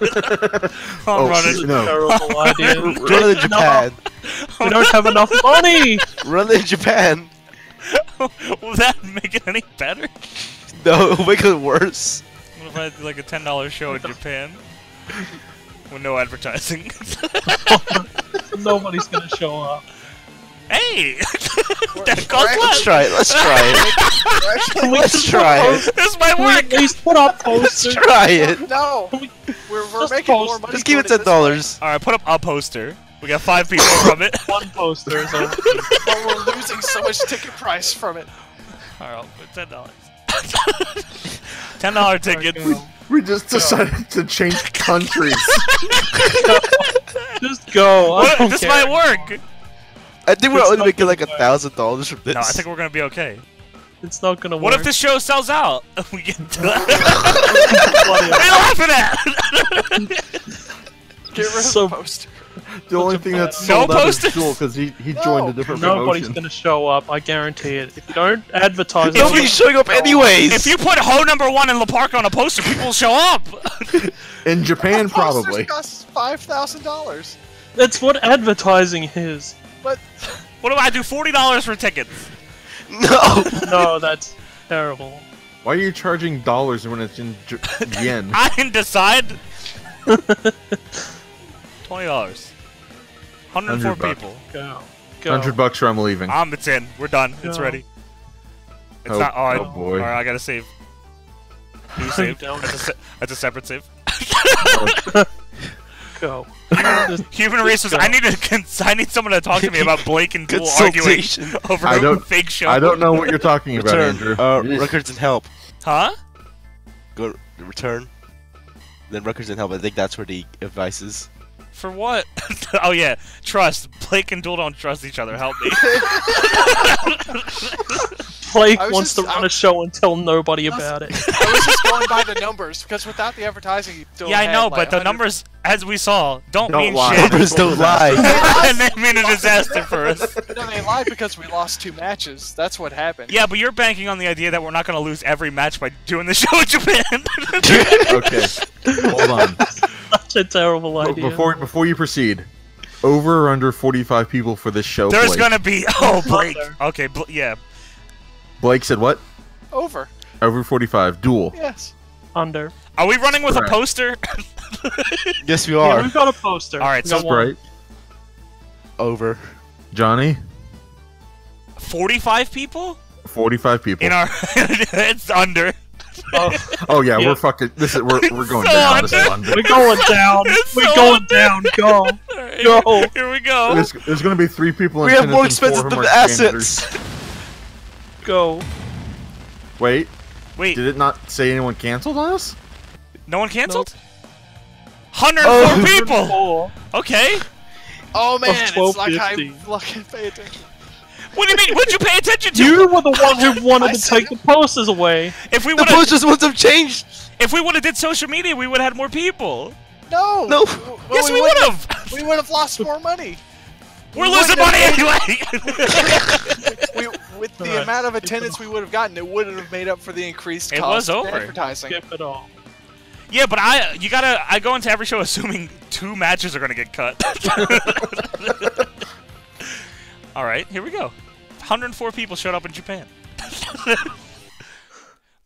I'm Oh, running. shit, no. Terrible idea. Run to Japan. We don't have enough money. Run to Japan. Will that make it any better? No, it'll make it worse. What if I do like a ten dollars show in Japan with no advertising? [LAUGHS] Nobody's gonna show up. hey, that We're- costs Let's try it. Let's try it. Let's try it. This might Can we work. at least put up posters. Let's posters? try it. no, we're, we're Just making post- more money. Just give it doing ten dollars. All right, put up a poster. We got five people from it. [LAUGHS] One poster is all. [LAUGHS] But we're losing so much ticket price from it. All right, I'll put ten dollars. Ten dollar tickets. We just decided to change countries. [LAUGHS] Just go. What? This care. might work. I think we're It's only making like a thousand dollars from this. No, I think we're gonna be okay. It's not gonna What work. if the show sells out? [LAUGHS] We get. [LAUGHS] what are you laughing at? Get rid of So- the poster. The only thing that's No sold out is posters? Jewel because he, he No. joined a different Nobody's promotion. gonna show up. I guarantee it. If you don't advertise, Nobody's it, showing up anyways. if you put Ho number one in La Park on a poster, people will show up. [LAUGHS] In Japan, probably. Posters cost five thousand dollars. that's what advertising is. But [LAUGHS] What do I do? Forty dollars for tickets. no. [LAUGHS] No, that's terrible. Why are you charging dollars when it's in J- yen? I can decide. Twenty dollars. Hundred and four 100 people. Go. Go. Hundred bucks or I'm leaving. Um, it's in. We're done. It's ready. It's Oh- not. Oh, I, oh boy. All right, I gotta save. Do you save? That's a, that's a separate save. [LAUGHS] Go. [LAUGHS] Human resources. I need to. I need someone to talk to me about Blake and Duel arguing [LAUGHS] over I a don't- fake show. I don't know what you're talking about, Return. Andrew. Uh, records and help. Huh? Go return. Then records and help. I think that's where the advice is. For what? [LAUGHS] oh yeah, trust. Blake and Duel don't trust each other. Help me. [LAUGHS] Blake wants just- to run I- a show and tell nobody about it. I was just going by the numbers because without the advertising, you still yeah, I know, like, but the numbers, as we saw, don't, Don't mean lie. shit. Numbers don't lie. [LAUGHS] and they mean a disaster for us. No, they lied because we lost two matches. That's what happened. Yeah, but you're banking on the idea that we're not going to lose every match by doing the show in Japan. okay, hold on. [LAUGHS] Such a terrible Be- idea. Before before you proceed, over or under 45 people for this show. There's Blake? going to be. [LAUGHS] Oh, Blake. Okay, Bl- yeah. Blake said what? Over. Over 45. Duel. Yes. Under. Are we running with Correct. a poster? [LAUGHS] yes, we Yeah, are. we've got a poster. All right, We so got one. Sprite. Over. Johnny. 45 people? 45 people. In our. it's under. Oh, oh yeah, Yeah. we're fucking. This is we're we're going So down. This is under. under. we're going [LAUGHS] down. It's we're so going under. down. Go. Alright. Go. Here we go. There's, there's going to be three people in We have more attendance and expensive than who the are janitors. assets. Go. Wait, Wait, did it not say anyone canceled on us? no one canceled? 104 Oh. people! Four. [LAUGHS] Okay. Oh man, it's like I 12.50. fucking pay attention. What do you mean? What'd you pay attention to? You were the one who wanted to [LAUGHS] take the posters away. If we The would have, posters wouldn't have changed. if we would have did social media, we would have had more people. No. No. Well, yes, we would wouldn't- have. We would have [LAUGHS] lost more money. We're We losing money anyway. [LAUGHS] We, with the Alright. amount of attendance we would have gotten, it wouldn't have made up for the increased It cost was of over. advertising. Skip it all. yeah, but I, you gotta, I go into every show assuming two matches are gonna get cut. All right, here we go. 104 people showed up in Japan. [LAUGHS]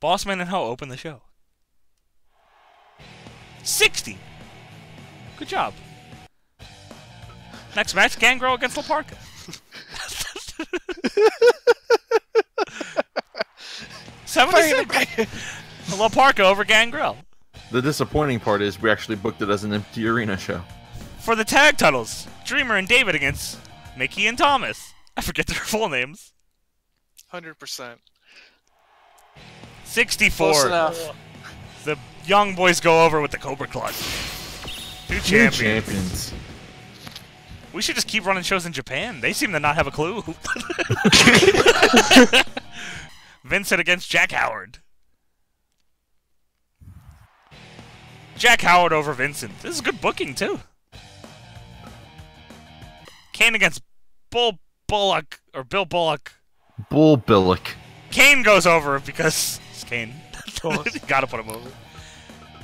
Bossman and Ho open the show. 60. Good job. Next match, Gangrel against La Parka. [LAUGHS] Seventy-six. [LAUGHS] La Parka over Gangrel. The disappointing part is we actually booked it as an empty arena show. For the tag titles, Dreamer and David against Mickey and Thomas. I forget their [LAUGHS] full names. Hundred percent. 64. Close enough. The young boys go over with the Cobra Clutch. Two New champions. champions. We should just keep running shows in Japan. They seem to not have a clue. [LAUGHS] Vincent against Jack Howard. Jack Howard over Vincent. This is good booking too. Kane against Bull Bullock or Bill Bullock. Bull Billick. Kane goes over because it's Kane. [LAUGHS] Gotta put him over.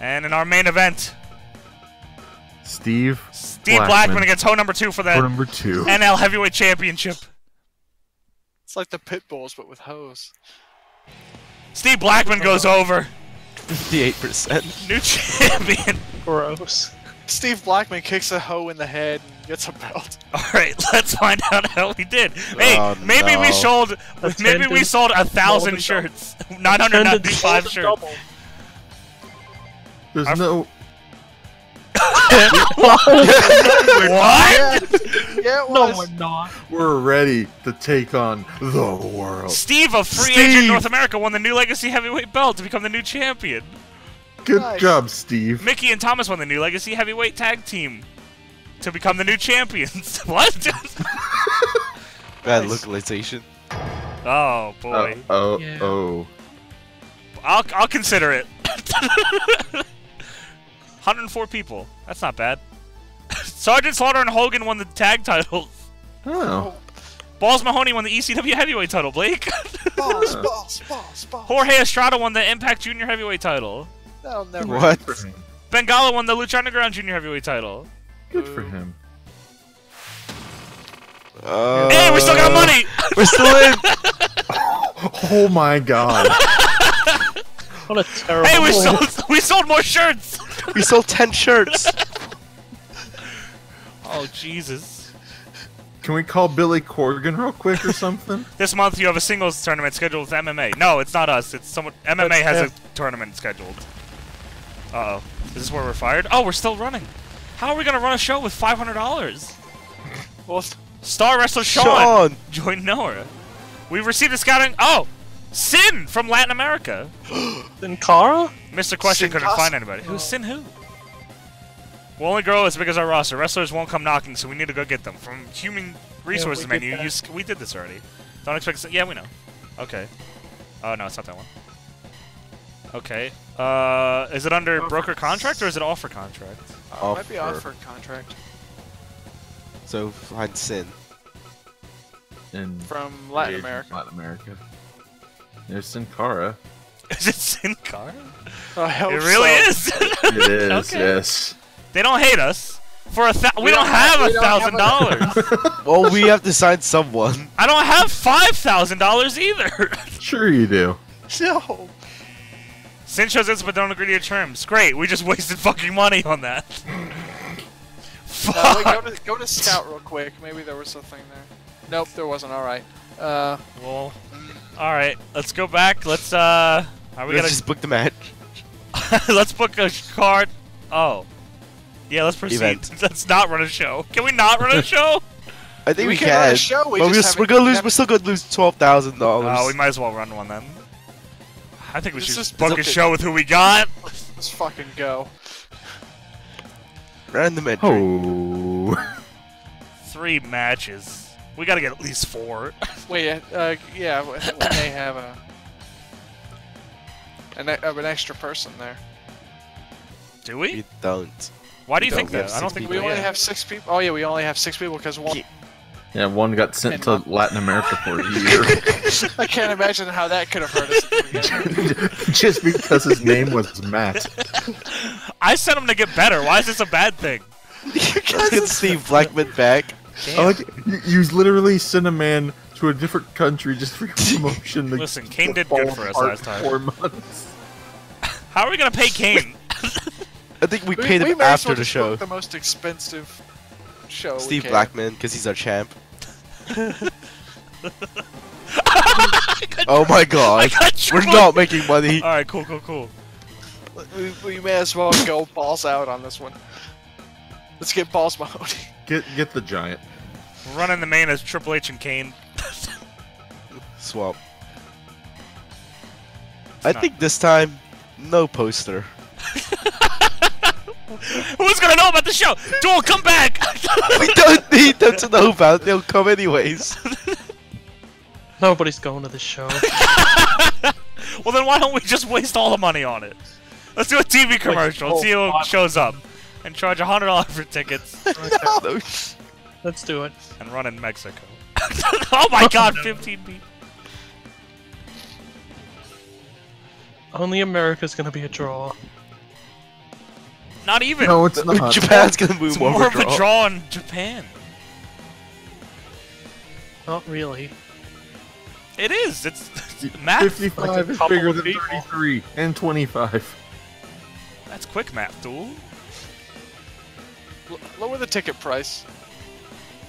And in our main event, Steve. Steve Blackman, against Ho number two for the For number two. NL Heavyweight Championship. It's like the pit bulls, but with hose. Steve Blackman goes [LAUGHS] over. 58%. New [LAUGHS] champion. Gross. Steve Blackman kicks a hoe in the head and gets a belt. [LAUGHS] All right, let's find out how we did. Hey, Oh, maybe we no. sold. Maybe we sold a thousand shirts. [LAUGHS] Nine hundred ninety-five shirts. There's Our- no. [LAUGHS] What? Yeah, it No, we're not. We're ready to take on the world. Steve of Free Steve. Agent North America won the new Legacy Heavyweight belt to become the new champion. Good Nice. job, Steve. Mickey and Thomas won the new Legacy Heavyweight Tag Team to become the new champions. [LAUGHS] what? [LAUGHS] Bad localization. oh Oh, boy. oh, Yeah. oh. I'll I'll consider it. [LAUGHS] 104 people. That's not bad. Sergeant Slaughter and Hogan won the tag titles. Oh. Balls Mahoney won the ECW heavyweight title. Blake. Balls, balls, balls, balls. Jorge Estrada won the Impact Junior heavyweight title. That'll never What? Good for. Bengala won the Lucha Underground Junior heavyweight title. Good for him. Uh, hey, we still got money. [LAUGHS] We're still in. [LAUGHS] Oh my god. What a terrible. hey, we sold we sold more shirts. we sold 10 shirts. [LAUGHS] Oh Jesus. Can we call Billy Corgan real quick or something? This month you have a singles tournament scheduled with MMA. No, it's not us. It's someone. MMA That's has him. a tournament scheduled. Uh oh. Is this where we're fired? Oh, we're still running. How are we gonna run a show with five hundred dollars? [LAUGHS] Well, Star wrestler Sean, Sean. [LAUGHS] joined Noah. We've received a scouting. Oh, Sin from Latin America. [GASPS] Then Kara? Mr. Question Sin couldn't find anybody. Who's Sin who? We'll only grow as big as our roster. Wrestlers won't come knocking, so we need to go get them. From human resources did menu, you we did this already. Don't expect. Yeah, we know. Okay. Oh no, it's not that one. Okay. Uh, is it under broker contract or is it offer contract? Uh, might be Offer. offered contract So find Sin. In from Latin Asian- America. Latin America. There's Sin Cara. [LAUGHS] Is it Sin Cara? I hope It really so. is. It [LAUGHS] is, Okay. yes. they don't hate us for a thou- we, We don't, don't have have- a we don't thousand have dollars. [LAUGHS] Well, we have to sign someone. I don't have five thousand dollars either. Sure you do. No. Sin shows us but don't agree to your terms. Great, we just [LAUGHS] wasted fucking money on that. [LAUGHS] Uh, wait, Fuck. go to go to Scout real quick. Maybe there was something there. Nope, there wasn't. All right. Uh, Well, all right. Let's go back. Let's uh. Are we Let's gonna just book the match. [LAUGHS] let's book a card? Oh, Yeah, let's proceed. Event. Let's not run a show. Can we not run a show? I think We we, can run a show, we but just we're, we're gonna lose. We're still gonna lose twelve thousand dollars. Oh, we might as well run one then. I think we This should just book a show with who we got. Let's fucking go. Random entry. Oh. [LAUGHS] Three matches. We gotta get at least four. [LAUGHS] Wait, uh, yeah, we we may have a an, e- an extra person there. Do we? We don't. Why do you we think don't that? I don't think We we only yeah. have six people. Oh yeah, we only have six people because one. Yeah. Yeah, one got sent to Latin America for a [LAUGHS] year. I can't imagine how that could have hurt us. At the beginning. Just because his name was Matt. I sent him to get better. Why is this a bad thing? Let's get Steve Blackman back. I like you, you literally sent a man to a different country just for promotion. [LAUGHS] to Listen, Kane did good for us last time. Four months. How are we gonna pay Kane? [LAUGHS] I think we We, paid we him may as after well the just show. book The most expensive show. Steve. Blackman, because he's our champ. [LAUGHS] oh my god. We're not making money. All right, cool, cool, cool. We, we may as well go balls out on this one. Let's get balls Mahoney. [LAUGHS] Get get the giant. We're running the main as Triple H and Kane. [LAUGHS] Swap. I think this time, no poster. Who's gonna know about the show? Duel, come back! [LAUGHS] we don't need them to know about it. They'll come anyways. [LAUGHS] Nobody's going to the show. [LAUGHS] well, then why don't we just waste all the money on it? Let's do a TV commercial see who shows up, and charge a hundred dollars for tickets, No. Let's do it. and run in Mexico. oh my God, 15 people. Only America's gonna be a draw. Not even. No, it's not. [LAUGHS] Japan's gonna move it's more, more of of a draw in Japan. Not really. It is. It's [LAUGHS] math. 55 Like is bigger than people. 33 and 25. That's quick math, Duel. L- lower the ticket price.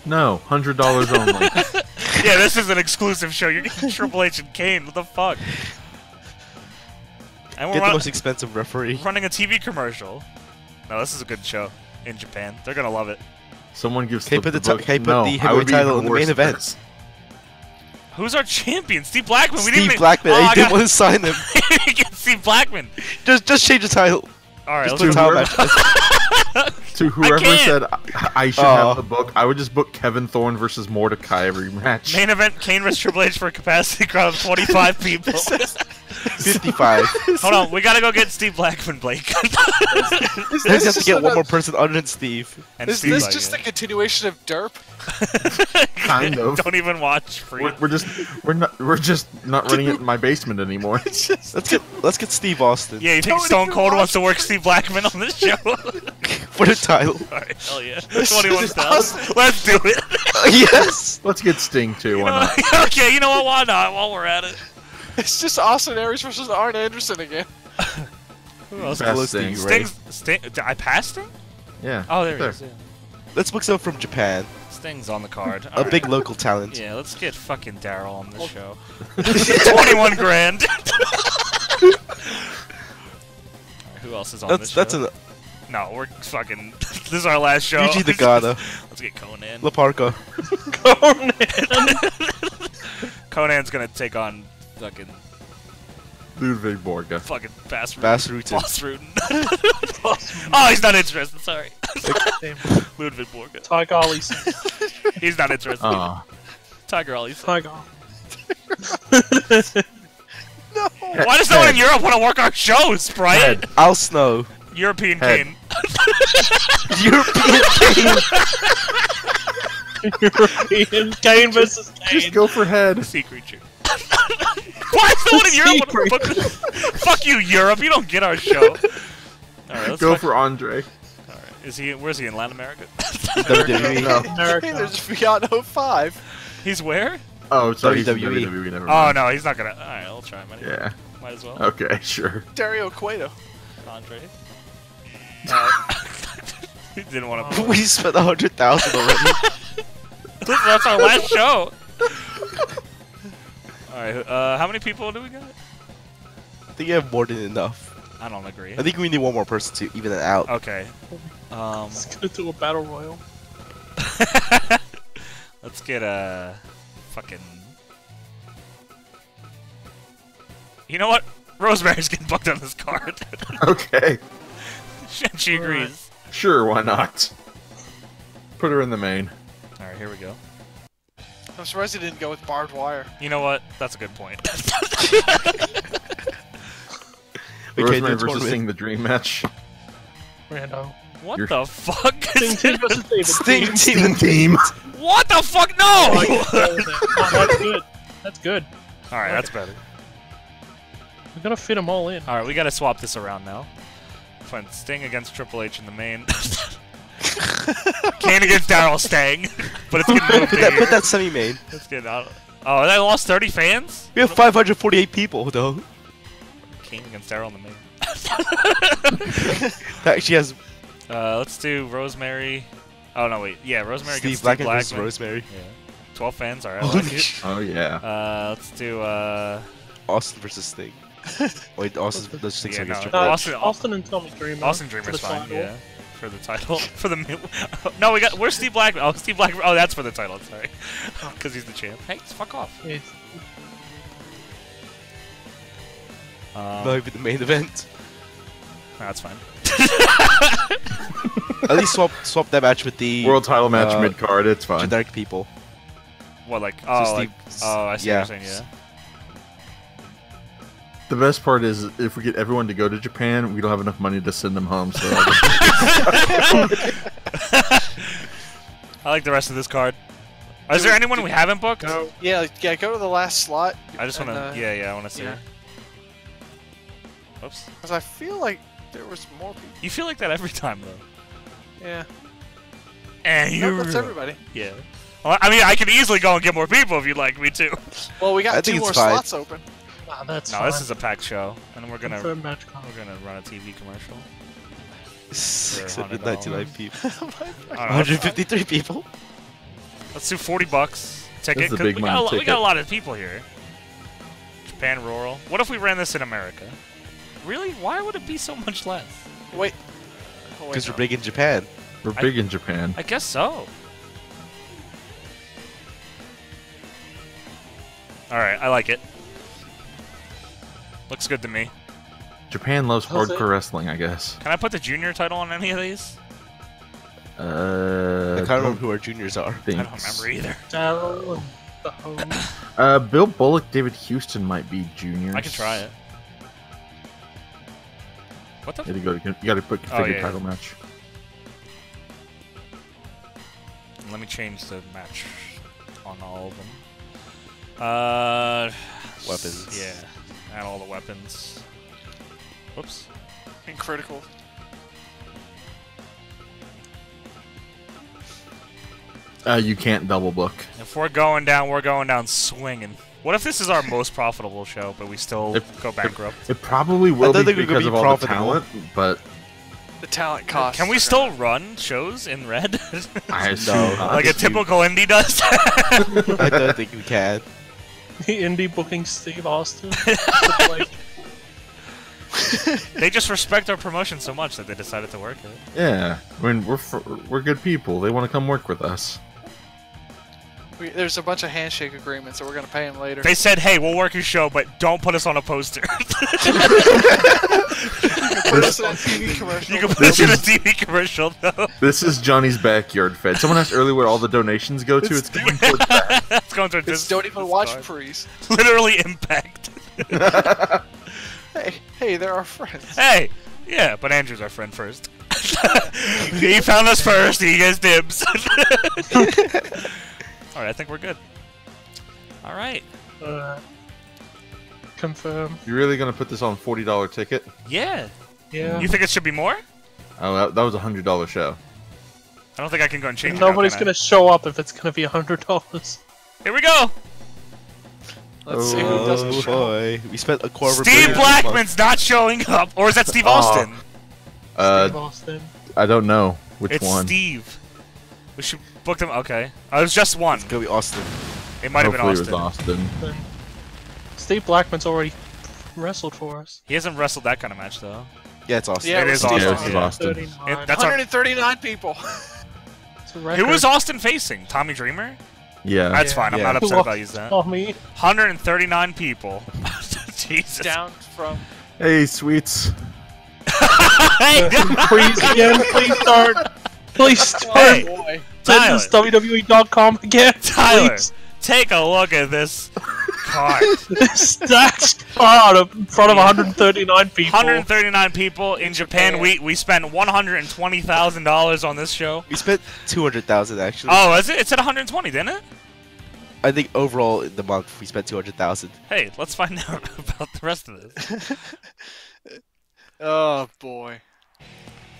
No, hundred dollars [LAUGHS] only. yeah, this is an exclusive show. You're getting Triple H and Kane. What the fuck? And we're Get the most expensive referee. running a TV commercial. No, this is a good show in Japan. They're gonna love it. Someone gives Okay, the, put the the ti- book. okay, put no, the heavyweight title in the main events. Who's our champion? Steve Blackman. We Steve didn't Blackman. Even... Oh, he I didn't want to sign him. [LAUGHS] we didn't Steve Blackman. Just, just change the title. All right, Just let's put do do title it. match. [LAUGHS] [LAUGHS] To whoever can't. said I, I should Aw. have oh. the book, I would just book Kevin Thorne versus Mordecai every match. main event. Kane vs Triple H for a capacity crowd of 25 people. [LAUGHS] 55. Hold on, we gotta go get Steve Blackman, Blake. [LAUGHS] Is They this have to just get an- one more person other than Steve. and Is Steve this Blackman. just a continuation of Derp? Kind of. Don't even watch free. We're, we're just we're not we're just not running it in my basement anymore. Let's get let's get Steve Austin Yeah, you think Don't Stone Cold watch wants to work Steve Blackman on this show? [LAUGHS] for the title. Alright, hell yeah. [LAUGHS] 21,000. Let's do it. [LAUGHS] yes. Let's get Sting too. You Why know- not? okay, you know what? Why not? While we're at it. It's just Austin Aries versus Arn Anderson again. Who else? Best Hello, Sting. Stevie Sting, did I passed Sting? Yeah. Oh, there he there. is. Yeah. Let's book someone from Japan. Sting's on the card. A Alright. big local talent. Yeah, let's get fucking Daryl on this show. 21 grand. Alright, Who else is on That's this that's show? an No, we're fucking. this is our last show. Yuji Nagata, [LAUGHS] Let's get Konnan. La Parka. [LAUGHS] [LAUGHS] Konnan's gonna take on fucking Ludwig Borga. fucking fast Rutten. Bas Rutten. Boss oh, he's not interested. Sorry. Damn. Ludwig Borga. Tiger Ali's. He's not interested. Ah, Tiger Ollie. Tiger. No. Why does no one in Europe want to work our shows, Sprite? Head. Al Snow. European Head. Kane. European King. [LAUGHS] European Kane versus just go for head. sea creature. Why is no one in Europe want to book? Fuck you, Europe. You don't get our show. Alright, let's Go fuck- for Andre. Alright. Is he? Where's he in Latin America? [LAUGHS] WWE. No. America. [LAUGHS] There's Fiat 05. he's where? Oh, sorry. he's WWE. WWE. Never Oh no, he's not gonna. Alright, I'll try him anyway. Yeah. Might as well. Okay. Sure. Dario Cueto. Andre. Alright. he didn't want to. [LAUGHS] we spent a hundred thousand already. That's our last show. [LAUGHS] Alright, uh, how many people do we got? I think you have more than enough. I don't agree. I think we need one more person to even it out. Okay. Um, Let's go to a battle royal. [LAUGHS] let's get a fucking. You know what? Rosemary's getting booked on this card. Okay. [LAUGHS] she, she agrees. Sure, why not? Put her in the main. All right, here we go. I'm surprised he didn't go with barbed wire. You know what? That's a good point. We [LAUGHS] [LAUGHS] Rosemary can't versus. Sting the Dream match. Rando. what You're- the fuck? Sting team versus David. Sting team. team. team. what the fuck? Oh, No! can go with it. Oh, that's good. That's good. All right, that's better. We're gonna fit them all in. All right, we gotta swap this around now. Fine, Sting against Triple H in the main. [LAUGHS] Kane against Daryl Stang, but it's gonna move Put that, put that semi-main. Let's get out. Oh, they lost 30 fans. We have 548 people though. Kane against Daryl in the main. [LAUGHS] That actually has Uh, let's do Rosemary. Oh no, wait. Yeah, Rosemary Steve against Blackman Steve versus Blackman. Rosemary. Yeah, 12 fans. All right, I like. Oh yeah. Uh, let's do. Uh, Austin versus Sting. [LAUGHS] Wait, Austin versus Sting Yeah, against no, Triple Uh, Austin- Austin, and Tommy Dreamer. Austin for Dreamer's fine. title. Yeah, for the title. [LAUGHS] for the [LAUGHS] no, we got. Where's Steve Blackman? Oh, Steve Blackman. Oh, that's for the title. Sorry, because he's the champ. Hey, fuck off. Yeah, Um, Maybe the main event. no, that's fine. At least swap swap that match with the World title match uh, mid card. It's fine. generic people. What like? Oh, So like, oh, I see yeah. what you're saying. Yeah. The best part is if we get everyone to go to Japan, we don't have enough money to send them home. So I'll just- [LAUGHS] I like the rest of this card. Is there anyone we haven't booked? Go. Yeah, like, yeah. Go to the last slot. I just want to. uh, yeah, yeah, I want to see. yeah. Oops. Because I feel like there was more people. You feel like that every time though. Yeah. And you. No, that's everybody. Yeah. Well, I mean, I could easily go and get more people if you'd like me to. Well, we got think two more slots open. Nah, that's No, fine. this is a packed show, and we're gonna Confirmed match we're gonna run a TV commercial. 699 people. [LAUGHS] [LAUGHS] I don't know, 153 people. Let's do 40 bucks ticket. This is a 'cause big we, got a, lo- we got a lot of people here. Japan rural. What if we ran this in America? Really? Why would it be so much less? Wait. Oh, Because no. we're big in Japan. We're I- big in Japan. I guess so. All right, I like it. Looks good to me. Japan loves How's it? hardcore wrestling, I guess. Can I put the junior title on any of these? Uh, I can't remember who our juniors are. think I don't remember either. [LAUGHS] Daryl and the home. Uh, Bill Bullock, David Houston might be juniors. I can try it. What the? You gotta, go, you gotta put Oh, configure yeah, yeah. title match. Let me change the match on all of them. Uh, Weapons. Yeah, add all the weapons. Whoops. And critical. Uh, you can't double book. If we're going down, we're going down swinging. What if this is our most profitable show, but we still If- go bankrupt? It probably will don't be think because be of all profitable. the talent, but The talent cost. Can we still run shows in red? I [LAUGHS] assume No. like a typical indie does? [LAUGHS] I don't think we can. The [LAUGHS] indie booking Steve Austin. [LAUGHS] like, they just respect our promotion so much that they decided to work it. Yeah, I mean we're fr- we're good people. They want to come work with us. We, there's a bunch of handshake agreements that we're gonna pay him later. They said, "Hey, we'll work your show, but don't put us on a poster. [LAUGHS] Put us in a TV commercial. you can put us in a TV commercial, though. This is Johnny's backyard fed. Someone asked earlier where all the donations go to. It's [LAUGHS] going towards that. That's going to It's this. don't even watch card. Freeze. [LAUGHS] Literally impact. Hey, hey, they're our friends. Hey, yeah, but Andrew's our friend first. he found us first. He gets dibs. All right, I think we're good. All right. uh, confirm. You're really gonna put this on forty dollar ticket? Yeah. Yeah. You think it should be more? Oh, that, that was a hundred dollar show. I don't think I can go and change it. Nobody's can gonna show up if it's gonna be a hundred dollars. Here we go. Let's see who doesn't Oh show. boy, we spent a quarter. Steve. Blackman's not showing up, or is that Steve Aw. Austin? Steve Uh, Austin. I don't know which it's one. Steve. We should book them. Okay. Oh, it was just one. It's gonna be Austin. It might have been Hopefully Austin. it was Austin. Steve Blackman's already wrestled for us. He hasn't wrestled that kind of match though. Yeah, it's Austin. Yeah, It it is was Austin. Yeah, this is yeah. Austin. 39. It- that's our, 139 people. Who was Austin facing? Tommy Dreamer? Yeah. That's Yeah. fine. I'm Yeah. not upset about you that. Me. 139 people. [LAUGHS] Jesus. Down from. Hey, sweets. [LAUGHS] hey, Please, again, please start. Please start. Hey, boy. Send this WWE.com again. Tyler. Please. take a look at this card. This stacked card up in front of 139 people. 139 people in Japan. Japan. We we spent 120 thousand dollars on this show. We spent 200,000 actually. Oh, is it? It said 120, didn't it? I think overall in the month we spent 200,000. Hey, let's find [LAUGHS] out about the rest of this. [LAUGHS] Oh boy.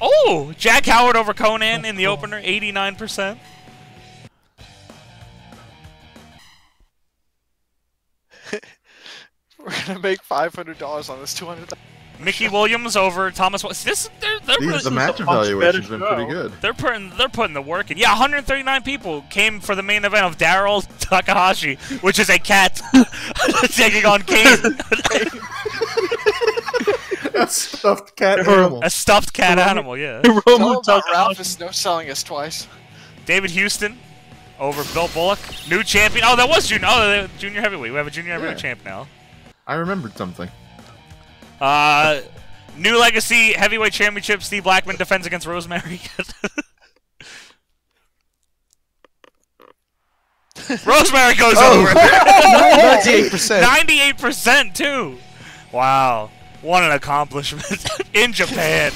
Oh, Jack Howard over Konnan oh, in the oh. opener, 89%. [LAUGHS] We're gonna make $500 on this 200. Mickey Williams over Thomas. Wa- This they're they're, These, putting, the match a much evaluation's been pretty good. they're putting they're putting the work in. Yeah, 139 people came for the main event of Daryl Takahashi, which is a cat [LAUGHS] taking on Kane, A [LAUGHS] [LAUGHS] stuffed cat animal. a stuffed cat Roman- animal. Yeah. Tell Roman about Ralphus no selling us twice. David Houston over Bill Bullock, new champion. Oh, that was junior. Oh, junior heavyweight. We have a junior heavyweight Yeah. champ now. I remembered something. Uh, new legacy heavyweight championship. Steve Blackman defends against Rosemary. [LAUGHS] Rosemary goes Oh. over. [LAUGHS] 98%. Ninety-eight percent too. Wow, what an accomplishment [LAUGHS] in Japan.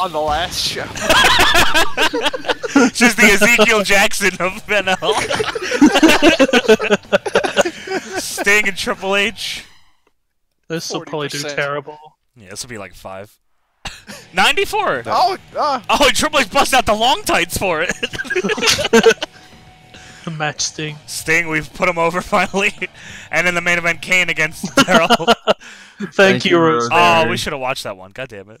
On the last show. [LAUGHS] Just the Ezekiel Jackson of NL. [LAUGHS] Sting and Triple H. This will probably do terrible. Yeah, this will be like five. 94. Oh, uh, Oh, and Triple H bust out the long tights for it. The [LAUGHS] match sting. Sting, we've put him over [LAUGHS] finally. And in the main event, Kane against [LAUGHS] Daryl. Thank, Thank you, you, Rose. Rose. oh, we should have watched that one. God damn it.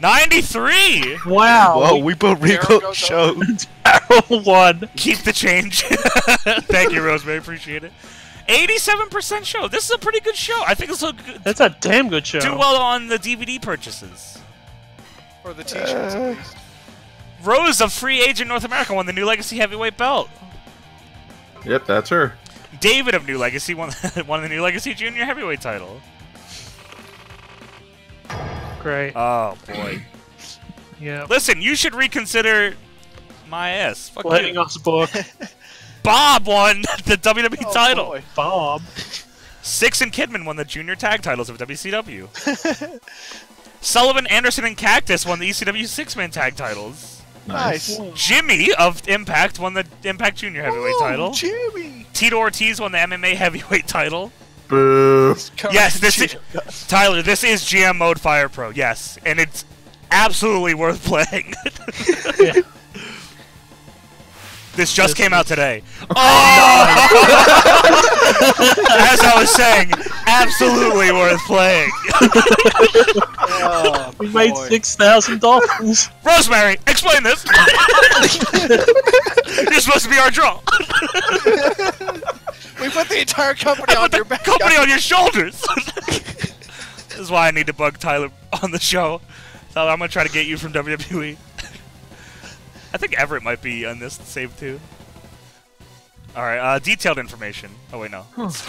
93! Wow. Whoa, we both There rebuilt goes show. Arrow one. Keep the change. Thank you, Rosemary. Appreciate it. 87% show. This is a pretty good show. I think this will g- That's a damn good show. do well on the DVD purchases. for the t-shirts at uh, least. Rose, a free agent North America, won the New Legacy heavyweight belt. Yep, that's her. David of New Legacy won, [LAUGHS] won the New Legacy junior heavyweight title. Great. Oh, boy. [CLEARS THROAT] yeah. Listen, you should reconsider my ass. Fuck Letting you. us book [LAUGHS] Bob won [LAUGHS] the WWE Oh, title. boy. Bob. Six and Kidman won the junior tag titles of WCW. Sullivan, Anderson, and Cactus won the ECW six-man tag titles. Nice. Jimmy of Impact won the Impact Junior Heavyweight Oh, title. Jimmy. Tito Ortiz won the MMA Heavyweight title. Boo. Yes, this is Tyler. This is GM Mode Fire Pro. Yes, and it's absolutely worth playing. Yeah. [LAUGHS] [LAUGHS] This just This came out today. [LAUGHS] Oh! [LAUGHS] As I was saying, absolutely worth playing. Oh, We made six thousand dollars. Rosemary, explain this. You're supposed to be our draw. We put the entire company I on put your the back. company on your shoulders. this is why I need to bug Tyler on the show. Tyler, I'm gonna try to get you from WWE. I think Everett might be on this save too. All right, uh, detailed information. Oh wait, no, it's.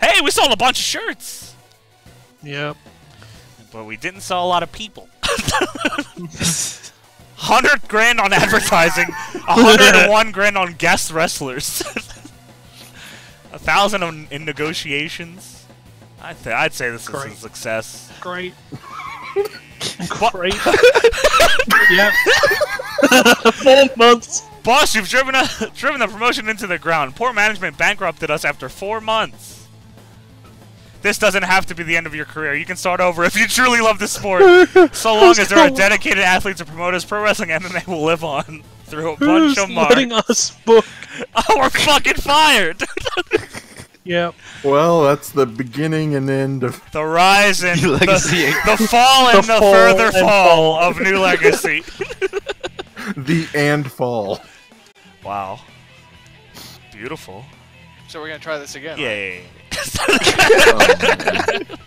Hey, we sold a bunch of shirts, Yep. but we didn't sell a lot of people. [LAUGHS] Hundred grand on advertising, hundred and one grand on guest wrestlers, [LAUGHS] a thousand on, in negotiations. I th- I'd say this is a success. Great. [LAUGHS] What? Great. [LAUGHS] yep. [LAUGHS] Four months. Boss, you've driven a, driven the promotion into the ground. Poor management bankrupted us after four months. This doesn't have to be the end of your career. You can start over if you truly love the sport. [LAUGHS] So long as there are dedicated athletes and promoters, pro wrestling MMA will live on through a bunch Who's of marks. letting us book? Oh, we're fucking fired! Yep. Well, that's the beginning and end of. the rise and [LAUGHS] New the, Legacy. the fall and The the, fall further and fall fall. of New Legacy. [LAUGHS] [LAUGHS] The and fall. wow. Beautiful. So we're gonna try this again. Yeah, right? yeah, yeah. Oh, man.